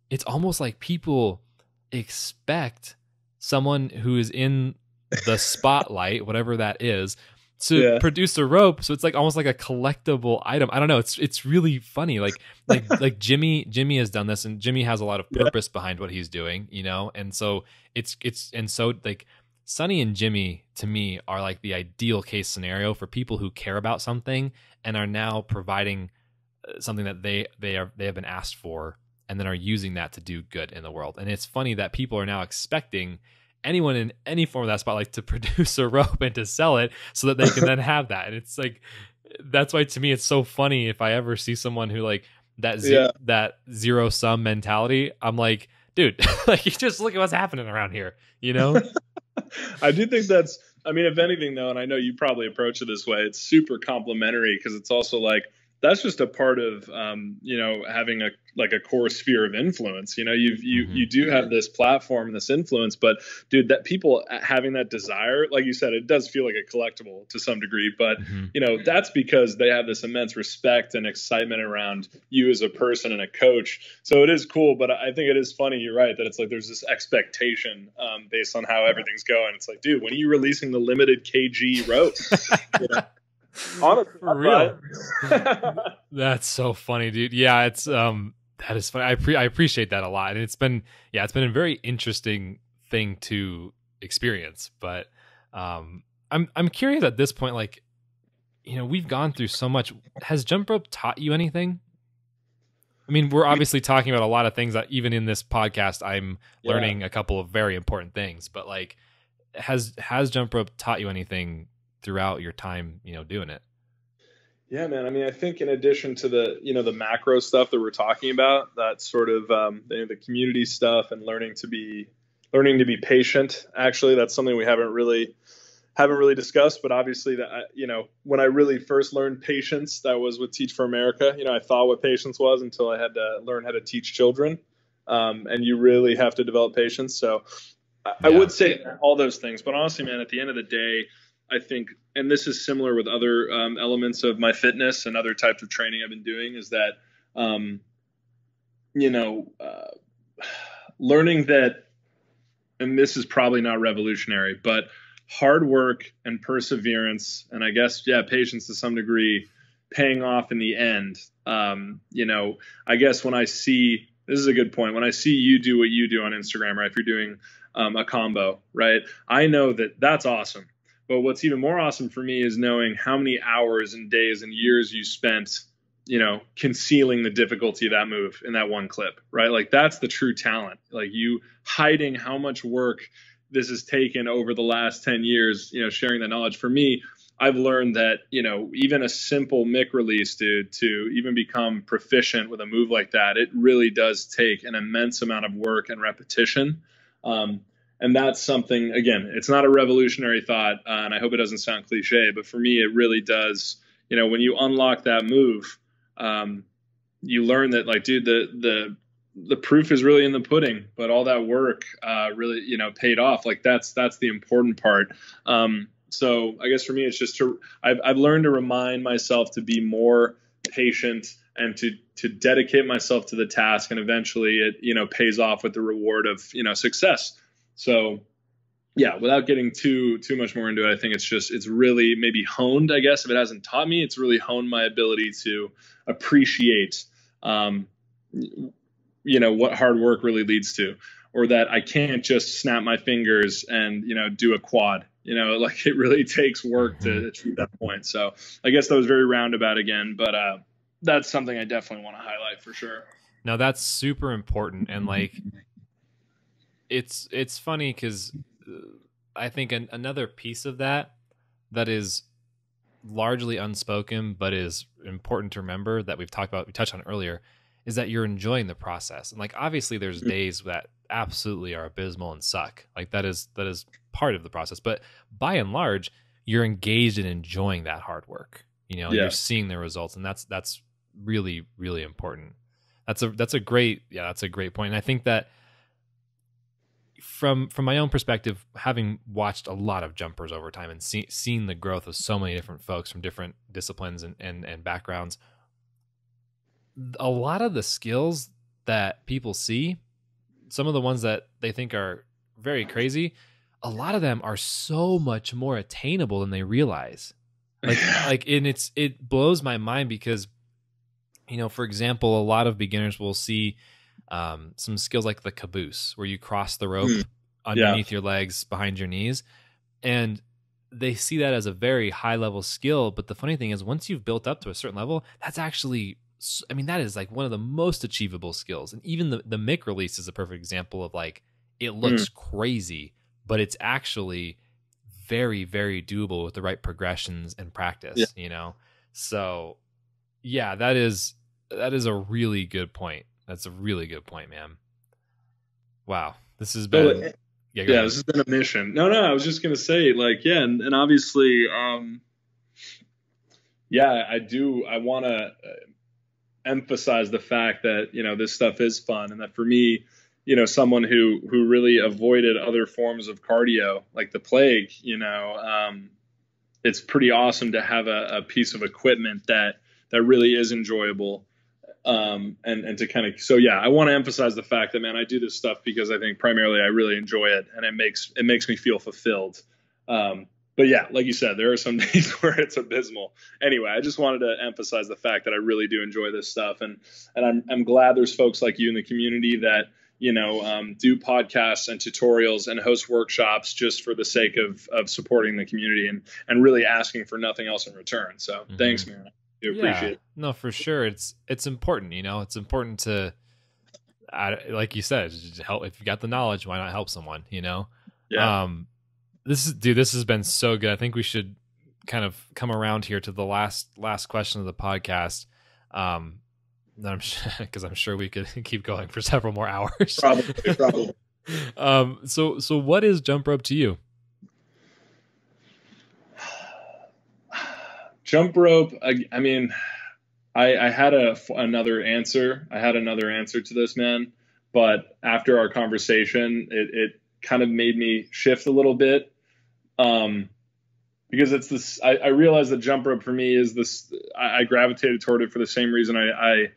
it's almost like people expect someone who is in the spotlight whatever that is to yeah. produce a rope so it's like almost like a collectible item i don't know it's it's really funny like like like jimmy jimmy has done this and jimmy has a lot of purpose yeah. behind what he's doing you know and so it's it's and so like Sonny and Jimmy to me are like the ideal case scenario for people who care about something and are now providing uh, something that they they are they have been asked for and then are using that to do good in the world. And it's funny that people are now expecting anyone in any form of that spotlight to produce a rope and to sell it so that they can then have that. And it's like that's why to me it's so funny if I ever see someone who like that ze- yeah. that zero sum mentality. I'm like, dude, like you just look at what's happening around here, you know? I do think that's. I mean, if anything, though, and I know you probably approach it this way, it's super complimentary because it's also like that's just a part of um, you know having a like a core sphere of influence you know you you mm-hmm. you do have this platform and this influence but dude that people having that desire like you said it does feel like a collectible to some degree but mm-hmm. you know that's because they have this immense respect and excitement around you as a person and a coach so it is cool but i think it is funny you're right that it's like there's this expectation um, based on how everything's going it's like dude when are you releasing the limited kg rope you know? Honestly, for real. That's so funny, dude. Yeah, it's um that is funny. I pre- I appreciate that a lot, and it's been yeah, it's been a very interesting thing to experience. But um, I'm I'm curious at this point, like you know, we've gone through so much. Has jump rope taught you anything? I mean, we're obviously talking about a lot of things that even in this podcast, I'm yeah. learning a couple of very important things. But like, has has jump rope taught you anything throughout your time, you know, doing it. Yeah, man. I mean, I think in addition to the you know the macro stuff that we're talking about, that sort of um, the, the community stuff and learning to be learning to be patient. Actually, that's something we haven't really haven't really discussed. But obviously, that you know when I really first learned patience, that was with Teach for America. You know, I thought what patience was until I had to learn how to teach children, um, and you really have to develop patience. So I, yeah. I would say all those things. But honestly, man, at the end of the day I think, and this is similar with other um, elements of my fitness and other types of training I've been doing, is that, um, you know, uh, learning that, and this is probably not revolutionary, but hard work and perseverance, and I guess, yeah, patience to some degree, paying off in the end. Um, you know, I guess when I see, this is a good point, when I see you do what you do on Instagram, right? If you're doing um, a combo, right? I know that that's awesome but what's even more awesome for me is knowing how many hours and days and years you spent, you know, concealing the difficulty of that move in that one clip, right? Like that's the true talent. Like you hiding how much work this has taken over the last 10 years, you know, sharing that knowledge. For me, I've learned that, you know, even a simple mic release, dude, to even become proficient with a move like that, it really does take an immense amount of work and repetition. Um, and that's something again it's not a revolutionary thought uh, and i hope it doesn't sound cliche but for me it really does. You know when you unlock that move um, you learn that like dude the the the proof is really in the pudding but all that work uh, really you know paid off. Like that's that's the important part. Um, so i guess for me it's just to I've, I've learned to remind myself to be more patient and to to dedicate myself to the task and eventually it you know pays off with the reward of you know success so yeah, without getting too too much more into it, I think it's just it's really maybe honed. I guess if it hasn't taught me, it's really honed my ability to appreciate, um, you know, what hard work really leads to, or that I can't just snap my fingers and you know do a quad. You know, like it really takes work to mm-hmm. achieve that point. So I guess that was very roundabout again, but uh, that's something I definitely want to highlight for sure. Now that's super important, and like it's it's funny because I think an, another piece of that that is largely unspoken but is important to remember that we've talked about we touched on earlier is that you're enjoying the process and like obviously there's mm-hmm. days that absolutely are abysmal and suck like that is that is part of the process but by and large you're engaged in enjoying that hard work. You know, Yeah. you're seeing the results, and that's that's really really important. That's a that's a great yeah that's a great. And I think that from from my own perspective, having watched a lot of jumpers over time and see, seen the growth of so many different folks from different disciplines and, and and backgrounds, a lot of the skills that people see, some of the ones that they think are very crazy, a lot of them are so much more attainable than they realize. Like like and it's it blows my mind because you know, for example, a lot of beginners will see um, some skills like the caboose, where you cross the rope Mm. underneath your legs behind your knees, and they see that as a very high level skill. But the funny thing is, once you've built up to a certain level, that's actually, I mean, that is like one of the most achievable skills. And even the the mic release is a perfect example of like it looks crazy, but it's actually very very doable with the right progressions and practice. Yeah. You know, so yeah, that is that is a really good point. That's a really good point, man. Wow, this has been eh, yeah, yeah, this has been a mission. No, no, I was just gonna say, like, yeah, and, and obviously, um, yeah, I do. I want to uh, emphasize the fact that you know this stuff is fun, and that for me, you know, someone who who really avoided other forms of cardio like the plague, you know, um, it's pretty awesome to have a, a piece of equipment that that really is enjoyable um, and and to kind of so yeah, I want to emphasize the fact that man, I do this stuff because I think primarily I really enjoy it and it makes it makes me feel fulfilled. Um, but yeah, like you said, there are some days where it's abysmal. Anyway, I just wanted to emphasize the fact that I really do enjoy this stuff, and and I'm I'm glad there's folks like you in the community that you know um, do podcasts and tutorials and host workshops just for the sake of of supporting the community and and really asking for nothing else in return. So Mhm. thanks, man. Do appreciate it. No, for sure. It's it's important. You know, it's important to, I, like you said, help. If you got the knowledge, why not help someone? You know. Yeah. Um, this is dude. This has been so good. I think we should kind of come around here to the last last question of the podcast. Um, I'm because I'm sure we could keep going for several more hours. Probably, probably. um. So so what is jump rope to you? Jump rope I, I mean I, I had a another answer. I had another answer to this man. But after our conversation it, it kind of made me shift a little bit. Um because it's this i, I realized that jump rope for me is this I, I gravitated toward it for the same reason I, I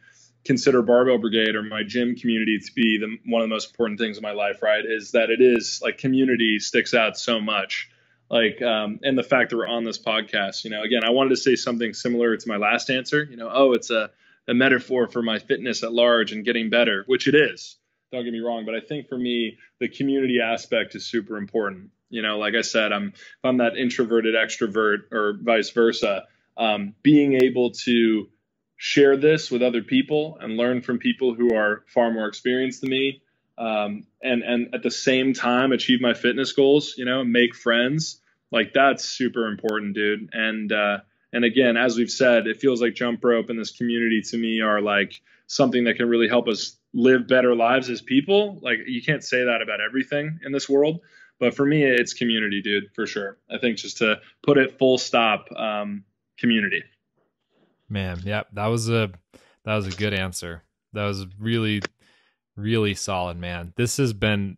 consider barbell brigade or my gym community to be the one of the most important things in my life right? Is that it is like community sticks out so much like um, and the fact that we're on this podcast you know again i wanted to say something similar to my last answer you know oh it's a, a metaphor for my fitness at large and getting better which it is. Don't get me wrong but i think for me the community aspect is super important. You know like i said i'm if i'm that introverted extrovert or vice versa um, being able to share this with other people and learn from people who are far more experienced than me um, and and at the same time achieve my fitness goals you know make friends. Like that's super important dude. And uh, and again as we've said it feels like jump rope and this community to me are like something that can really help us live better lives as people. Like you can't say that about everything in this world but for me it's community dude for sure. I think just to put it full stop um, community. Man, yeah, that was a that was a good answer. That was really really solid, man. This has been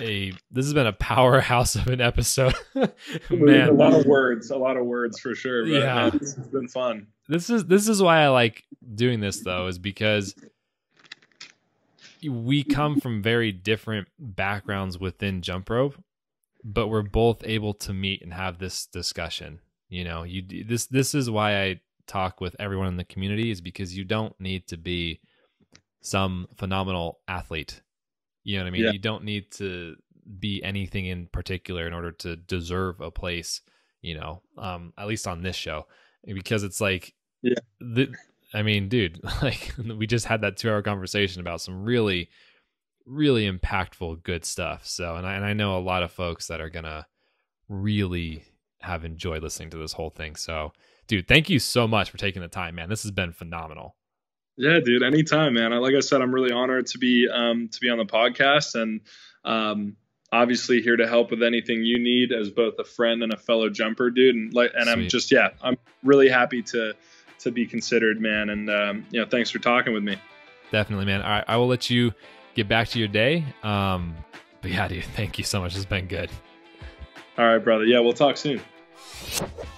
a this has been a powerhouse of an episode. Man, a lot of words a lot of words for sure but Yeah. man, this has been fun this is this is why I like doing this though is because we come from very different backgrounds within jump rope, but we're both able to meet and have this discussion. You know, you this this is why I talk with everyone in the community is because you don't need to be some phenomenal athlete. You know what I mean? Yeah. You don't need to be anything in particular in order to deserve a place, you know, um, at least on this show. Because it's like Yeah. the I mean, dude, like we just had that two hour conversation about some really, really impactful good stuff. So and I and I know a lot of folks that are gonna really have enjoyed listening to this whole thing. So dude, thank you so much for taking the time, man. This has been phenomenal. Yeah, dude. Anytime, man. I- Like I said, I'm really honored to be um, to be on the podcast, and um, obviously here to help with anything you need as both a friend and a fellow jumper, dude. And like, and Sweet. I'm just yeah, I'm really happy to to be considered, man. And um, you know, thanks for talking with me. Definitely, man. All right, I will let you get back to your day. Um, but yeah, dude, thank you so much. It's been good. All right, brother. Yeah, we'll talk soon.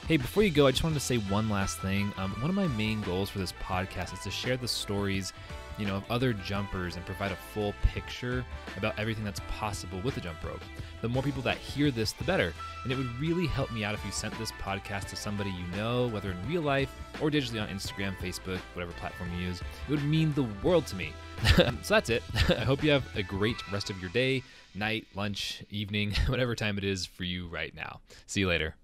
Hey, before you go, I just wanted to say one last thing. Um, one of my main goals for this podcast is to share the stories you know, of other jumpers and provide a full picture about everything that's possible with the jump rope. The more people that hear this, the better. And it would really help me out if you sent this podcast to somebody you know, whether in real life or digitally on Instagram, Facebook, whatever platform you use. It would mean the world to me. so that's it. I hope you have a great rest of your day, night, lunch, evening, whatever time it is for you right now. See you later.